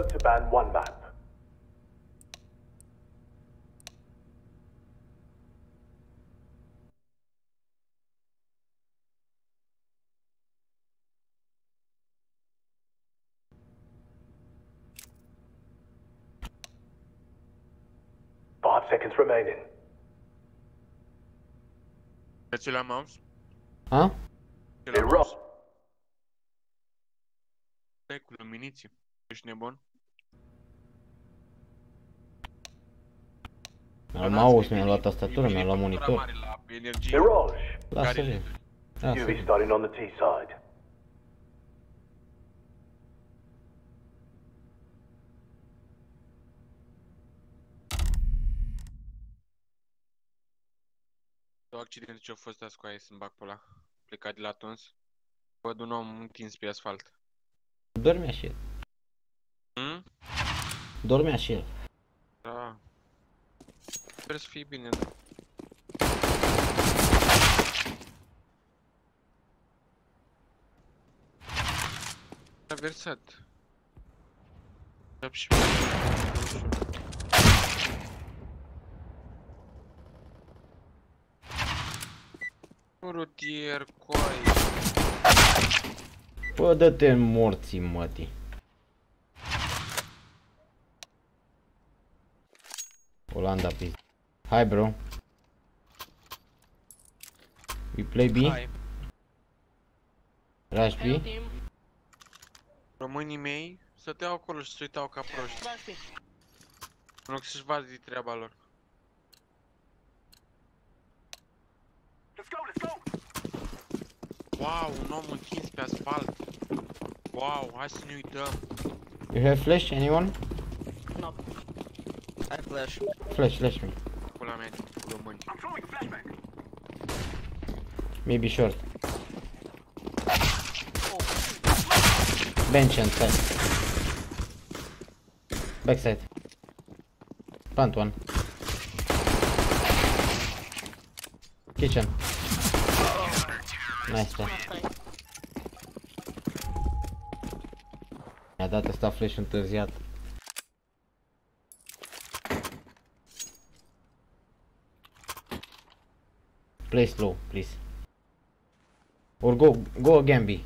Speaker 26: to ban one map. Five seconds remaining.
Speaker 24: Tu la manges
Speaker 4: Huh?
Speaker 24: Tu la mangi? Error. Secolo, miniți. Ești nebun?
Speaker 4: Mi-am mouse, mi-am luat tastatură, mi-am luat monitor.
Speaker 24: Energie.
Speaker 26: Mirage.
Speaker 4: Lasă
Speaker 24: Care-
Speaker 4: vin. Lasă
Speaker 26: UV
Speaker 4: vin.
Speaker 26: starting on the T side.
Speaker 24: Două accidente ce au fost azi cu aia să-mi bag pe ăla. Plecat de la tuns. Văd un om întins pe asfalt.
Speaker 4: Dormea și el.
Speaker 24: Hmm?
Speaker 4: Dormea și el.
Speaker 24: Da. Sper să fie bine. da. Traversat. Cap și Un rutier, coai.
Speaker 4: Bă, dă-te în morții, mătii. Olanda, pis. Hai, bro. We play B?
Speaker 24: Hai.
Speaker 4: Rush B?
Speaker 24: Românii mei stăteau acolo și se uitau ca proști. În loc să-și vadă de treaba lor.
Speaker 18: Let's go, let's go!
Speaker 24: Wow, un om întins pe asfalt. Wow, hai să ne uităm.
Speaker 4: You have flash, anyone?
Speaker 5: No. Hai flash.
Speaker 4: Flash, flash me.
Speaker 24: Pula mea de români.
Speaker 18: I'm throwing a flashbang.
Speaker 4: Maybe short. Bench and side. Backside. Plant one. Kitchen. Nice play. Mi-a dat ăsta flash întârziat. Play slow, please. Or go, go again B.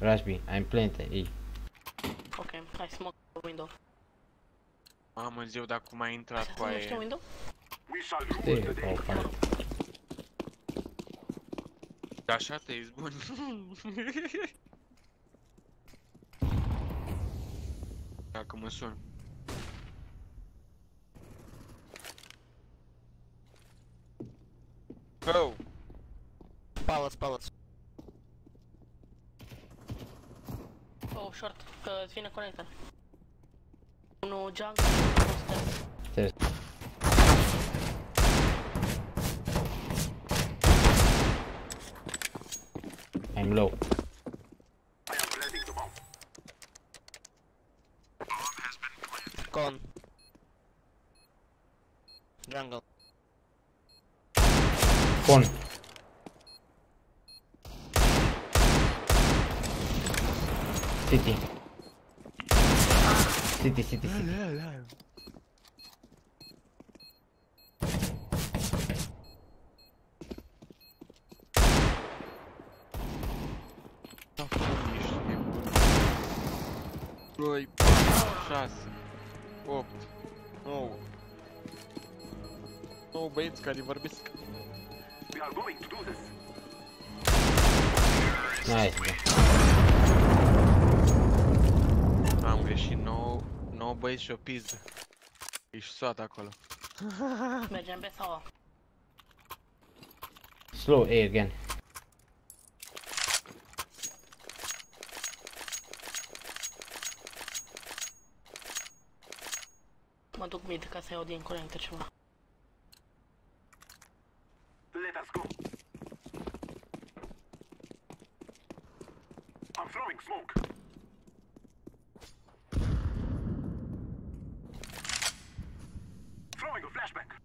Speaker 4: Rush B, I'm playing the E.
Speaker 25: Okay, I smoke the window.
Speaker 24: Mamă, ziu, dar cum a intrat cu
Speaker 25: Nu știu
Speaker 24: aia.
Speaker 25: window?
Speaker 18: We shall
Speaker 4: Știi,
Speaker 18: rule today.
Speaker 4: oh, fan.
Speaker 24: Așa te ești bun. Dacă mă sun. Oh!
Speaker 5: Palace, palace.
Speaker 25: Oh, short, că îți vine conector. Unul jungle, unul stairs.
Speaker 4: Stairs. I'm low.
Speaker 24: Și o pizdă Ești soat acolo
Speaker 25: Mergem pe sau A?
Speaker 4: Slow A again.
Speaker 25: Mă duc mid ca să iau din conector ceva.
Speaker 18: Let us go. I'm throwing smoke. Throwing a flashbang.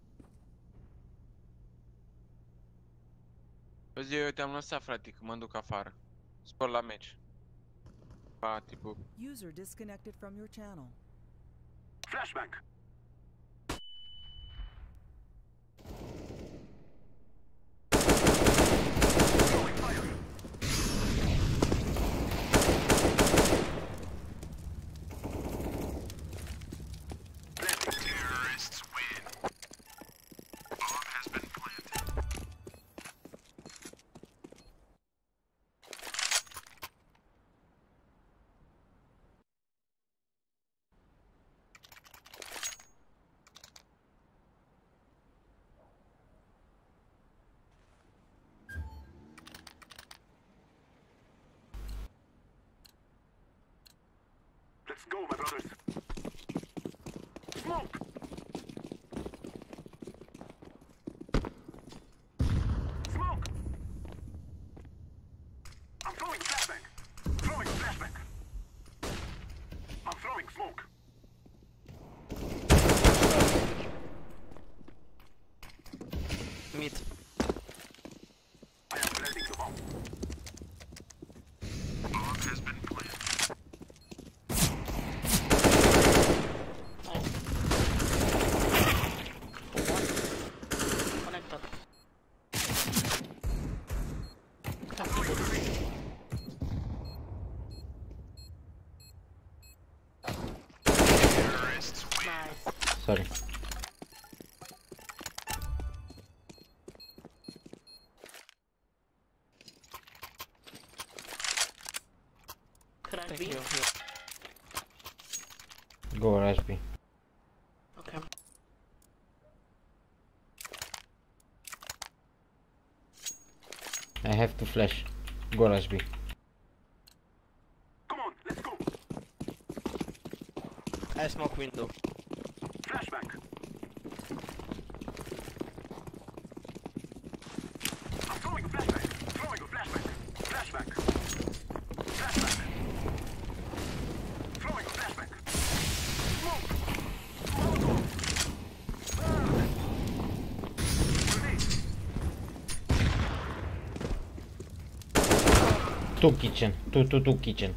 Speaker 24: Vezi, eu te-am lăsat, frate, că mă duc afară Spor la meci Pa, tipul
Speaker 8: User disconnected from your channel.
Speaker 18: Flashbang. Let's go, my brothers. Smoke! Smoke! I'm throwing a flashbang. Throwing a flashbang. I'm throwing smoke.
Speaker 1: Mid.
Speaker 18: I am planting the bomb. Bomb has been planted.
Speaker 25: Connector.
Speaker 4: Sorry.
Speaker 25: Could I
Speaker 1: Thank
Speaker 25: be?
Speaker 1: you.
Speaker 4: Go rush B.
Speaker 25: Okay.
Speaker 4: I have to flash. Go rush B.
Speaker 18: Come on, let's go.
Speaker 1: I smoke window.
Speaker 4: Two kitchen. Two, two, two kitchen.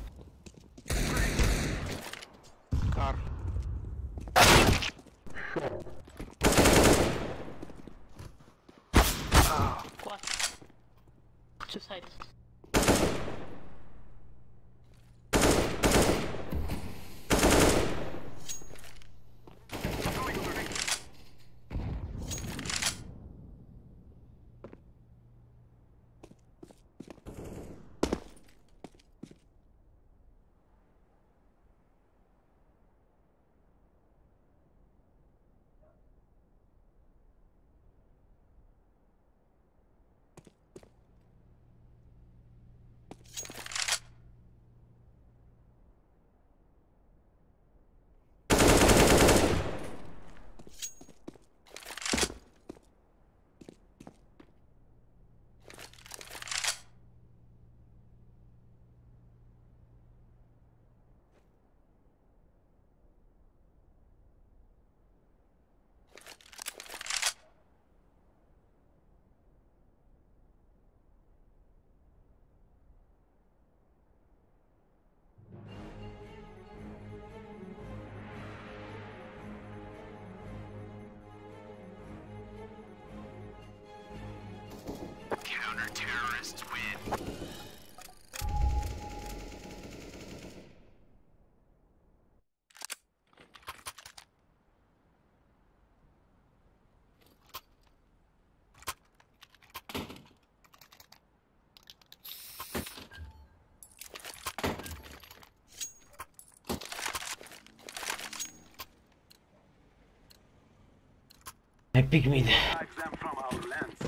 Speaker 4: Pick mid.
Speaker 18: Drive them from our lands.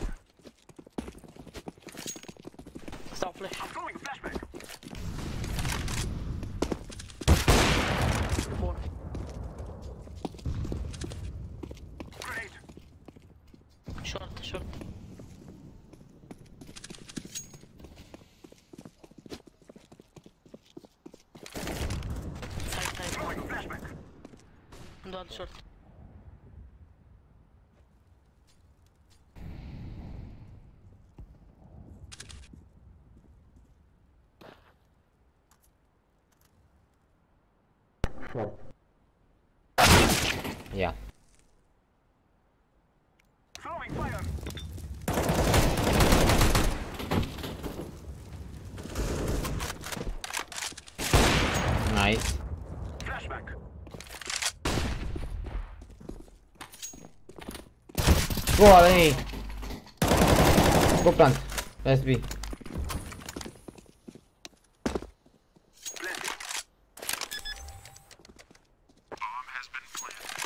Speaker 25: Stop flash.
Speaker 18: I'm throwing a flashbang.
Speaker 25: Four.
Speaker 18: Grenade.
Speaker 25: Short, short. Side, side.
Speaker 18: Throwing a flashbang.
Speaker 25: And one short.
Speaker 4: Yeah.
Speaker 18: Throwing fire.
Speaker 4: Nice.
Speaker 18: Flashbang.
Speaker 4: Go away. Go plant. Let's be.
Speaker 18: Planting. Bomb has been planted.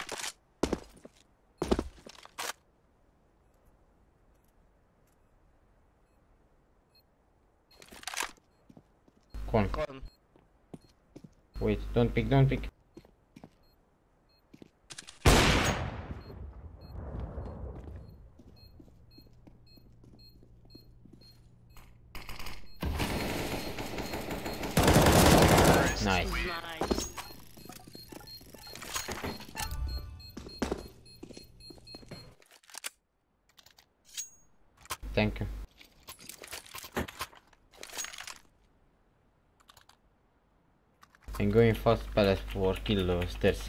Speaker 4: Con.
Speaker 1: Con.
Speaker 4: Wait. Wait, don't pick, don't pick. Fast palace for kill uh, stairs.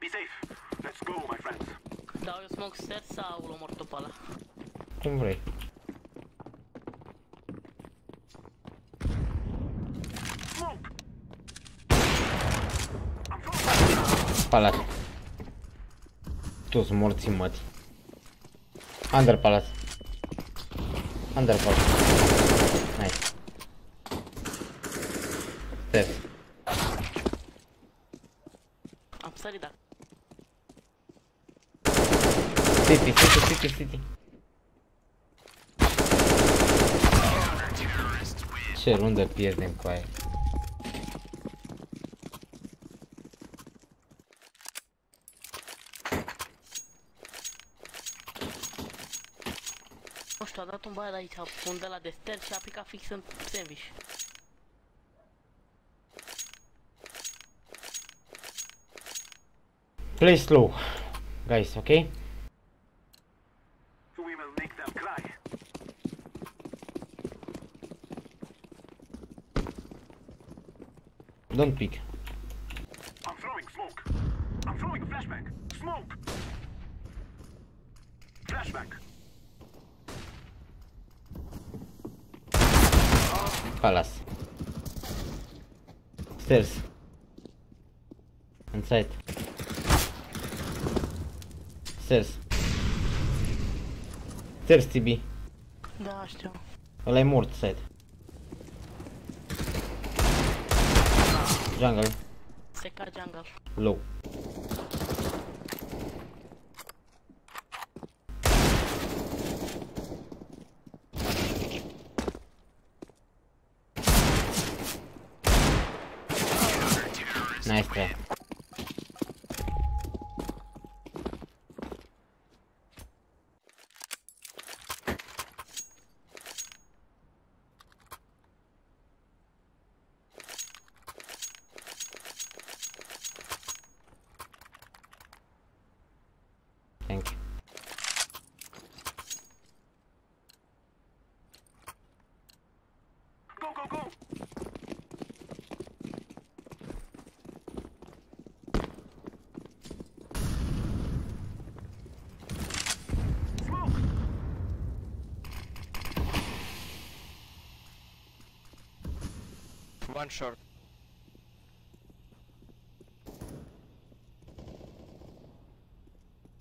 Speaker 18: Be safe. Let's go, my friends.
Speaker 25: Dau eu smoke stairs sau îl omor tot pe ăla?
Speaker 4: Cum vrei. Palace. Toți morți măti. Under palace. Under palace. Nice. Stairs.
Speaker 25: Am sărit dacă.
Speaker 4: City, city, city, city. Ce rundă pierdem cu aia.
Speaker 25: Nu știu, a dat un băiat aici, unde la de stairs și a picat fix în sandwich.
Speaker 4: Play slow. Guys, okay?
Speaker 18: We will make them cry.
Speaker 4: Don't pick.
Speaker 18: I'm throwing smoke. I'm throwing a flashbang. Smoke. Flashbang.
Speaker 4: Palace. Stairs. Inside. Stairs. Stairs TB.
Speaker 25: Da, știu.
Speaker 4: Ăla e mort side. Jungle.
Speaker 25: Se ca jungle.
Speaker 4: Low.
Speaker 20: One short.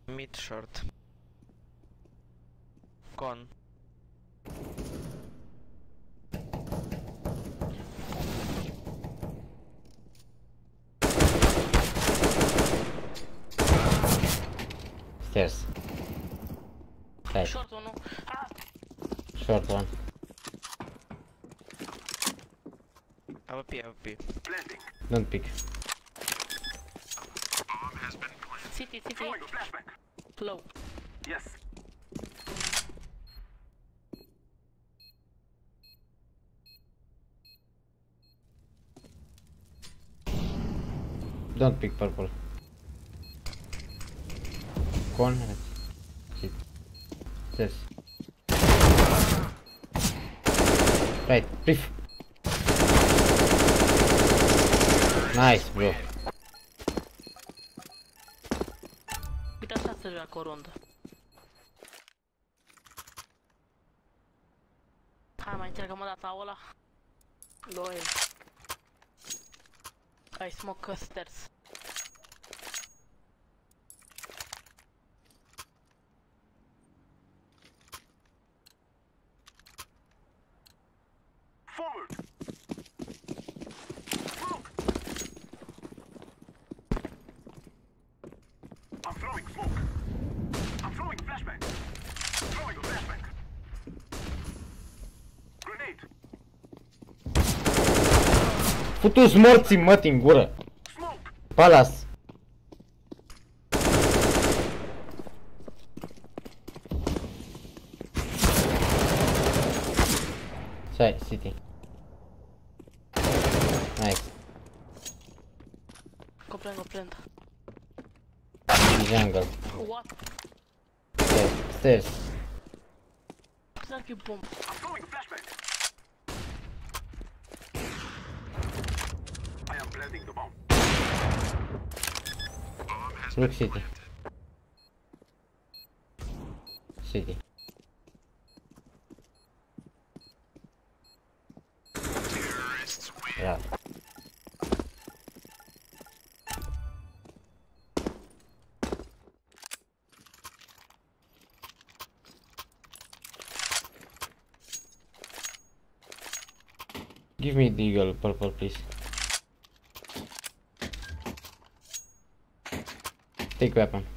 Speaker 20: Mid short. Con.
Speaker 4: Stairs.
Speaker 25: Short. Ah!
Speaker 4: Short one.
Speaker 20: AWP, AWP.
Speaker 18: Blending.
Speaker 4: Don't pick.
Speaker 25: City, city.
Speaker 18: Throwing a flashbang.
Speaker 25: Low.
Speaker 18: Yes.
Speaker 4: Don't pick purple. Con. Shit. Stairs. Right, brief. Nice, bro.
Speaker 25: Uite așa se joacă o rundă. Hai mai încercăm o dată ăla. Loel. Hai smoke stairs.
Speaker 18: Forward. Smoke. I'm throwing smoke. I'm throwing flashbang. Throwing a
Speaker 4: Futu-ți morții mătii în gură. Palas. Me the eagle purple please. Take weapon.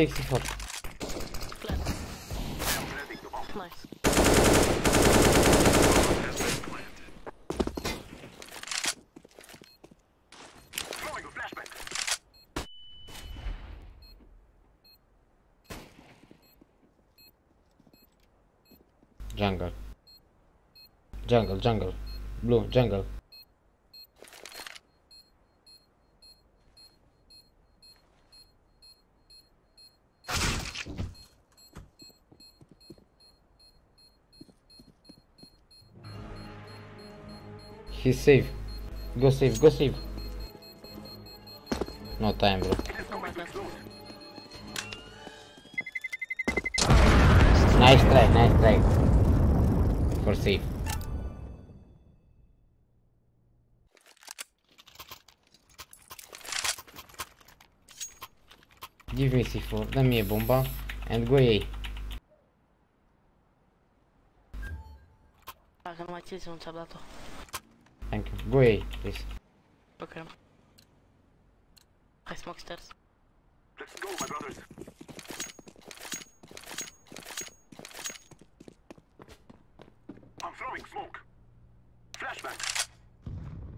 Speaker 4: Take C4.
Speaker 25: Nice.
Speaker 18: Throwing a flashbang.
Speaker 4: Jungle. Jungle, jungle. Blue, jungle. Safe. Go save, go save. No time, bro. Nice try, nice try. For safe. Give me C4, dă mie bomba and go A.
Speaker 25: Dacă nu mai ții, ți-am dat-o.
Speaker 4: Thank. Go A, please.
Speaker 25: Ok. Hai smoke stairs.
Speaker 18: Let's go, my brothers. I'm throwing smoke. Flashbang.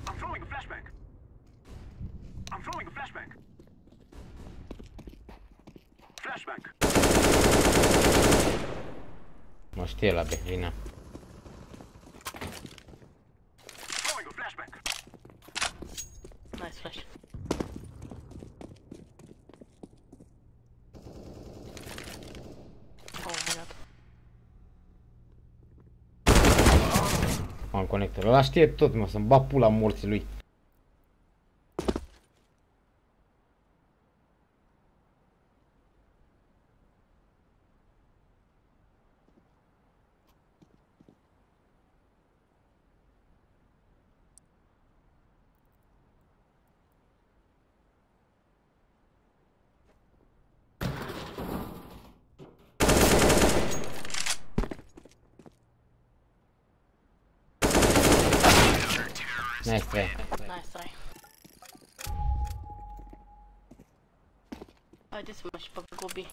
Speaker 18: I'm throwing a flashbang. I'm throwing a flashbang. Flashbang.
Speaker 4: Mă știe la B, Ăla știe tot, mă, să-mi bat pula morții lui. Nice try.
Speaker 25: Nice try. Haideți mă și pe Gobi.
Speaker 4: Gobi.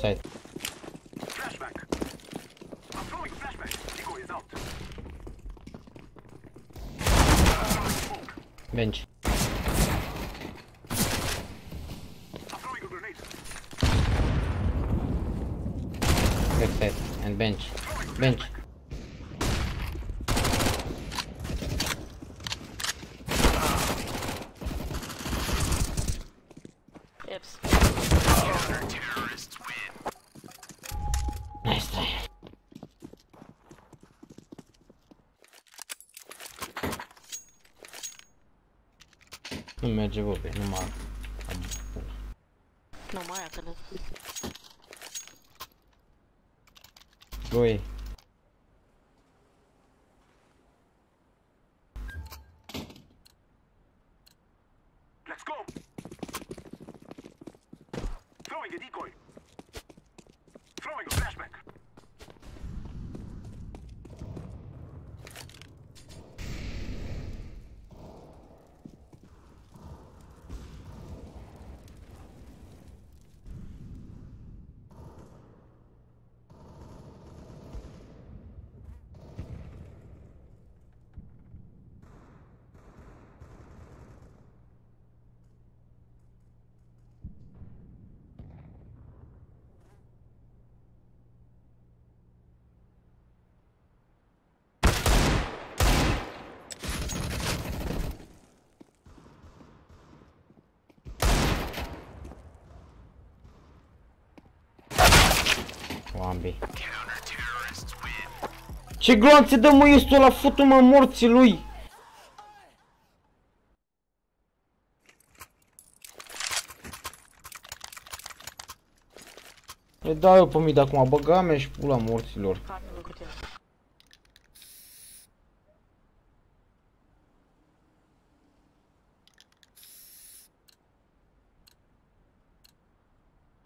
Speaker 4: Side.
Speaker 18: Flashback. I'm throwing flashback. Nico is out.
Speaker 4: Bench.
Speaker 18: I'm throwing a grenade.
Speaker 4: Back side. And bench. Bench. Nu merge, bă, pe, nu mă...
Speaker 25: Nu mai că le
Speaker 4: Doi.
Speaker 18: Let's go. Throwing a decoy. Throwing a flashback.
Speaker 4: Oambi. Ce gloanțe dă măiestul ăla, futu-mă morții lui! Le dau eu pe mid acum, băga mea și pula morților.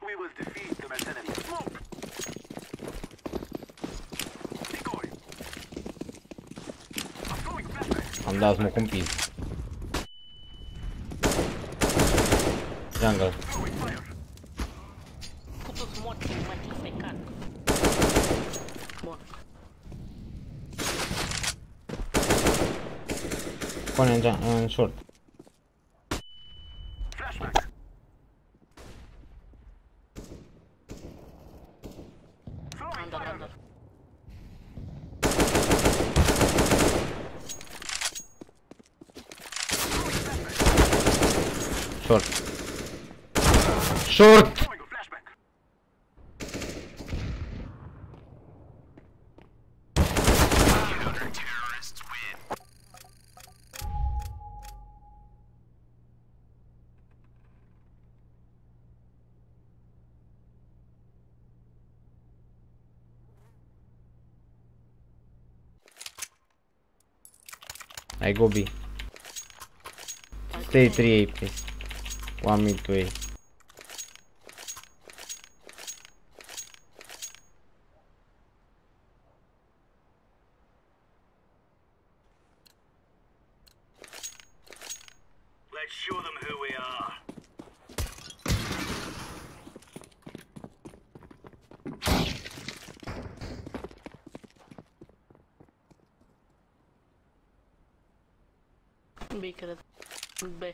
Speaker 18: We will defeat the mercenary. Smoke. Decoy. I'm throwing flashback.
Speaker 4: Am dat smoke un piz. Jungle.
Speaker 25: Putu-ți morți, mă, fecat. Bun.
Speaker 4: Pune în, jun- în short.
Speaker 18: Flashback. Throwing
Speaker 25: Under, under.
Speaker 4: Short. Short!
Speaker 18: throwing a flashback.
Speaker 4: I go B. Stay 3A please. One mid 2A.
Speaker 18: Let's show them who we are.
Speaker 25: B, cred. B.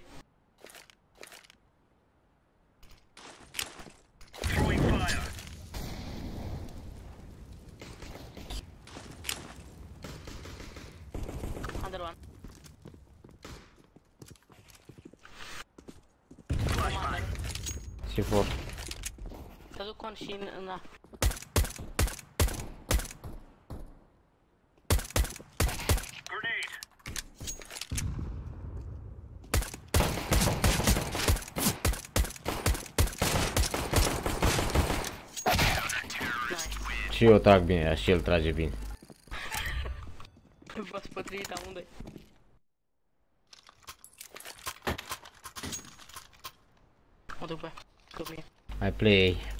Speaker 18: Throwing fire.
Speaker 25: Under one.
Speaker 18: Flashback.
Speaker 4: C4.
Speaker 25: Te duc con și în... în A.
Speaker 18: Grenade.
Speaker 4: Și eu trag bine, dar și el trage bine.
Speaker 25: V-ați potrivit, dar unde Mă duc pe cu mine.
Speaker 4: I play A.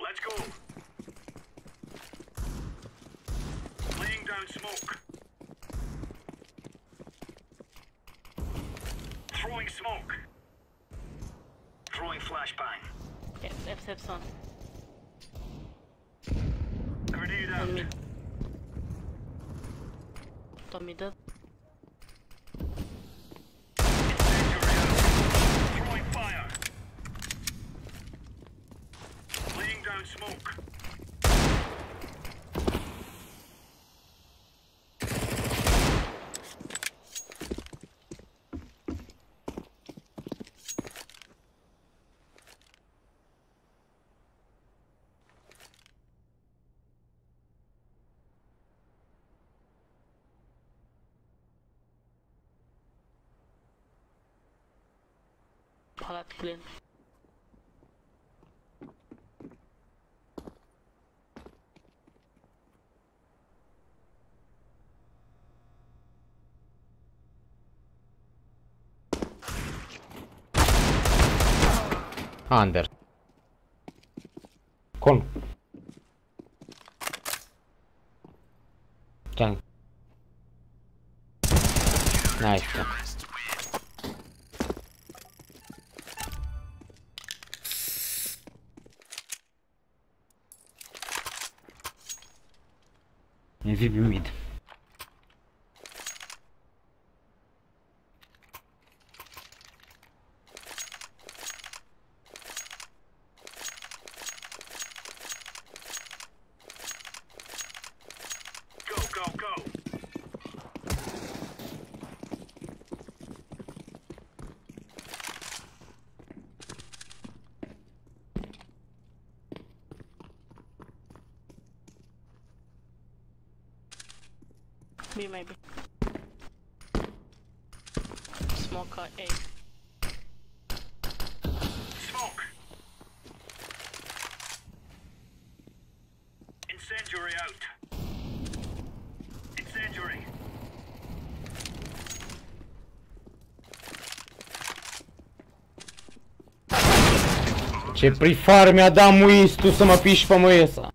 Speaker 18: Let's go. down smoke. Throwing smoke. Throwing flashbang.
Speaker 25: F, F, F, son.
Speaker 18: Grenade out.
Speaker 25: În mid. Tot Palat plin.
Speaker 4: Under. Con. Tank. Nice. MVP mid. Ce prifar mi-a dat muis tu să mă piși pe măiesa.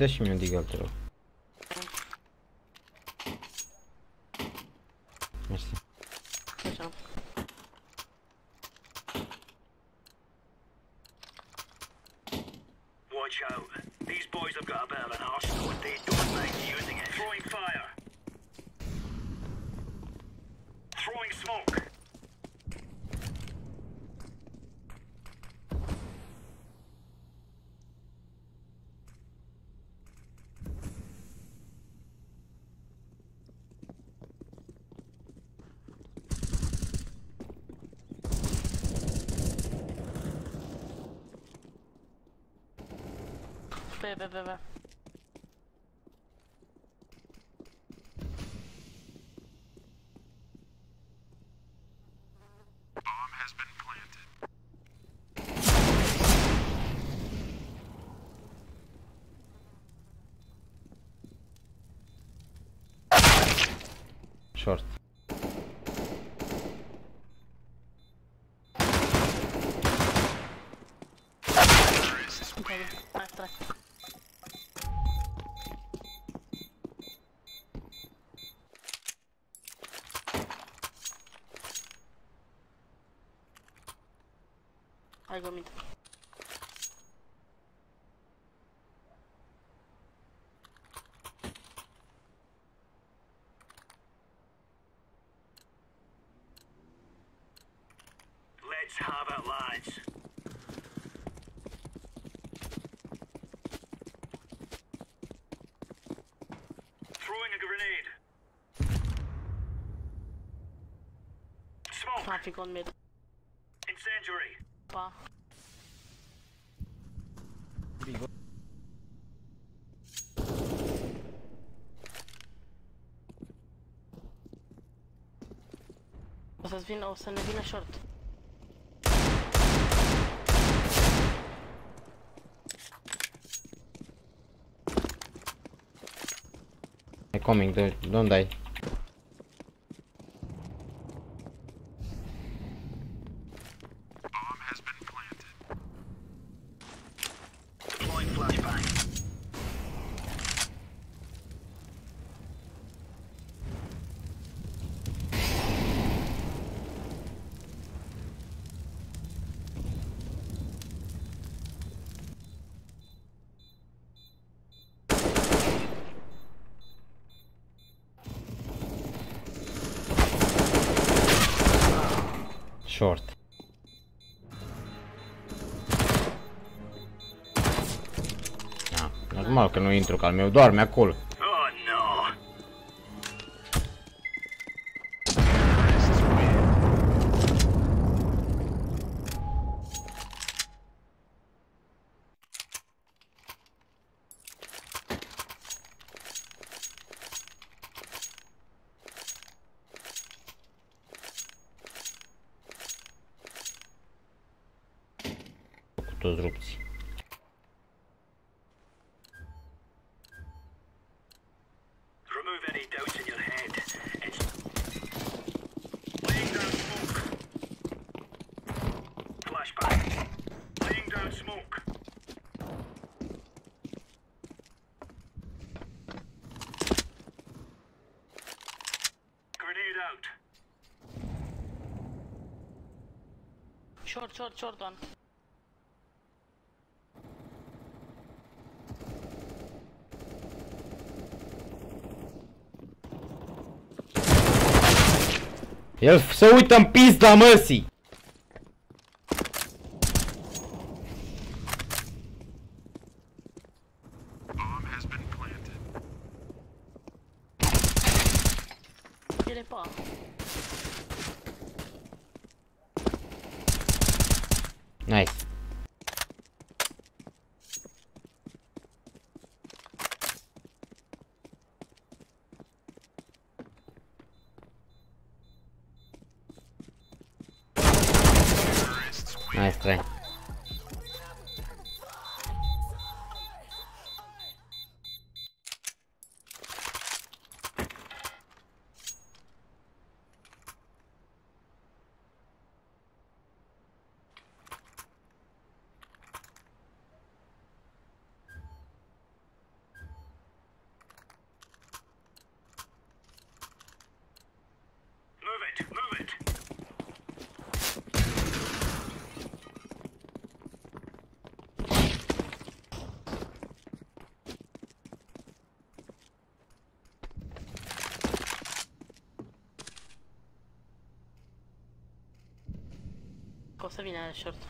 Speaker 4: TV, dă și mie un deagle, te rog. Mersi.
Speaker 25: Așa.
Speaker 18: Watch out. These boys have got a bit of an arsenal and they don't mind using it. Throwing fire. Throwing smoke.
Speaker 25: B, Mid.
Speaker 18: Let's have it, lads. Throwing a grenade. Smoke.
Speaker 25: Traffic on mid.
Speaker 18: Incendiary.
Speaker 25: Opa. Perigoso. Vocês viram, você não viu short.
Speaker 4: É coming, don't, don't die. intru, că al meu doarme acolo.
Speaker 25: Major Jordan.
Speaker 4: El se uită în pizda măsii!
Speaker 18: شرطة.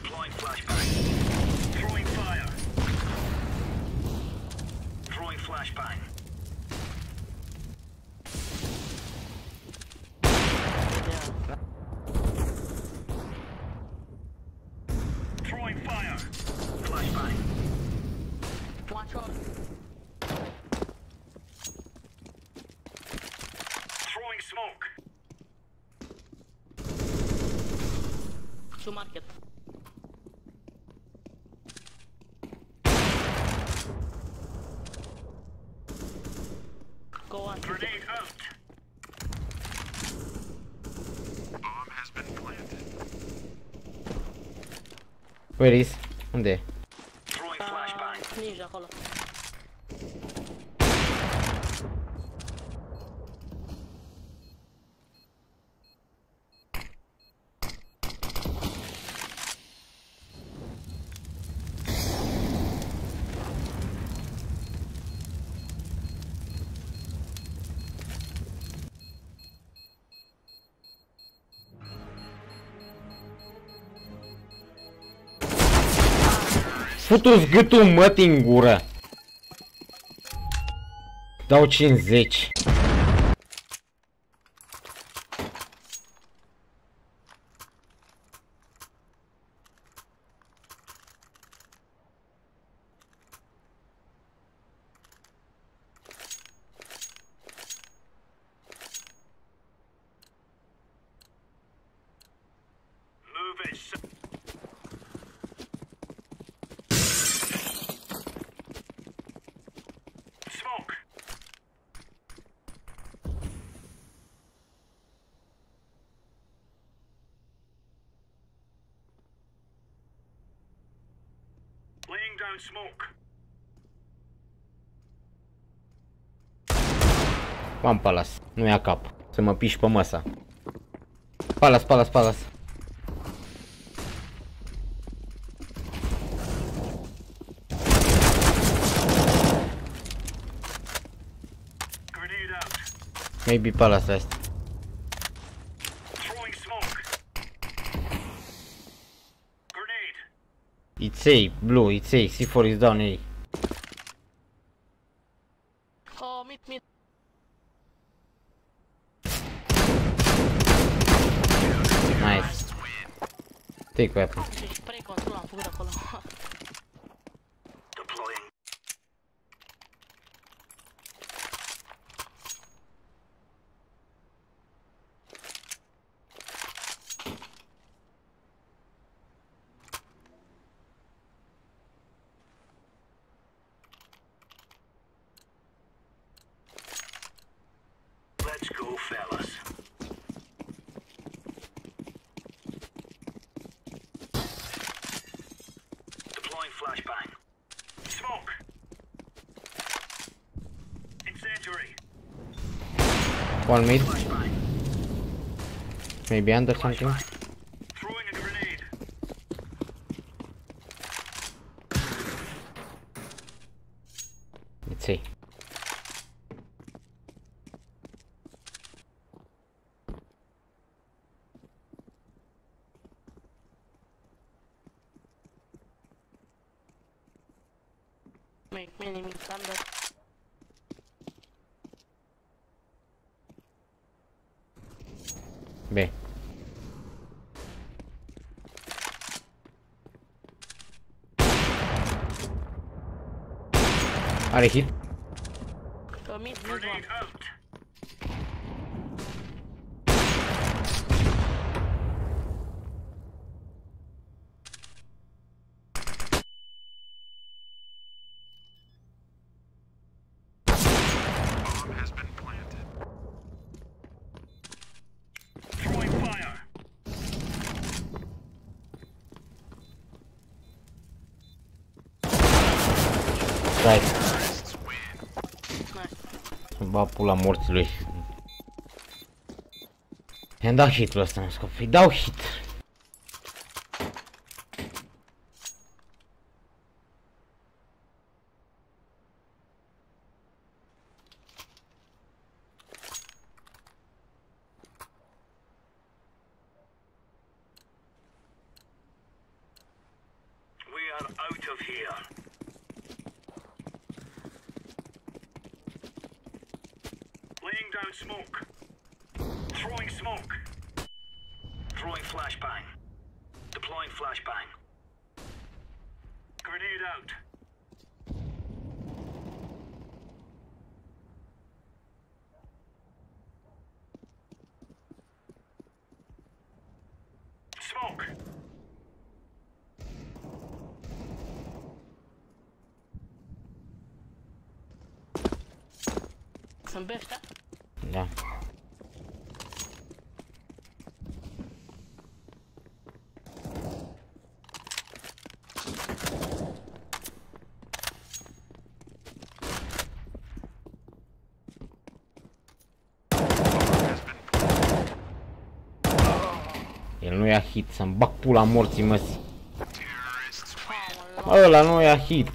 Speaker 4: Where is? Unde e? Futu-ți gâtul mătii în gură. Dau 50.
Speaker 18: Move it. s- Smoke. Laying down smoke.
Speaker 4: Am palas. Nu ia cap. Să mă piși pe masa. Palas, palas, palas.
Speaker 18: Grenade out.
Speaker 4: Maybe palas asta.
Speaker 18: Throwing smoke. Grenade.
Speaker 4: It's A, blue, it's A. C4 is down A. Big weapon. Mid. Maybe under something. Are hit.
Speaker 25: Uh, mid, mid one.
Speaker 18: Throwing fire.
Speaker 4: Right. Ba pula morții lui. I-am dat hit-ul ăsta, mă scop. Îi dau hit.
Speaker 18: We are out of here. Laying down smoke. Throwing smoke. Throwing flashbang. Deploying flashbang. Grenade out. Smoke.
Speaker 25: Sunt B ăștia?
Speaker 4: Da.
Speaker 18: El nu ia hit, să-mi bag pula morții măsii. Ăla nu ia hit.